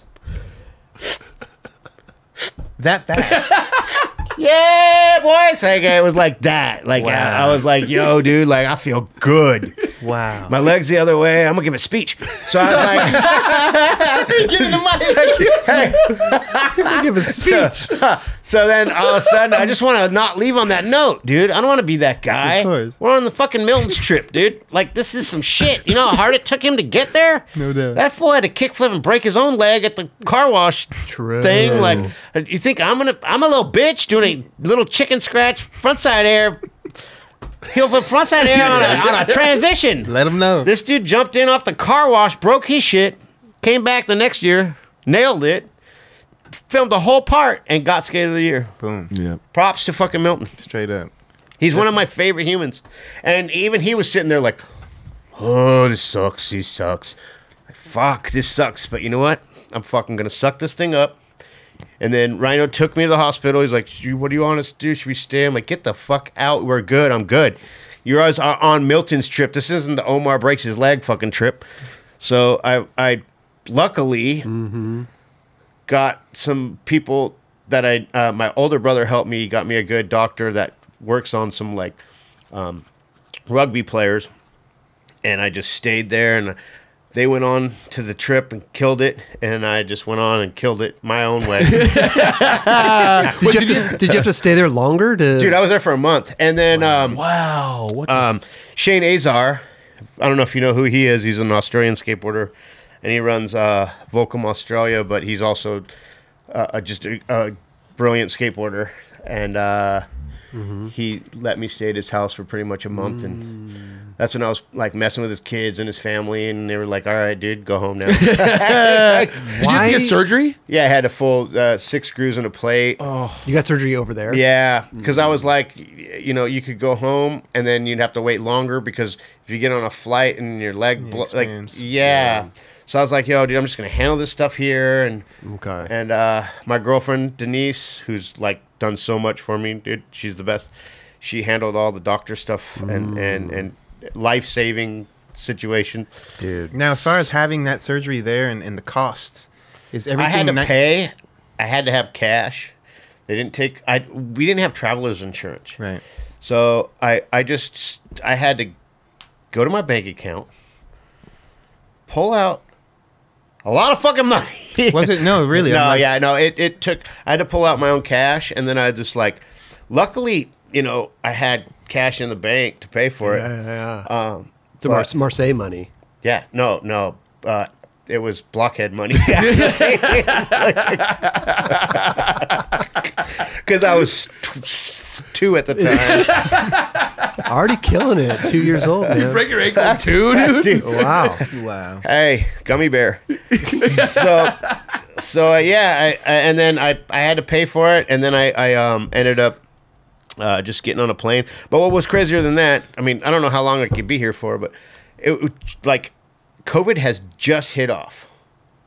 That fast. Yeah, boys. Like it was like that. Like I, I was like, yo, dude. Like I feel good. wow. My legs the other way. I'm gonna give a speech. So I was like, give me the mic. hey. Give a speech. So then all of a sudden, I just want to not leave on that note, dude. I don't want to be that guy. We're on the fucking Milton's trip, dude. Like this is some shit. You know how hard it took him to get there? No doubt. That fool had to kickflip and break his own leg at the car wash True. thing. Like, you think I'm gonna? I'm a little bitch doing a little chicken scratch frontside air. Heel flip frontside air on a, on a transition. Let him know. This dude jumped in off the car wash, broke his shit, came back the next year, nailed it, filmed the whole part, and got skate of the year. Boom. Yeah. Props to fucking Milton. Straight up. He's one of my favorite humans. And even he was sitting there like, oh, this sucks. He sucks. Like, Fuck, this sucks. But you know what? I'm fucking going to suck this thing up. And then Rhino took me to the hospital. He's like, what do you want us to do? Should we stay? I'm like, get the fuck out. We're good. I'm good. You guys are on Milton's trip. This isn't the Omar breaks his leg fucking trip. So I, I luckily got some people that I, uh, my older brother helped me, got me a good doctor that works on some like um, rugby players. And I just stayed there and they went on to the trip and killed it. And I just went on and killed it my own way. Did you, have to, did you have to stay there longer to? Dude, I was there for a month. And then um, Wow. What? um, Shane Azar, I don't know if you know who he is. He's an Australian skateboarder, and he runs uh, Volcom Australia. But he's also uh, a- just a, a brilliant skateboarder, and uh, he let me stay at his house for pretty much a month, and that's when I was like messing with his kids and his family, and they were like, "All right, dude, go home now." Did you have to why- get surgery? yeah, I had a full uh, six screws and a plate. Oh, you got surgery over there. Yeah, because I was like, you know, you could go home and then you'd have to wait longer because if you get on a flight and your leg, blo- like, expands. yeah. So I was like, yo, dude, I'm just gonna handle this stuff here, and Okay. and uh, my girlfriend Denise, who's like done so much for me, dude, she's the best. She handled all the doctor stuff and and and life saving situation. Dude. Now, as far as having that surgery there and, and the cost, is everything? I had to ni- pay. I had to have cash. They didn't take. I we didn't have travelers insurance. Right. So I I just I had to go to my bank account, pull out a lot of fucking money. Was it? No, really. no, like- yeah, no. It it took. I had to pull out my own cash, and then I just like, luckily, you know, I had cash in the bank to pay for it. Yeah, yeah, yeah. Um, the but- Mar- Marseille money. yeah, no, no. Uh, it was blockhead money. Because I was t- two at the time. Already killing it. Two years old, man. Break your ankle too, dude. Dude. Wow. Wow. Hey, gummy bear. so, so uh, yeah, I, I, and then I, I had to pay for it, and then I, I um, ended up uh, just getting on a plane. But what was crazier than that? I mean, I don't know how long I could be here for, but it like COVID has just hit off,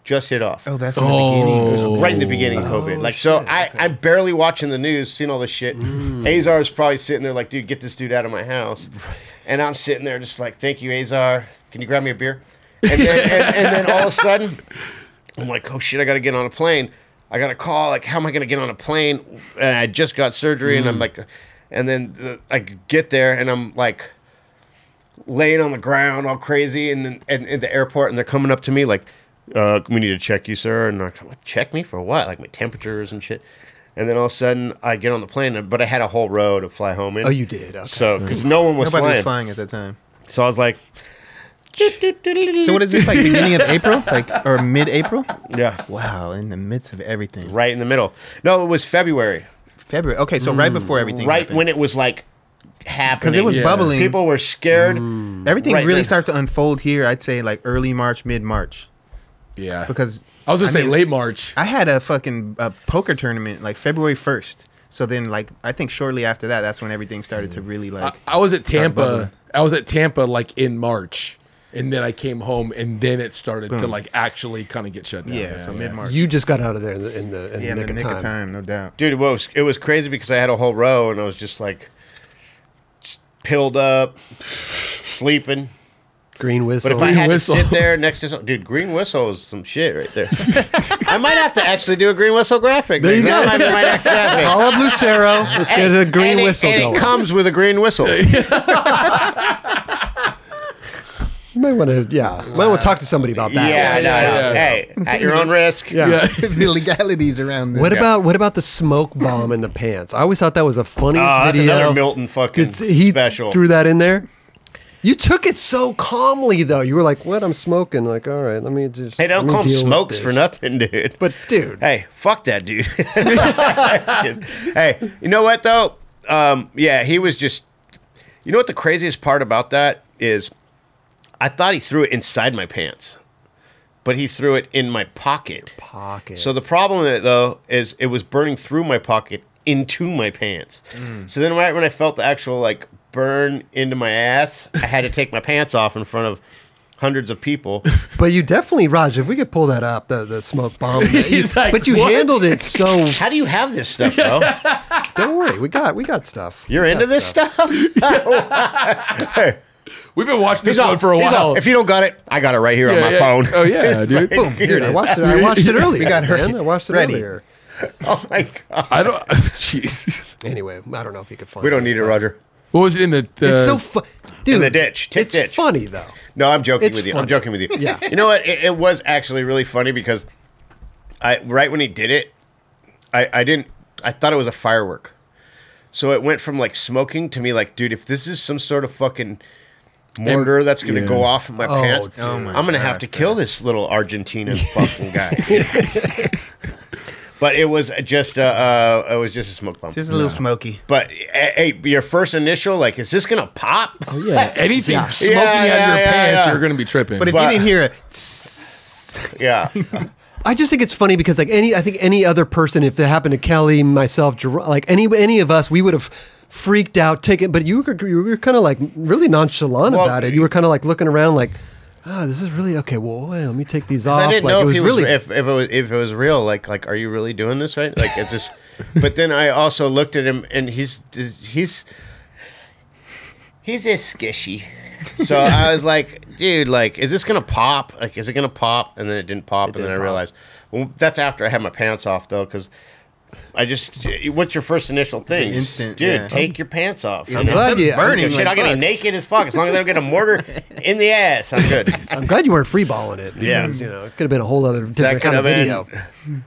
just hit off. Oh, that's in the beginning. Oh. Right in the beginning of oh, COVID. Like, so I, I'm barely watching the news, seeing all this shit. Mm. Azar is probably sitting there like, dude, get this dude out of my house. And I'm sitting there just like, thank you, Azar. Can you grab me a beer? And then, and, and then all of a sudden, I'm like, oh shit, I got to get on a plane. I got a call, like, how am I going to get on a plane? And I just got surgery, and I'm mm. like, and then the, I get there, and I'm like, laying on the ground all crazy and then and, in the airport and they're coming up to me like uh, we need to check you sir and I'm like check me for what like my temperatures and shit and then all of a sudden I get on the plane but I had a whole row to fly home in Oh, you did. Okay. so because no one was Nobody flying was flying at that time. so I was like So what is this like? Beginning of April, like or mid-April? yeah Wow, in the midst of everything. right in the middle no it was February February. Okay, so right before everything. right when it was like happening because it was Yeah. bubbling. people were scared everything right really then. started to unfold here. I'd say like early March, mid March, Yeah. because I was gonna I say mean- late March. I had a fucking uh, poker tournament like February first. So then, like, I think shortly after that, that's when everything started to really like. I, I was at. Tampa. I was at Tampa like in March, and then I came home, and then it started to like actually kind of get shut down. yeah, so mid March. You just got out of there in the in the, in Yeah, the in nick, the of, time. of time, no doubt. Dude, it was it was crazy because I had a whole row and I was just like just pilled up, sleeping. Green But whistle. if I Green had Whistle. to sit there next to some, dude, green whistle is some shit right there. I might have to actually do a green whistle graphic. There you That go. might be my next graphic. Call up Lucero. Let's get a green and it- whistle and going. It comes with a green whistle. you might want to, yeah, might want to talk to somebody about that. yeah, one. no, no. yeah. Hey, at your own risk. Yeah. Yeah. the legalities around this. What Yeah. about what about the smoke bomb in the pants? I always thought that was a funniest Oh, that's video. another Milton fucking It's- he special. threw that in there. You took it so calmly though. You were like, "What? I'm smoking." Like, all right, let me just. Hey, don't call him smokes for nothing, dude. But dude, Hey, fuck that dude. hey, you know what though? Um, yeah, he was just. You know what the craziest part about that is? I thought he threw it inside my pants, but he threw it in my pocket. pocket. So the problem with it though is it was burning through my pocket into my pants. So then right when I felt the actual like burn into my ass, I had to take my pants off in front of hundreds of people. but you definitely, Raj, if we could pull that up, the the smoke bomb. He's like, but you "What?" handled it so. How do you have this stuff, though? Don't worry, we got we got stuff. You're We into this stuff? We've been watching this He's all- one for a he's all, while. if you don't got it, I got it right here on my yeah. phone. Oh yeah, dude. Boom, dude, I watched it. I watched it earlier. We got her. man. I watched it ready. earlier. oh my god. I don't. Jeez. Anyway, I don't know if you could find. We don't need it, Roger. What was it in the? the It's so fu- dude. the ditch, tit It's ditch. funny though. No, I'm joking It's with you. funny. I'm joking with you. Yeah. You know what? It, it was actually really funny because I right when he did it, I I didn't I thought it was a firework. So it went from like smoking to me like, dude, if this is some sort of fucking mortar that's gonna yeah. go off in my Oh, pants, dude. Oh my I'm gonna have gosh, to kill this little Argentinian fucking guy. but it was just uh, uh it was just a smoke bomb. Just a little smoky. but hey, hey, your first initial like, is this gonna pop? Oh, yeah. Anything Yeah. smoking Yeah, out of yeah, your yeah, pants, yeah. you're gonna be tripping. But if But- you didn't hear a, Yeah. I just think it's funny because like any, I think any other person, if it happened to Kelly, myself, Jer- like any any of us, we would have freaked out, taken. But you were you were kind of like really nonchalant Well, about it. You were kind of like looking around, like, ah, this is really okay. Well, wait, let me take these off. I didn't like know it if was he was really. if, if it was if it was real. Like like, are you really doing this right? Like it's just. but then I also looked at him, and he's he's he's just skishy. So I was like, dude, like, is this gonna pop? Like, is it gonna pop? And then it didn't pop, and then I pop. realized, well, that's after I had my pants off though, because. I just, what's your first initial thing? instant, dude. yeah. Take your pants off. I'm glad you. burning. Shit, I'll get fuck. naked as fuck as long as I don't get a mortar in the ass. I'm good. I'm glad you weren't freeballing it. Yeah. because, you know, it could have been a whole other different could kind of video. been-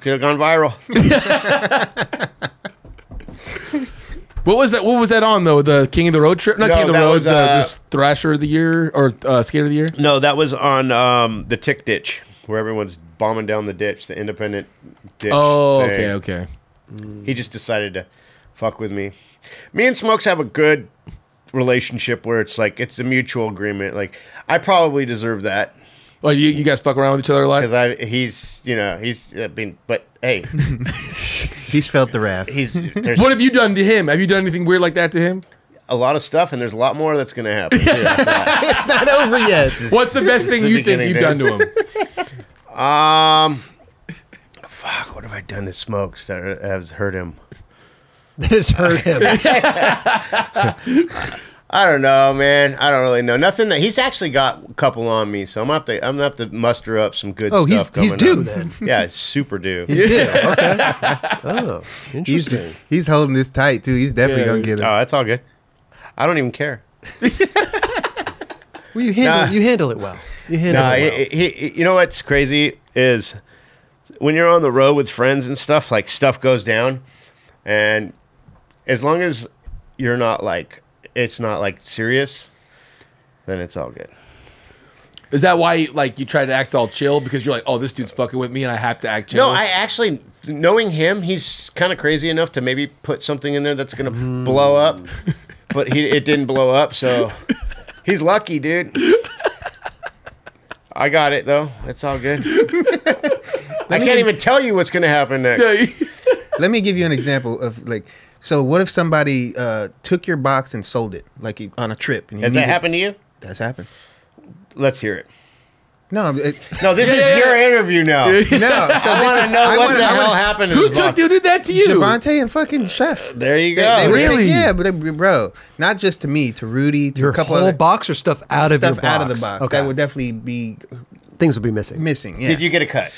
Could have gone viral. what was that? What was that on though? The King of the Road trip? Not No, King of the Road. was, the, uh, this Thrasher of the Year or uh, Skater of the Year? No, that was on um, the Tick Ditch, where everyone's bombing down the ditch, the independent ditch. Oh, thing. okay, okay. He just decided to fuck with me. Me and Smokes have a good relationship where it's like it's a mutual agreement. Like I probably deserve that Well, you, you guys fuck around with each other a lot. because I he's you know he's I been but hey, he's felt the wrath. he's What have you done to him? Have you done anything weird like that to him? a lot of stuff and there's a lot more that's gonna happen. too. it's not over yet. What's the best thing the you think you've done to him? um, fuck, what have I done to Smokes that has hurt him? That has hurt him. I don't know, man. I don't really know. Nothing that he's actually got a couple on me, so I'm gonna have to I'm gonna have to muster up some good Oh, he's stuff. he's coming due up. then. Yeah, it's super due. He's due. Okay. Oh, He's, interesting. he's holding this tight too. He's definitely Yeah. gonna get him. Oh, that's all good. I don't even care. Well, you handle Nah. you handle it well. You handle Nah, it well. he, he, you know what's crazy is when you're on the road with friends and stuff, like stuff goes down, and as long as you're not like it's not like serious, then it's all good. Is that why like you try to act all chill because you're like, oh, this dude's fucking with me and I have to act chill? No, I actually knowing him, he's kind of crazy enough to maybe put something in there that's gonna blow up, mm. but he it didn't blow up, so he's lucky, dude. I got it though. It's all good. I can't even tell you what's gonna happen next. Let me give you an example of like. So what if somebody uh, took your box and sold it, like on a trip? And you Has that needed- happened to you? That's happened. Let's hear it. No, it, No, this Yeah, is yeah, your interview now. no. So I this want to is- know I what wanna- the I hell wanna- happened. Who the took box. who did that to you? Javante and fucking Chef. There you go. they would take- Really? yeah, but they, bro, not just to me, to Rudy, to Your a couple whole other box or stuff out of your stuff box? out of the box. Okay. That would definitely be Things will be missing. missing. Yeah. Did you get a cut?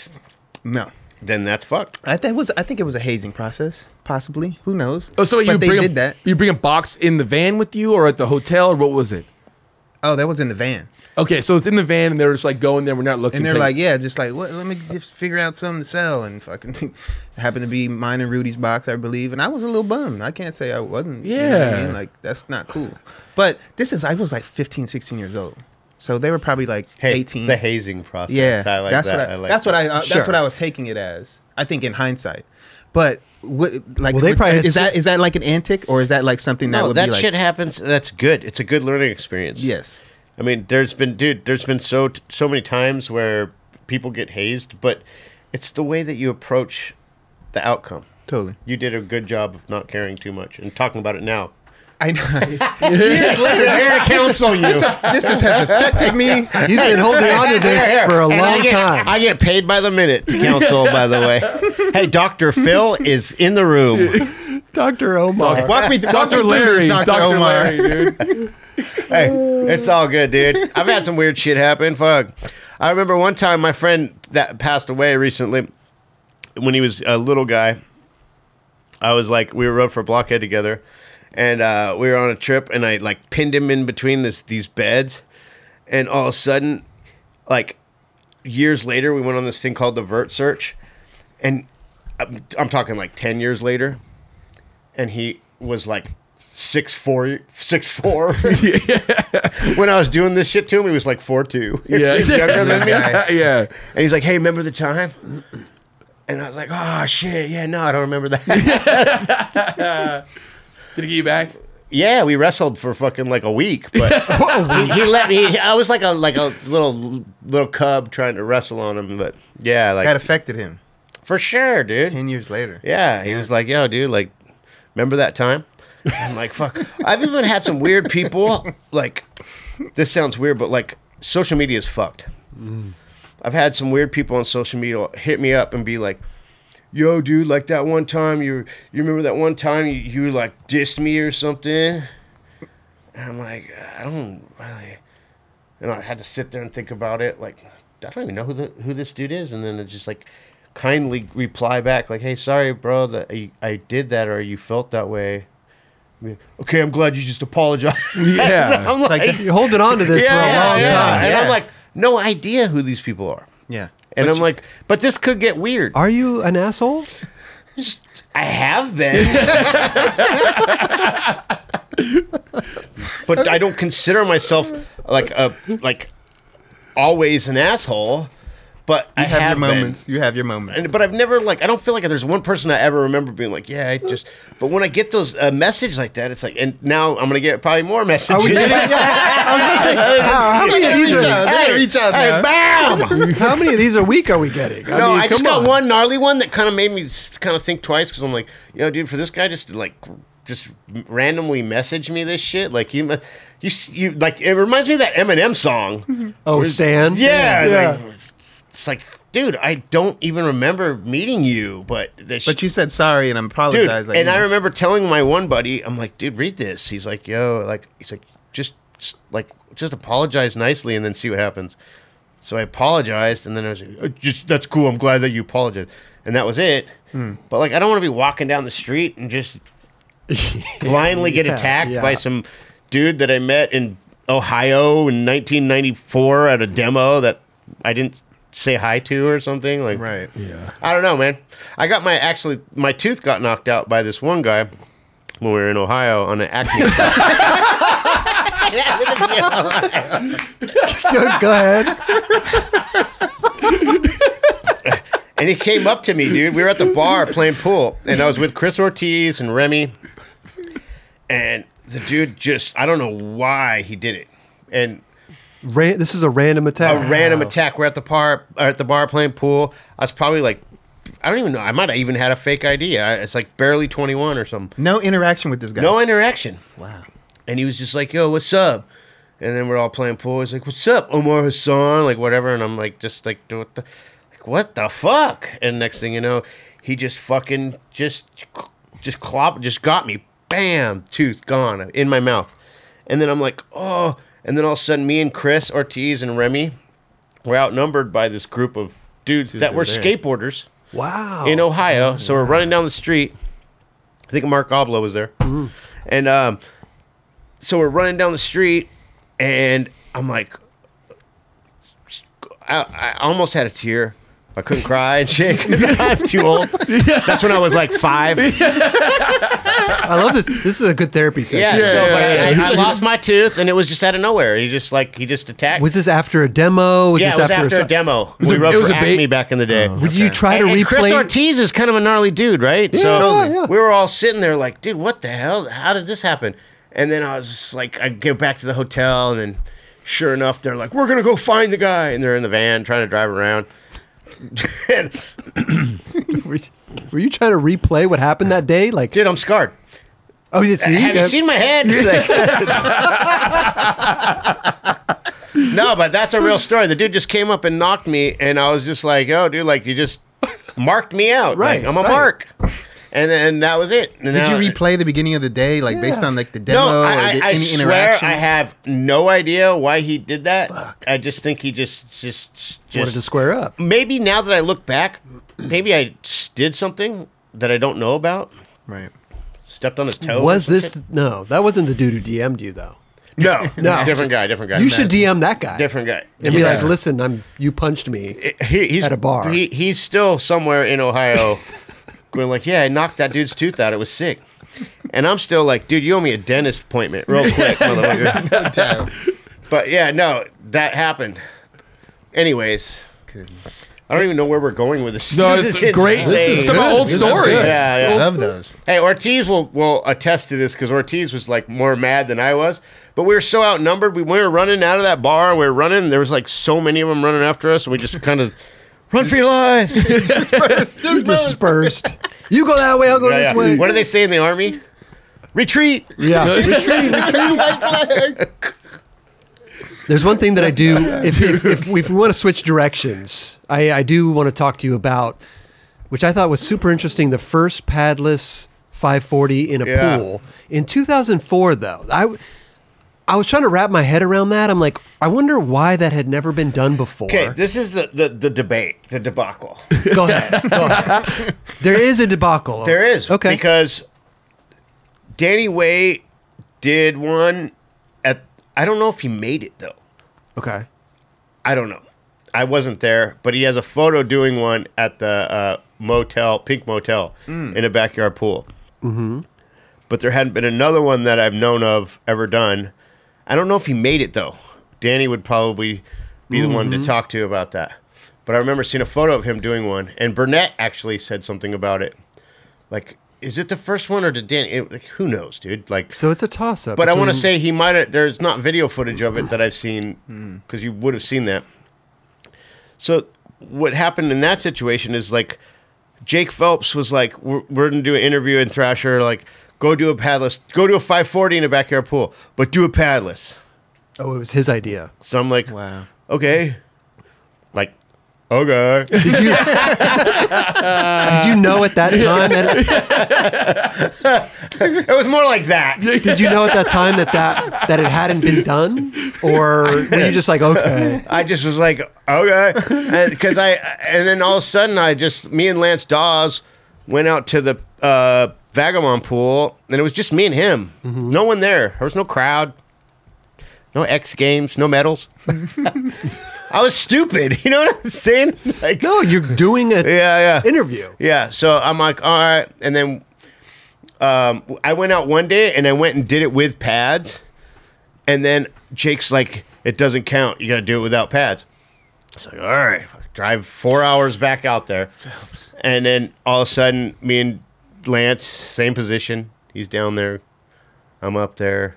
No. Then that's fucked. I think it was. I think it was a hazing process, possibly. Who knows? Oh, so you but they bring did a, that. You bring a box in the van with you, or at the hotel, or what was it? Oh, that was in the van, Okay, so it's in the van, and they're just like going there. We're not looking. and they're take- like, "Yeah, just like, what? Let me just figure out something to sell." And fucking it happened to be mine and Rudy's box, I believe. And I was a little bummed. I can't say I wasn't. you know I Yeah. mean? like that's not cool. But this is. I was like 15, 16 years old, so they were probably like Hey, eighteen. the hazing process. Yeah, I like that's that. what I, like that's what. I uh, Sure. that's what I was taking it as. I think in hindsight, but what, like Well, they with- probably is that is that like an antic or is that like something that No, would that be like shit happens. That's good. It's a good learning experience. yes, I mean, there's been, dude, there's been so so many times where people get hazed, but it's the way that you approach the outcome. totally. You did a good job of not caring too much and talking about it now. I know. Years later, this, Here to counsel you. this, this has affected me. You've been holding on to this Here, here. for a And long I get, time. I get paid by the minute to counsel, by the way. Hey, Dr. Phil is in the room. Dr. Omar. Walk me, walk me Dr. through Larry, this, Dr. Dr. Omar. Larry, dude. Hey, it's all good, dude. I've had some weird shit happen. Fuck. I remember one time my friend that passed away recently, when he was a little guy, I was like, we rode for Blockhead together, and uh, we were on a trip, and I like pinned him in between this these beds, and all of a sudden, like years later, we went on this thing called the Vert Search, and I'm, I'm talking like ten years later, and he was like six four six four. when I was doing this shit to him, he was like four two. Yeah, He's younger than me. yeah. And he's like, "Hey, remember the time?" And I was like, "Oh shit, yeah, no, I don't remember that." Did he get you back? yeah, we wrestled for fucking like a week, but he, he let me. I was like a like a little little cub trying to wrestle on him, but yeah, like That affected him for sure, dude. ten years later. Yeah, he was like, "Yo, dude, like, remember that time?" I'm like, "Fuck." I've even had some weird people. Like, this sounds weird, but like, social media is fucked. Mm. I've had some weird people on social media hit me up and be like, "Yo, dude, like that one time you you remember that one time you, you like dissed me or something?" And I'm like, I don't really. And I had to sit there and think about it. Like, I don't even know who the, who this dude is. And then it's just like kindly reply back, like, "Hey, sorry, bro, that I, I did that or you felt that way." Okay, I'm glad you just apologized. Yeah. I'm like, You're holding on to this yeah, for a long yeah. time. And I'm like, no idea who these people are. Yeah, And But I'm like, but this could get weird. Are you an asshole? I have been. but I don't consider myself like a like always an asshole. But I have, have your been. moments. You have your moments. And, but I've never like I don't feel like there's one person I ever remember being like, yeah, I just. But when I get those uh, message like that, it's like, and now I'm gonna get probably more messages. Are we getting- how, how many of these reach are? out. They're gonna reach out Hey, bam! How many of these a week are we getting? No, mean, I just come got on. one gnarly one that kind of made me kind of think twice because I'm like, yo, dude, for this guy just like just randomly message me this shit, like you, you, you like it reminds me of that Eminem song. Oh, Stan. Yeah, yeah. like, it's like, dude, I don't even remember meeting you, but this. But you said sorry and I dude, apologize. like, and you I remember telling my one buddy, I'm like, dude, read this. He's like, yo, like, he's like, just, just like, just apologize nicely and then see what happens. So I apologized, and then I was like, "Uh, just that's cool. I'm glad that you apologized, and that was it. Hmm. But like, I don't want to be walking down the street and just blindly get Yeah, attacked yeah. by some dude that I met in Ohio in 1994 at a demo that I didn't say hi to or something. Like, right. Yeah. I don't know, man. I got my actually my tooth got knocked out by this one guy when we were in Ohio on an Acme. Go, go ahead. and he came up to me, dude. We were at the bar playing pool, and I was with Chris Ortiz and Remy, and the dude just I don't know why he did it, and Ran, this is a random attack. a random attack. We're at the bar, at the bar playing pool. I was probably like, I don't even know. I might have even had a fake ID. I, it's like barely 21 or something. No interaction with this guy. No interaction. Wow. And he was just like, "Yo, what's up?" And then we're all playing pool. He's like, "What's up, Omar Hassan?" Like whatever. And I'm like, just like, what the, like what the fuck? And next thing you know, he just fucking just just clop just got me. Bam, tooth gone in my mouth. And then I'm like, oh. And then all of a sudden, me and Chris Ortiz and Remy were outnumbered by this group of dudes that were there. skateboarders Wow. in Ohio. So we're running down the street. I think Mark Oblow was there. And um, so we're running down the street, and I'm like, I, I almost had a tear. I couldn't cry and shake. I was too old. That's when I was like five. I love this. This is a good therapy session. so yeah, but I- yeah. I, I lost my tooth, and it was just out of nowhere. He just like he just attacked. Was this after a demo? Was yeah, this it was after, a si- demo. was we a- wrote it was for a bait- Acme back in the day. Would you try to and, and Chris? Ortiz is kind of a gnarly dude, right? Yeah, so oh, yeah. we were all sitting there like, dude, what the hell? How did this happen? And then I was just like, I go back to the hotel, and then sure enough, they're like, we're gonna go find the guy, and they're in the van trying to drive around. Were, you, were you trying to replay what happened that day? Like, dude, I'm scarred. oh, you see? Have you seen my head? no, but that's a real story. The dude just came up and knocked me, and I was just like, "Oh, dude, like you just marked me out. Right, Like, I'm a right. mark." And then that was it. And Did now- you replay the beginning of the day, like based on like the demo No, or I, I, I any swear interaction? I have no idea why he did that. I just think he just just wanted to square up. maybe now that I look back, maybe I did something that I don't know about. right. Stepped on his toe. Was this shit. no? That wasn't the dude who DM'd you though. No, No. different guy, different guy. You should DM that guy different guy. and be Yeah. like, "Listen, I'm you punched me." he, he's At a bar. He, he's still somewhere in Ohio, going like, "Yeah, I knocked that dude's tooth out. It was sick." And I'm still like, "Dude, you owe me a dentist appointment, real quick, motherfucker." Damn. but yeah, no, that happened. Anyways, Goodness. I don't even know where we're going with this. No, it's This is great. insane. This is good. about old This stories. good. Yeah, yeah. Love those. Hey, Ortiz will will attest to this because Ortiz was like more mad than I was. But we were so outnumbered. We, we were running out of that bar. We were running. There was like so many of them running after us, and we just kind of run for your lives. You dispersed. you go that way. I'll go Yeah, this yeah. way. What do they say in the army? Retreat. Yeah. retreat, retreat. white flag. There's one thing that I do. If, if, if, we- if we want to switch directions, I, I do want to talk to you about, which I thought was super interesting. The first padless 540 in a Yeah. pool in 2004. Though I, I was trying to wrap my head around that. I'm like, I wonder why that had never been done before. Okay, this is the, the, the debate, the debacle. go ahead. Go ahead. There is a debacle. There is. Okay. Because Danny Way did one at, I don't know if he made it though. okay. I don't know. I wasn't there, but he has a photo doing one at the uh, motel, Pink Motel, in a backyard pool. Mm-hmm. But there hadn't been another one that I've known of ever done. I don't know if he made it though. Danny would probably be the one to mm-hmm. talk to about that. But I remember seeing a photo of him doing one, and Burnett actually said something about it. Like, is it the first one or did Danny? It, like, who knows, dude? Like, So it's a toss up. but I want to say he might have. There's not video footage of it that I've seen hmm. because you would have seen that. So what happened in that situation is like Jake Phelps was like, "We're, we're gonna do an interview in Thrasher. Like, go do a padless, go do a 540 in a backyard pool, but do a padless." Oh, it was his idea. So I'm like, Wow. okay, like, okay. Did you? did you know at that time that it was more like that. did you know at that time that that that it hadn't been done, or were you just like okay? I just was like, okay, because I, and then all of a sudden, I just me and Lance Dawes went out to the uh, Vagabond pool, and it was just me and him. No one there. There was no crowd, no X Games, no medals. I was stupid. You know what I'm saying? Like, No, you're doing a yeah, yeah. interview. Yeah, so I'm like, all right, and then um, I went out one day and I went and did it with pads, and then Jake's like, it doesn't count. You got to do it without pads. It's like, all right, drive four hours back out there, and then all of a sudden, me and Lance, same position. He's down there, I'm up there.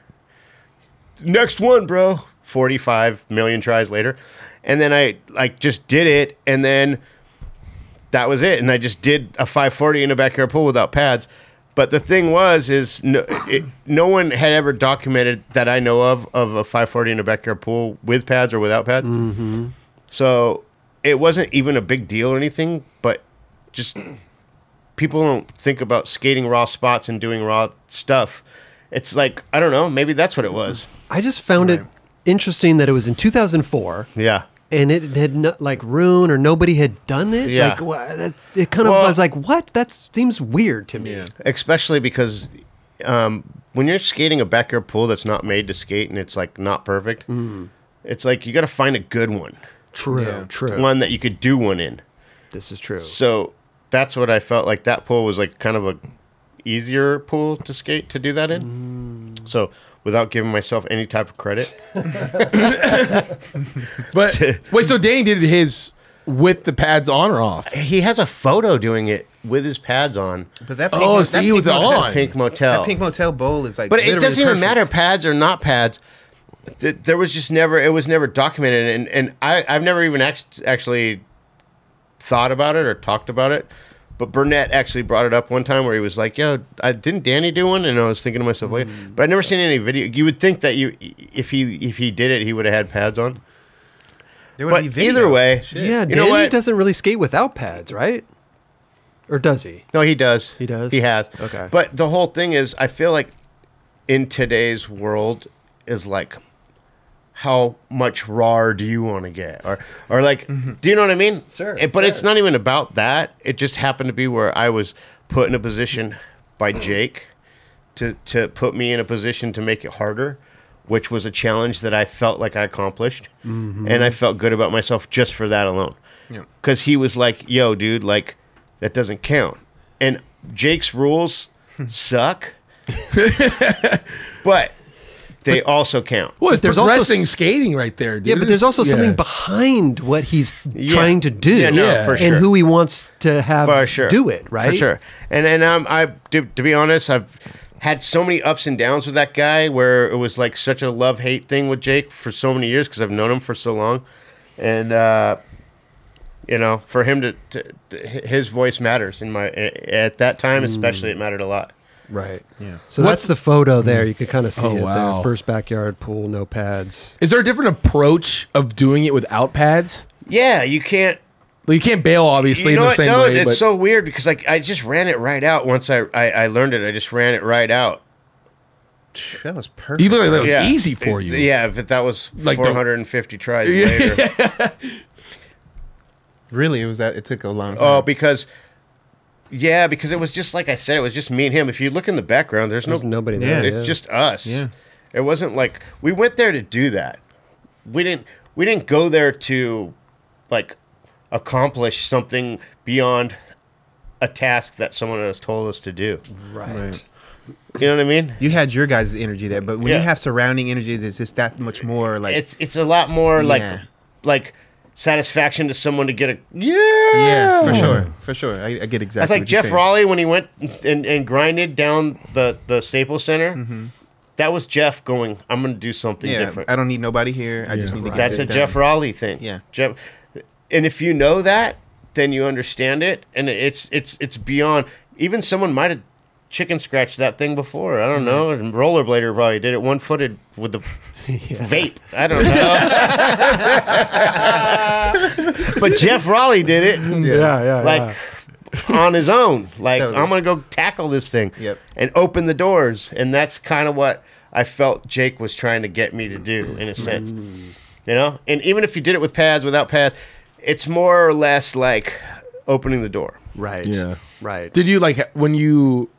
Next one, bro. 45 million tries later. And then I like just did it and then that was it. And I just did a 540 in a backyard pool without pads. But the thing was, is no, it, no one had ever documented that I know of of a 540 in a backyard pool with pads or without pads. Mm-hmm. So it wasn't even a big deal or anything. But just people don't think about skating raw spots and doing raw stuff. It's like I don't know. Maybe that's what it was. I just found it interesting that it was in 2004 Yeah. and it had not like Rune or nobody had done it. Yeah. Like, wha- it kind of Well- was like, what? That seems weird to me. Yeah. especially because um, when you're skating a backyard pool that's not made to skate and it's like not perfect, it's like you got to find a good one, True, Yeah. true. one that you could do one in. This is true. So that's what I felt like. That pool was like kind of a easier pool to skate to do that in. Mm. So without giving myself any type of credit, But wait, so Danny did his with the pads on or off? he has a photo doing it with his pads on. But that Oh, Mo- see, that with the on. Pink Motel. That pink motel bowl is like. But it doesn't even matter pads or not pads. There was just never it was never documented, and and I I've never even act- actually thought about it or talked about it. But Burnett actually brought it up one time where he was like, "Yo, I, didn't Danny do one?" And I was thinking to myself, "Wait," Mm. but I've never seen any video. You would think that you if he if he did it, he would have had pads on. There would But be video. either way, Shit. yeah, You Danny doesn't really skate without pads, right? Or does he? No, he does. He does? He has. Okay. But the whole thing is, I feel like in today's world is like, how much raw do you want to get, or or like, do you know what I mean? Sure, It- but it's not even about that. It just happened to be where I was put in a position by Jake to to put me in a position to make it harder. Which was a challenge that I felt like I accomplished, mm-hmm. and I felt good about myself just for that alone Yeah. because he was like, "Yo, dude, like that doesn't count." And Jake's rules suck, but they also count. Well, it's there's also progressing s- skating right there, dude. Yeah, but there's also Yeah. something behind what he's Yeah. trying to do, Yeah, no, Yeah. for and who he wants to have for sure do it, right? For sure. And and um, I to, to be honest, I've had so many ups and downs with that guy where it was like such a love hate thing with Jake for so many years because I've known him for so long, and uh, you know, for him to, to, to- his voice matters in my at that time especially it mattered a lot. Right. Yeah. So What's- that's the photo there. You could kind of see Oh, it wow. there. First backyard pool, no pads. Is there a different approach of doing it without pads? Yeah, you can't Well, you can't bail, obviously, you know in the what, same though? way. It's but so weird because like I just ran it right out once I, I I learned it. I just ran it right out. That was perfect. you look like that was yeah, easy for you. Yeah, but that was Like the- 450 tries later. Really, it was that. It took a long oh, time. Oh, because yeah, because it was just like I said, it was just me and him. If you look in the background, there's, There's no nobody there. It's yeah. just us. Yeah. It wasn't like we went there to do that. We didn't we didn't go there to like accomplish something beyond a task that someone has told us to do. right. Right. You know what I mean? You had your guys' energy there, but when Yeah. you have surrounding energy, there's just that much more like. It's it's a lot more like like satisfaction to someone to get a yeah. yeah, for sure, for sure. I, I get exactly. That's like what you're Jeff saying. Raleigh when he went and, and grinded down the, the Staples Center. Mm-hmm. That was Jeff going, I'm going to do something Yeah, different. I don't need nobody here. I just Yeah. need to get That's a this Jeff done. Raleigh thing. Yeah. Jeff. And if you know that, then you understand it, and it's it's it's beyond. Even someone might have chicken scratched that thing before. I don't know. Mm-hmm. And Rollerblader probably did it one footed with the vape. I don't know. but Jeff Raleigh did it. Yeah, yeah, like on his own. Like Totally. I'm gonna go tackle this thing Yep. and open the doors, and that's kind of what I felt Jake was trying to get me to do in a sense. You know, and even if you did it with pads, without pads, it's more or less like opening the door. Right. Yeah. Right. Did you like when you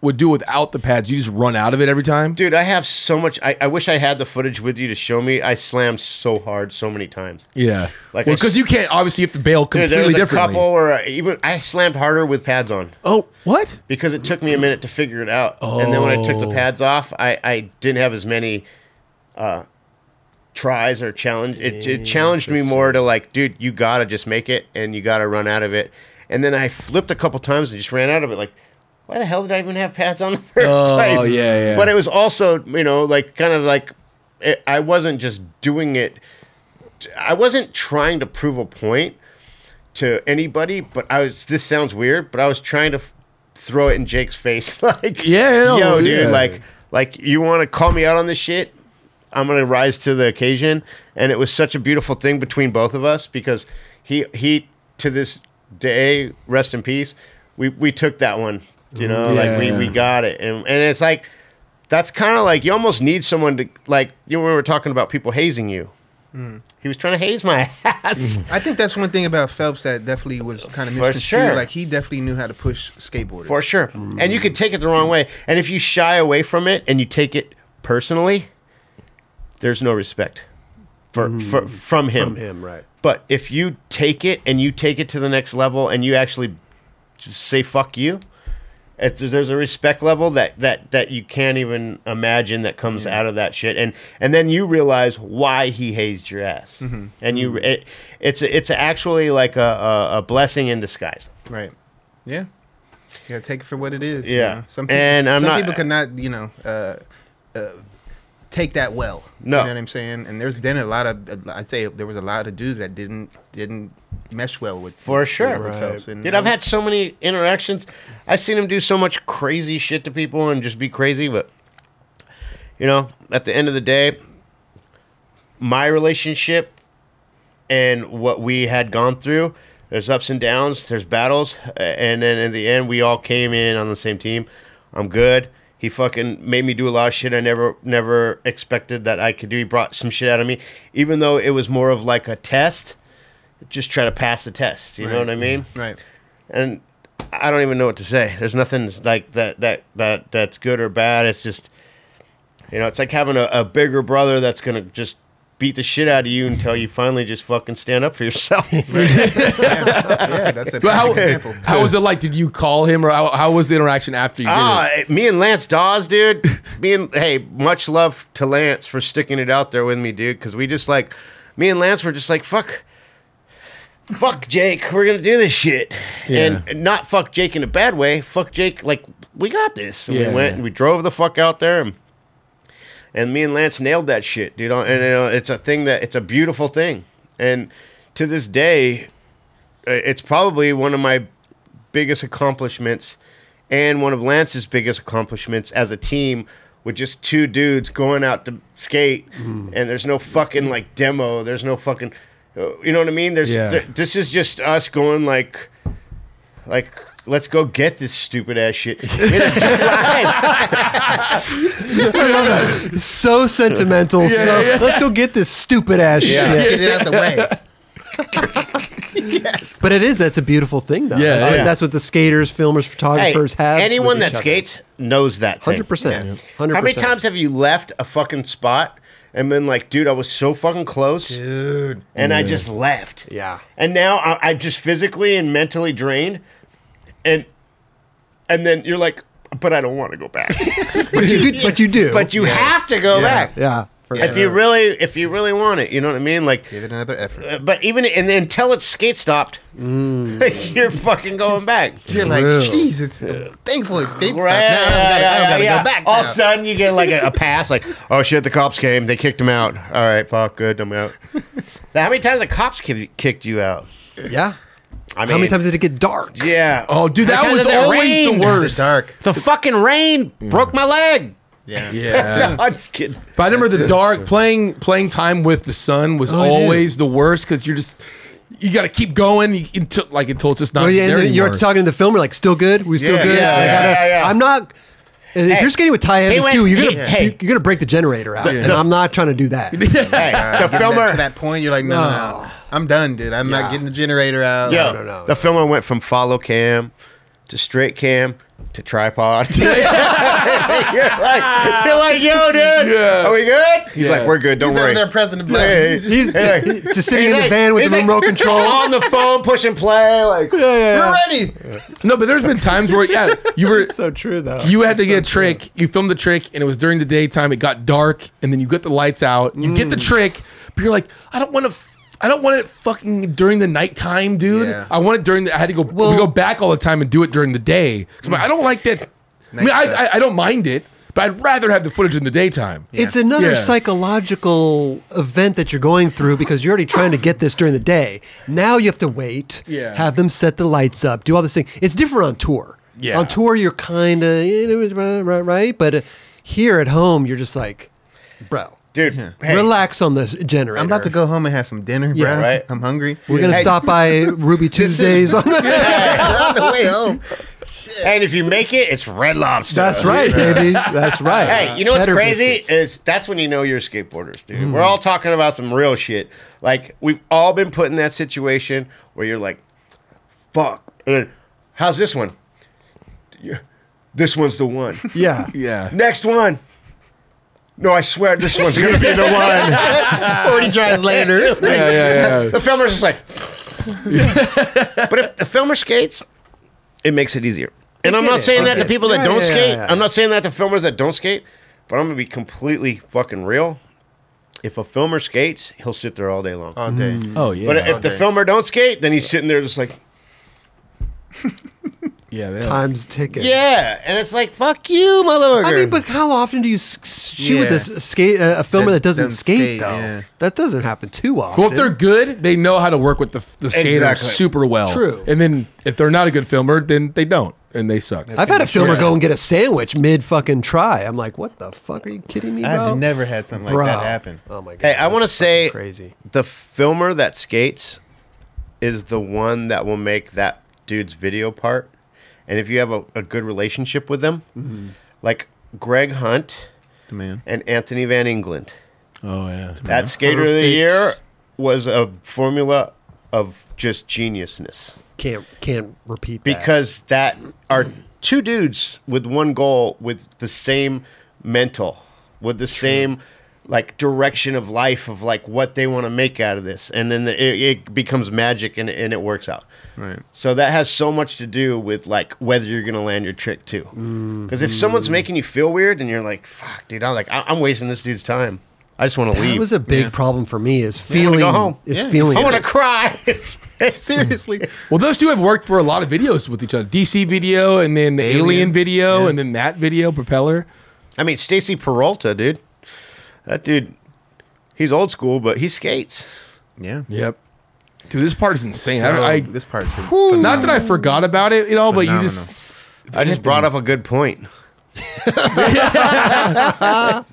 would do without the pads? You just run out of it every time. Dude, I have so much. I, I wish I had the footage with you to show me. I slammed so hard so many times. Yeah, Like because s- you can't obviously you have to bail Dude, completely there was a differently. couple where I, even I slammed harder with pads on. Oh, what? because it took me a minute to figure it out. Oh. and then when I took the Oh. pads off, I, I didn't have as many uh, tries or challenge. It, it challenged me more to like, dude, you gotta just make it, and you gotta run out of it. And then I flipped a couple times and just ran out of it. Like, why the hell did I even have pads on the first Oh, place? yeah, yeah. But it was also, you know, like kind of like it, I wasn't just doing it. I wasn't trying to prove a point to anybody, but I was. This sounds weird, but I was trying to throw it in Jake's face, like, Yeah, know, yo, dude, yeah. like, like you want to call me out on this shit? I'm gonna rise to the occasion, and it was such a beautiful thing between both of us because he he to this day, rest in peace. We we took that one, you know, like we we got it, and and it's like that's kind of like you almost need someone to like you know when we were talking about people hazing you. Hmm. He was trying to haze my ass. I think that's one thing about Phelps that definitely was kind of For misconstrued. sure. Like he definitely knew how to push skateboarders. For sure. And you could take it the wrong way. And if you shy away from it and you take it personally, there's no respect for, hmm. for from him. From him, right? But if you take it and you take it to the next level and you actually just say fuck you, it's, there's a respect level that, that, that you can't even imagine that comes out of that shit, and and then you realize why he hazed your ass, and you it, it's it's actually like a, a, a blessing in disguise. Right. Yeah. You gotta take it for what it is. you Yeah. know? Some people, And I'm some not- people cannot, you know, uh, uh, take that well. No. You know what I'm saying? And there's been a lot of, I say there was a lot of dudes that didn't didn't mesh well with For sure. with Right. Phelps. And Dude, I've had so many interactions. I've seen him do so much crazy shit to people and just be crazy, but you know, at the end of the day, my relationship and what we had gone through, there's ups and downs, there's battles, uh, and then in the end we all came in on the same team. I'm good. He fucking made me do a lot of shit I never never expected that I could do. He brought some shit out of me, even though it was more of like a test. Just try to pass the test. You know what I mean? Right. and I don't even know what to say. There's nothing like that that that that's good or bad. It's just you know, it's like having a, a bigger brother that's gonna just beat the shit out of you until you finally just fucking stand up for yourself. Yeah, that's a But how, example. how was it like? Did you call him or how, how was the interaction after you did Ah, it? me and Lance Dawes, dude. me and hey, much love to Lance for sticking it out there with me, dude. Because we just like, me and Lance were just like, fuck, fuck Jake, we're gonna do this shit, Yeah. and not fuck Jake in a bad way. Fuck Jake, like we got this. And Yeah. we went and we drove the fuck out there, and, and me and Lance nailed that shit, dude. And you know, it's a thing that it's a beautiful thing, and to this day, uh, it's probably one of my biggest accomplishments and one of Lance's biggest accomplishments as a team with just two dudes going out to skate and there's no fucking like demo there's no fucking you know what I mean there's Yeah. th- this is just us going like like let's go get this stupid ass shit In a drive. So sentimental. so let's go get this stupid ass Yeah, shit. get it out the way. yes. But it is. That's a beautiful thing, though. Yeah, that's, what, yeah. that's what the skaters, filmers, hey, photographers have. anyone that skates knows that hundred percent. Hundred How many times have you left a fucking spot and been like, dude, I was so fucking close, Dude. and I just left. Yeah. And now I, I'm just physically and mentally drained, and and then you're like, but I don't want to go back. But you, do- but you do. but you have to go back. yeah. For If you really, if you really want it, you know what I mean. Like, Give it another effort. uh, but even and then until it's skate stopped, you're fucking going back. You're like, jeez, it's thankful it's skate stop. Right, Now I don't gotta, I gotta yeah. go back. All of a sudden, you get like a, a pass, like, oh shit, the cops came, they kicked him out. All right, fuck, good, I'm out. now, how many times the cops kicked you out? yeah. I mean, How many times did it get dark? Yeah. Oh, dude, that was times has always the rained? The worst. dark. The fucking rain broke my leg. Yeah. Yeah. I'm just kidding. But I remember the That's it. dark playing playing time with the sun was Oh, always the worst because you're just you got to keep going until like until it's just not Oh yeah, there you're talking to the filmer like, still good? We still Yeah, good? yeah, I yeah, gotta- yeah, yeah. I'm not. If Hey, you're skating with Ty Evans went- too, you're gonna hey. you- you're gonna break the generator out, Yeah. and I'm not trying to do that. Hey, Uh, the getting filmer. to that point, you're like, no, no, no. I'm done, dude. I'm Yeah. not getting the generator out. Yo, no, no, the no. filmer went from follow cam to straight cam to tripod. you're like, you're like, yo, dude, Yeah. are we good? He's Yeah. like, we're good. Don't He's worry. over there pressing the Hey, button. He's Hey. just sitting He's in the like- van with he's the like remote control. on the phone, pushing play. Like, We're ready. no but there's been times where yeah you were so true though. you had to get a trick you filmed the trick and it was during the daytime it got dark and then you get the lights out you get the Mm. trick but you're like I don't want to I don't want it fucking during the nighttime, dude. Yeah. I want it during the. I had to go. Well- we go back all the time and do it during the day. So I don't like that. I mean, I, I, I don't mind it, but but I'd rather have the footage in the daytime. It's another Yeah. psychological event that you're going through because you're already trying to get this during the day. Now you have to wait, Yeah. have them set the lights up, do all this thing. It's different on tour. Yeah. On tour, you're kind of, you know, right, right? But uh, here at home, you're just like, bro, Dude, hey, relax on the generator. I'm about to go home and have some dinner, bro. Yeah. Right. I'm hungry. We're going to Hey, stop by Ruby Tuesdays on the. on the way home. And if you make it, it's Red Lobster. That's right, baby. That's right. Hey, you know what's Cheddar crazy biscuits. is that's when you know you're skateboarders, dude. We're all talking about some real shit. Like we've all been put in that situation where you're like, "Fuck, uh, how's this one? Yeah, this one's the one. Yeah. Yeah. Next one. No, I swear this one's gonna be the one. 40 tries later. Yeah, yeah, yeah. The filmer's just like. but if the filmer skates, it makes it easier. And I'm get not it. saying that to people that Yeah, don't yeah, yeah, skate. yeah, I'm not saying that to filmers that don't skate. But I'm gonna be completely fucking real. If a filmer skates, he'll sit there all day long. All day. Oh yeah. but if the day. filmer don't skate, then he's sitting there just like, yeah, they- Time's ticking. yeah, and it's like, fuck you, motherfucker. I mean, but how often do you s- s- shoot with Yeah. a s- skate uh, a filmer that, That doesn't doesn't skate, skate, though? yeah. That doesn't happen too often. Well, if they're good, they know how to work with the the skater Exactly. super well. True. And then if they're not a good filmer, then they don't, and they suck. I've had a filmer go and get a sandwich mid fucking try. I'm like, what the fuck? Are you kidding me, bro? I've never had something like Bro. that happen. Oh my god. Hey, I want to say crazy. the filmer that skates is the one that will make that dude's video part. And if you have a, a good relationship with them, Mm-hmm. like Greg Hunt The man. and Anthony Van Engelen, Oh yeah. that skater of the year was a formula of just geniusness Can't can't repeat that. because that are two dudes with one goal with the same mental with the same like direction of life of like what they want to make out of this and then the, it, it becomes magic and, and it works out Right. so that has so much to do with like whether you're gonna land your trick too because if someone's mm-hmm. making you feel weird and you're like fuck dude i'm like I- i'm wasting this dude's time i just want to that leave was a big Yeah. problem for me. Is I wanna feeling go home. is Yeah. feeling. i want to cry Seriously. Well, those two have worked for a lot of videos with each other. DC video, and then the Alien, Alien. video, Yeah. and then that video, Propeller. i mean stacy peralta dude that dude he's old school but he skates Yeah. Yep. Dude, this part is insane. So, I, I this part. not that I forgot about it, you know, but you just i just brought up a good point wow,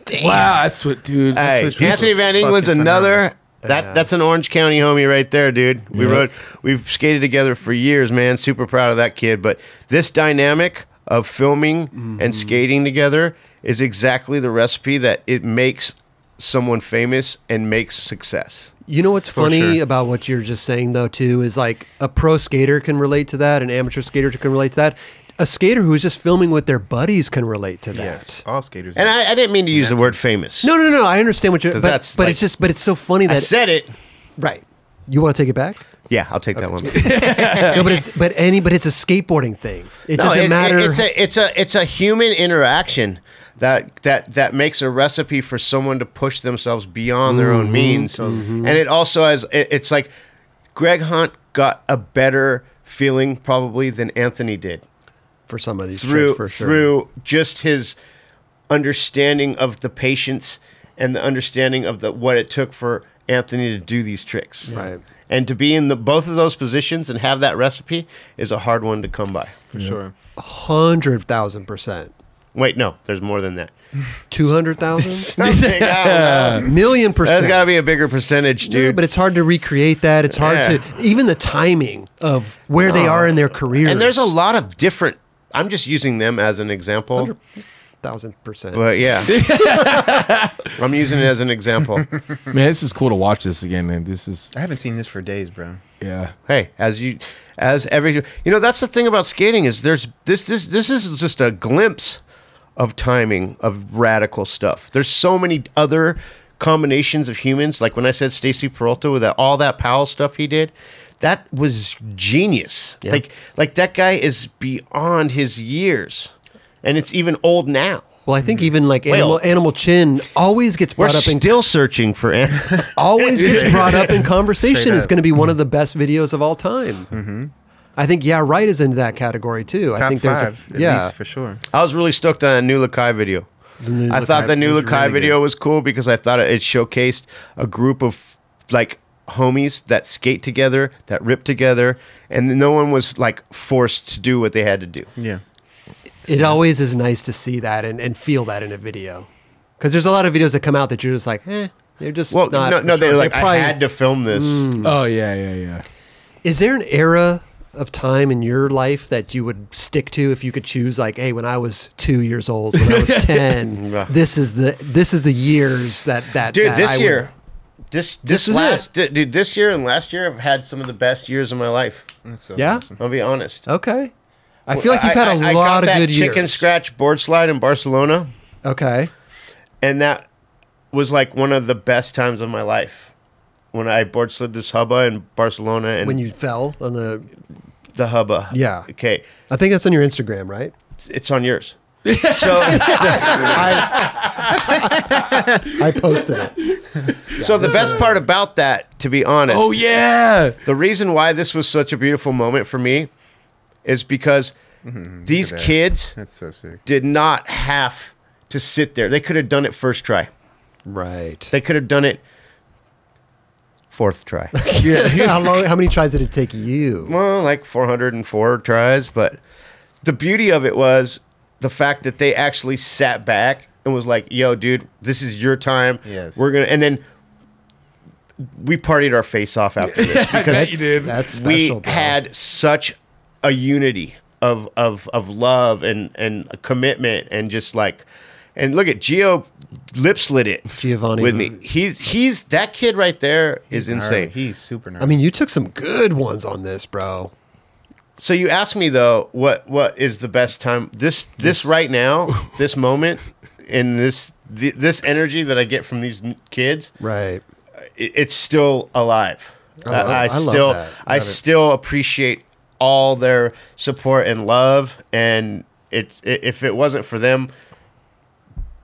that's what, dude. Hey, what- Anthony Van Engelen's fucking another. That that's an Orange County homie right there, dude. We Yep. rode, we've skated together for years, man. Super proud of that kid. But this dynamic of filming Mm-hmm. and skating together is exactly the recipe that it makes someone famous and makes success. You know what's funny sure. about what you're just saying though too is like a pro skater can relate to that, an amateur skater can relate to that. A skater who's just filming with their buddies can relate to that. Yes. All skaters. And I, I didn't mean to use the word famous. No, no, no. I understand what you're. 'Cause But, that's but like- it's just. But it's so funny I that said it. right. You want to take it back? Yeah, I'll take that one. no, but it's but any but it's a skateboarding thing. It No, doesn't it- it- matter. it's a it's a it's a human interaction that that that makes a recipe for someone to push themselves beyond their Mm-hmm. own means, and it also has. It, it's like Greg Hunt got a better feeling probably than Anthony did for some of these through tricks, for sure. through just his understanding of the patience and the understanding of the what it took for Anthony to do these tricks. Right. And to be in the both of those positions and have that recipe is a hard one to come by. for sure. hundred thousand percent, Wait, no, there's more than that. two hundred thousand, Something, I don't know. million percent. There's got to be a bigger percentage, No, dude. but it's hard to recreate that. It's hard Yeah. to even the timing of where they oh. are in their careers. and there's a lot of different. I'm just using them as an example, thousand percent. but yeah, I'm using it as an example. Man, this is cool to watch this again, man. This is I haven't seen this for days, bro. yeah. hey, as you, as every, you know, that's the thing about skating is there's this this this is just a glimpse of timing of radical stuff. There's so many other combinations of humans. Like when I said Stacy Peralta with that, all that Powell stuff he did, that was genius. Yeah. Like like that guy is beyond his years, and it's even old now. Well, I think even like Whale. animal, animal chin always gets We're brought up in still searching for. An- always gets brought up in conversation. Is going to be one of the best videos of all time. Mm-hmm. I think yeah, right is into that category too. I think there's five, a at yeah. least, for sure. I was really stoked on a new Lakai video. New I thought the new was Lakai really video good. was cool because I thought it showcased a group of like homies that skate together, that rip together, and no one was like forced to do what they had to do. Yeah. It always is nice to see that and, and feel that in a video. Because there's a lot of videos that come out that you're just like, eh, they're just Well, not. no, no, sure. they're like, probably- I had to film this. Oh yeah, yeah, yeah. Is there an era of time in your life that you would stick to if you could choose? Like, hey, when I was two years old, when I was ten, this is the this is the years that that Dude, that this I would- year, this This this, is last, d- dude, this year and last year, I've had some of the best years of my life. That's so Yeah? awesome. I'll be honest. okay. I feel like you've had a I- I got lot of that good chicken years. Chicken scratch board slide in Barcelona, okay. and that was like one of the best times of my life. When I board slid this hubba in Barcelona and When you fell on the, the hubba. Yeah. Okay. I think that's on your Instagram, right? It's on yours. So, I I posted it. so the best part about that, to be honest, Oh yeah. the reason why this was such a beautiful moment for me is because mm-hmm. these that. kids That's so sick. did not have to sit there. They could have done it first try. Right. They could have done it fourth try. Yeah. how long? How many tries did it take you? well, like 404 tries, but the beauty of it was the fact that they actually sat back and was like, "Yo, dude, this is your time. Yes. We're going to and then we partied our face off after this because bet you did. That's we special. bro. had such a unity of of of love and and a commitment and just like and look at Geo lip slid it Giovanni. with me. He's he's that kid right there is Gnarly. insane. He's super gnarly. I mean, you took some good ones on this, bro. So you asked me though, what what is the best time? This this right now, this moment, in this th- this energy that I get from these kids, Right. it, it's still alive. I love- I I still. I it. still appreciate all their support and love, and it's i if it wasn't for them,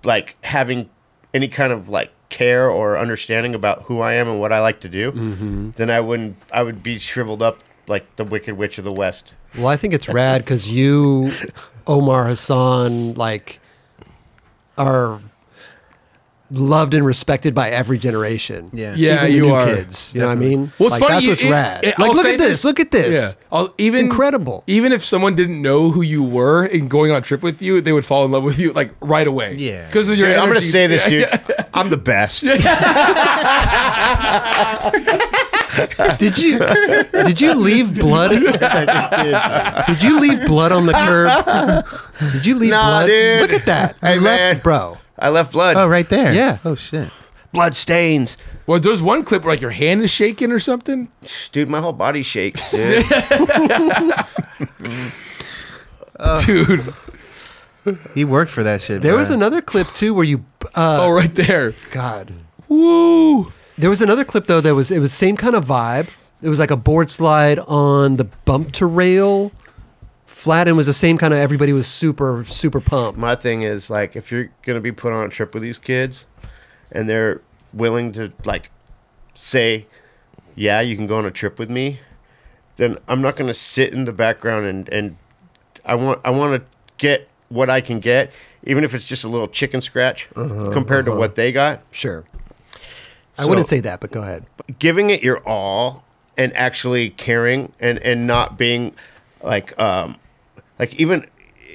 like having any kind of like care or understanding about who I am and what I like to do, Mm-hmm. then I wouldn't. I would be shriveled up like the Wicked Witch of the West. Well, I think it's rad because you, Omar Hassan, like, are loved and respected by every generation. Yeah. Yeah, Even the you new are. kids. You know what I mean? Well, it's like, funny. That's what's it- rad. it- like, I'll look at this. Look at this. Yeah. I'll, even incredible. Even if someone didn't know who you were and going on a trip with you, they would fall in love with you like right away. Yeah. Because of your. Dude, I'm gonna say this, dude. I'm the best. Did you did you leave blood? did you leave blood on the curb? Did you leave Nah, blood? dude. Look at that. Hey, You man. left, bro. I left blood. oh, right there. Yeah. Oh shit. Blood stains. Well, there's one clip where like your hand is shaking or something. Dude, my whole body shakes, dude. Dude. He worked for that shit. There bro. was another clip too where you. Uh, oh, right there. God. Woo. There was another clip though that was it was same kind of vibe. It was like a board slide on the bump to rail flat and was the same kind of everybody was super super pumped. my thing is like if you're gonna be put on a trip with these kids and they're willing to like say, Yeah, you can go on a trip with me, then I'm not gonna sit in the background and, and I want I wanna get what I can get, even if it's just a little chicken scratch uh-huh, compared to uh-huh. what they got. Sure. I So- wouldn't say that, but go ahead. giving it your all and actually caring and and not being like um like even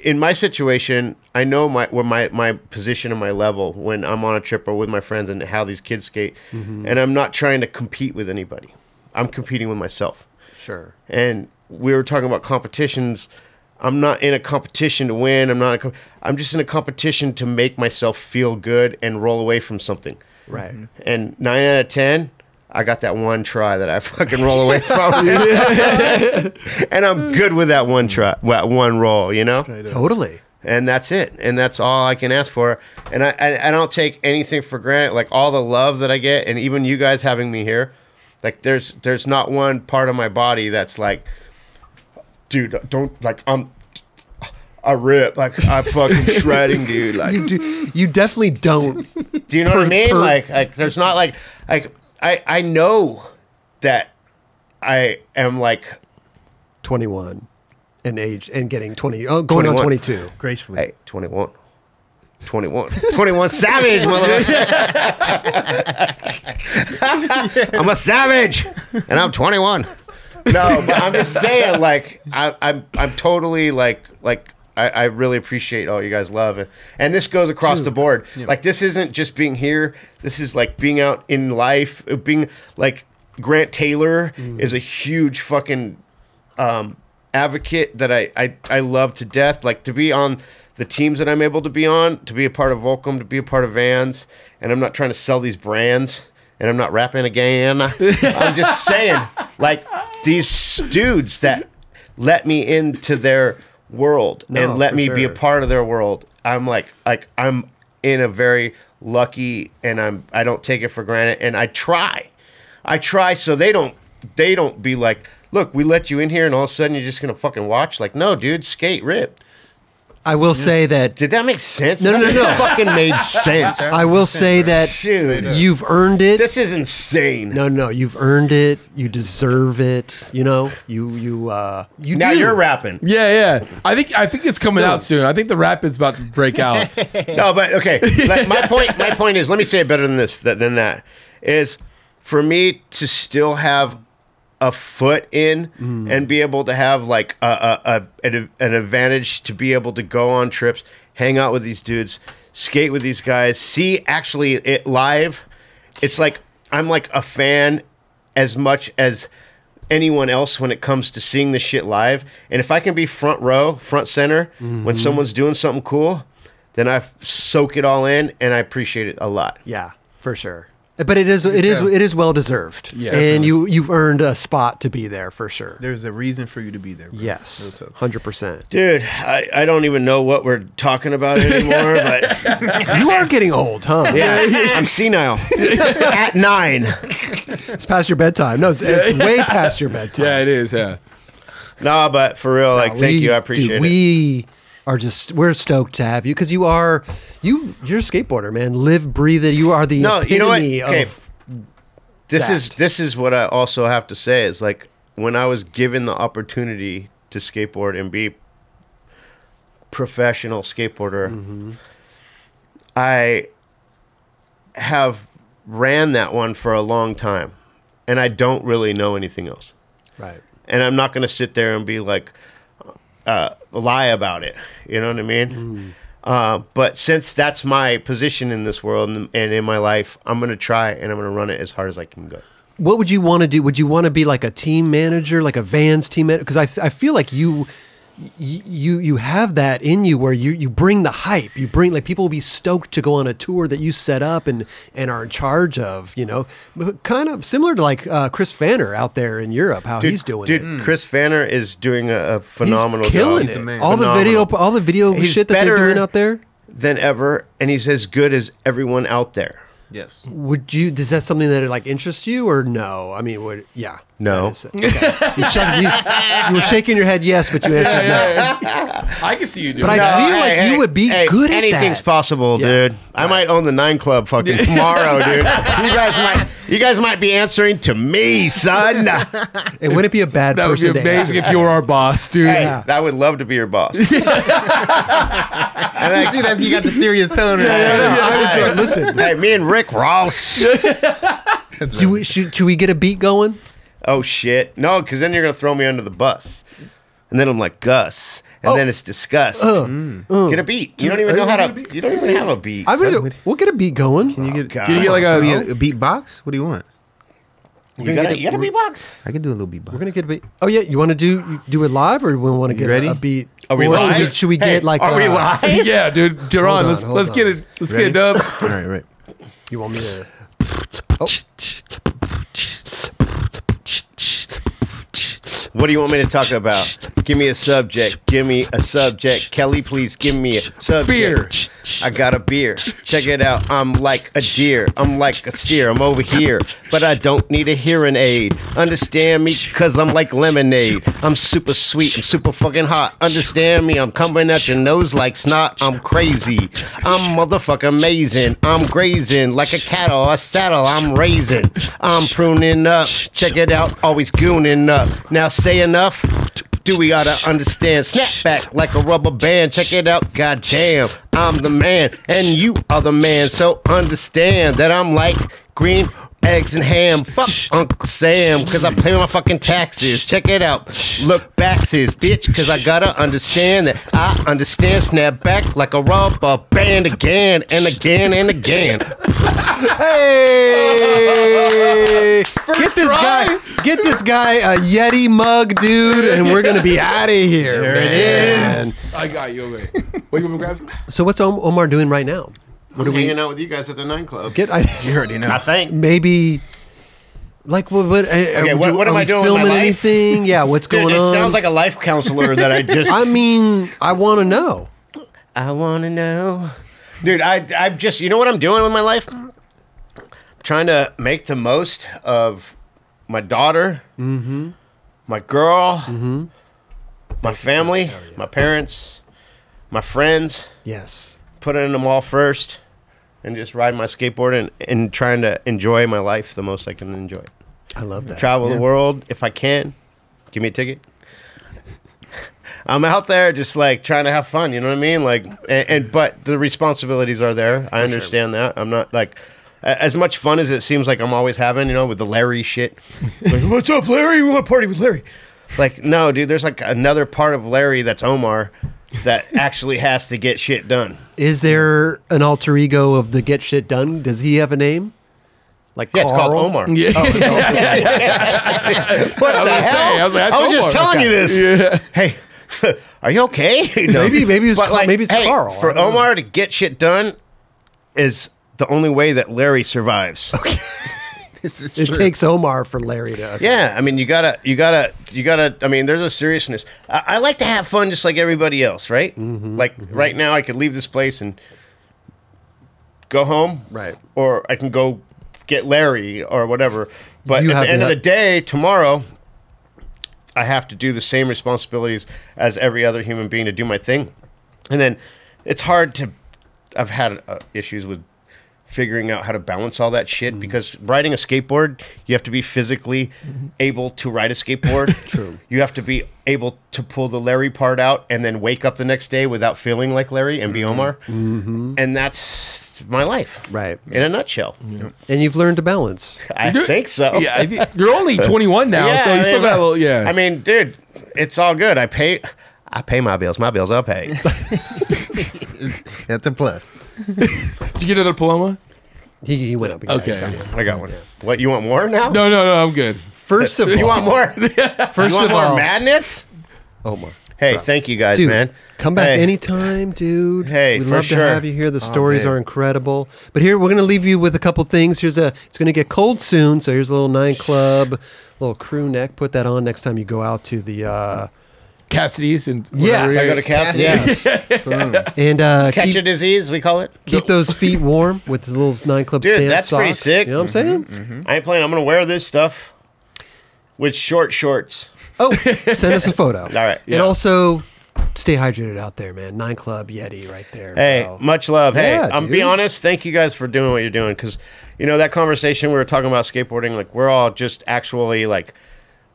in my situation i know my where my my position and my level when i'm on a trip or with my friends and how these kids skate. And i'm not trying to compete with anybody. I'm competing with myself. Sure. and we were talking about competitions. I'm not in a competition to win. I'm not i'm just in a competition to make myself feel good and roll away from something Right. Mm-hmm. and nine out of ten, I got that one try that I fucking roll away from, and I'm good with that one try, that one roll, you know. Totally. And that's it, and that's all I can ask for. And I, I, I don't take anything for granted. Like all the love that I get, and even you guys having me here, like there's there's not one part of my body that's like, dude, don't like I'm. I rip like I'm fucking shredding, dude. Like, You do, you definitely don't. do you know what I mean? per- like, like there's not like, like I, I know that I am like, 21 and age and getting 20 oh going on 22 gracefully. hey, 21. 21. 21 savage, motherfucker. I'm a savage, and I'm 21. No, but I'm just saying, like, I, I'm, I'm totally like, like, I, I really appreciate all you guys love, and, and this goes across the board. Like, this isn't just being here. This is like being out in life, being like Grant Taylor is a huge fucking um, advocate that I, I I love to death. Like to be on the teams that I'm able to be on, to be a part of Volcom, to be a part of Vans, and I'm not trying to sell these brands, and I'm not rapping again. I'm just saying, like these dudes that let me into their world No, and let me be a part of their world. I'm like like I'm in a very lucky and I'm I don't take it for granted and I try. I try so they don't they don't be like, look, we let you in here and all of a sudden you're just gonna fucking watch. Like, no, dude, skate, rip. I will say that Did that make sense? No, no, no, no. fucking made sense. I will say that Dude, you've earned it. this is insane. no, no, you've earned it. You deserve it. You know, you you uh you now do. you're rapping. Yeah, yeah. I think I think it's coming out soon. I think the Rapid's about to break out. No, but okay. Like, my point. My point is. Let me say it better than this. That, than that is for me to still have a foot in and be able to have like a, a, a an, an advantage to be able to go on trips, hang out with these dudes, skate with these guys, see actually it live. It's like I'm like a fan as much as anyone else when it comes to seeing the shit live. And if I can be front row, front center when mm-hmm. someone's doing something cool, then I soak it all in and I appreciate it a lot. Yeah, for sure. But it is it is it is well deserved. Yes. And you you've earned a spot to be there for sure. There's a reason for you to be there. bro. Yes. 100%. Dude, I, I don't even know what we're talking about anymore, but You are getting old, huh? yeah, I'm senile. At nine. It's past your bedtime. No, it's, it's way past your bedtime. yeah, it is. Yeah. No, but for real, like, thank we- you. I appreciate dude, it. We are just we're stoked to have you because you are you you're a skateboarder, man. Live, breathe it. You are the No, epitome you know what? Okay, of this is this is what I also have to say is like when I was given the opportunity to skateboard and be professional skateboarder, Mm-hmm. I have ran that one for a long time, and I don't really know anything else. right. And I'm not going to sit there and be like uh, lie about it. You know what I mean? Mm. Uh, but since that's my position in this world and, and in my life, I'm going to try and I'm going to run it as hard as I can go. What would you want to do? Would you want to be like a team manager, like a Vans team manager? Because I feel like you, you, you have that in you where you, you bring the hype. You bring like people will be stoked to go on a tour that you set up and, and are in charge of. You know, kind of similar to like uh, Chris Pfanner out there in Europe, how he's doing Dude, it. Chris Pfanner is doing a, a phenomenal he's killing job. it. a man. All the video, all the video He's shit that they're doing out there. than ever, and he's as good as everyone out there. Yes. Would you? Is that something that like interests you or no? I mean, would yeah? No. that is- okay. you, shak- you- you were shaking your head yes, but you answered no. I can see you doing But I that. feel like you would be good at anything's that. possible, Yeah. dude. I might own the nine club fucking tomorrow, dude. You guys might, you guys might be answering to me, son. It wouldn't be a bad That would be amazing if you were our boss, dude. Hey, Yeah. I would love to be your boss. And I see that you got the serious tone. right now. I would. Listen, hey, me and Rick Ross. do we, should, should we get a beat going? Oh shit, no, because then you're gonna throw me under the bus, and then I'm like Gus, and then it's disgust. Get a beat. You don't even know how gonna to. You don't even have a beat. I mean, we'll get a beat going. Can you get, God. Can you get like a? Can we get a beatbox? What do you want? you got a, you got a beatbox. I can do a little beatbox. We're gonna get a beat. Oh yeah, you want to do do it live or we want to get ready? a, a beat? Are we Or live? Should we, should we Hey, get like? Are we uh, live? yeah, dude, Duran, let's hold let's on. get it. Let's Ready? get it, Dubs. All right, right. You want me to? What do you want me to talk about? Give me a subject. Give me a subject. Kelly, please give me a subject. Beer. I got a beer. Check it out. I'm like a deer. I'm like a steer. I'm over here, but I don't need a hearing aid. Understand me? Cause I'm like lemonade. I'm super sweet. I'm super fucking hot. Understand me? I'm coming at your nose like snot. I'm crazy. I'm motherfucking amazing. I'm grazing like a cattle. A saddle. I'm raising. I'm pruning up. Check it out. Always gooning up. Now say enough. do we gotta understand? Snap back like a rubber band. Check it out, goddamn. I'm the man, and you are the man. So understand that I'm like green eggs and ham. Fuck Uncle Sam, cause I pay my fucking taxes. Check it out. Look back, sis, bitch, cause I gotta understand that I understand. Snap back like a rubber band again and again and again. Hey! get this try? guy, get this guy a Yeti mug, dude, and we're gonna be out of here. There it is. I got you. Okay. What you want me to grab? So what's Omar doing right now? What are we hanging out with you guys at the nightclub? club? Get I, You already know. I think. maybe. Like what? What, okay, what- what am I doing with my Filming life? anything? Yeah, what's Dude, going it on? It sounds like a life counselor that I just. I mean, I want to know. I want to know. Dude, I, I'm just, you know what I'm doing with my life? I'm trying to make the most of my daughter, mm-hmm. my girl, mm-hmm. my family, my parents, my friends, Yes. putting them all first, and just ride my skateboard and, and trying to enjoy my life the most I can enjoy. I love that. Travel the world if I can. Give me a ticket. I'm out there just like trying to have fun, you know what I mean? Like, and, and but the responsibilities are there. I understand that. I'm not like as much fun as it seems like I'm always having, you know, with the Larry shit. like, what's up, Larry? We want to party with Larry. Like, no, dude. There's like another part of Larry that's Omar that actually has to get shit done. Is there an alter ego of the get shit done? Does he have a name? Like Yeah, it's called Omar. Oh, yeah. What I was the gonna say, hell? I was like, I that's was just telling you this. Yeah. Hey, are you okay? No. Maybe- maybe it's But, Carl- maybe it's hey, Carl. For don't know. Omar to get shit done is the only way that Larry survives. This is It true. takes Omar for Larry to. Yeah, I mean, you gotta, you gotta, you gotta. I mean, there's a seriousness. I, I like to have fun just like everybody else, right? Mm-hmm, like right now, I could leave this place and go home, Right. Or I can go get Larry or whatever. But You at the end of the day, tomorrow, I have to do the same responsibilities as every other human being to do my thing, and then it's hard to. I've had uh, issues with figuring out how to balance all that shit mm. because riding a skateboard, you have to be physically mm-hmm. able to ride a skateboard. True. You have to be able to pull the Larry part out and then wake up the next day without feeling like Larry and be mm-hmm. Omar. Mm-hmm. And that's my life. Right. In a nutshell. And you've learned to balance. I Dude, think so. Yeah, you're only 21 now, so you still got a little. Yeah. I mean, dude, it's all good. I pay I pay my bills. My bills I'll pay. That's a plus. did you get another Paloma? He, he went up. again. Okay. I got one. What you want more now? No, no, no. I'm good. First of all, You want more? first you want of more all, madness? Omar. Hey, thank you guys, Dude, man. come back Hey. anytime, dude. Hey, we'd for love sure. to have you here. The stories day. are incredible. But here we're gonna leave you with a couple things. Here's a. It's gonna get cold soon, so here's a little nine club, little crew neck. Put that on next time you go out to the. uh Cassidy's and Yeah. I go to Cassidy's. Yes. And uh, Catch keep, a disease, we call it. keep those feet warm with the little nine club Dude, stance that's pretty sick. You know what I'm saying? I ain't playing. I'm gonna wear this stuff with short shorts. Oh, send us a photo. All right. And also, stay hydrated out there, man. Nine Club Yeti right there. Hey, bro. much love. Hey, Yeah, I'm dude. be honest. Thank you guys for doing what you're doing because, you know, that conversation we were talking about skateboarding. Like we're all just actually like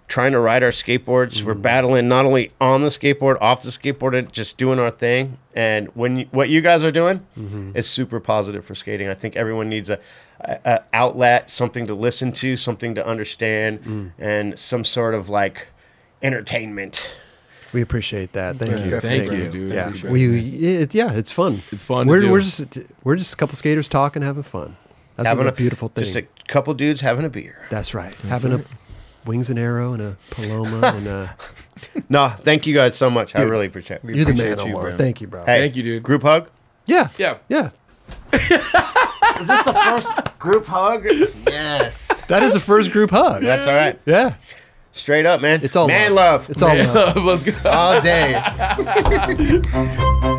trying to ride our skateboards. We're Mm-hmm. battling not only on the skateboard, off the skateboard, just doing our thing. And when you, what you guys are doing Mm-hmm. is super positive for skating. I think everyone needs a, a, a outlet, something to listen to, something to understand, Mm. and some sort of like entertainment. We appreciate that. Thank Yeah, you. Thank Definitely. you, dude. Yeah, we it. it, yeah, it's fun. It's fun We're do. we're just we're just a couple skaters talking, having fun. That's Having a beautiful thing. Just a couple dudes having a beer. That's right. having a wings and arrow and a paloma and a. No, thank you guys so much. I really appreciate it. We You're the man, appreciate you, Omar. bro. Thank you, bro. Hey, Thank you, dude. Group hug. Yeah. Yeah. Yeah. Is this the first group hug? Yes. That is the first group hug. That's all right. Yeah. Straight up, man. It's all man love. love. It's all love. Let's go. All day.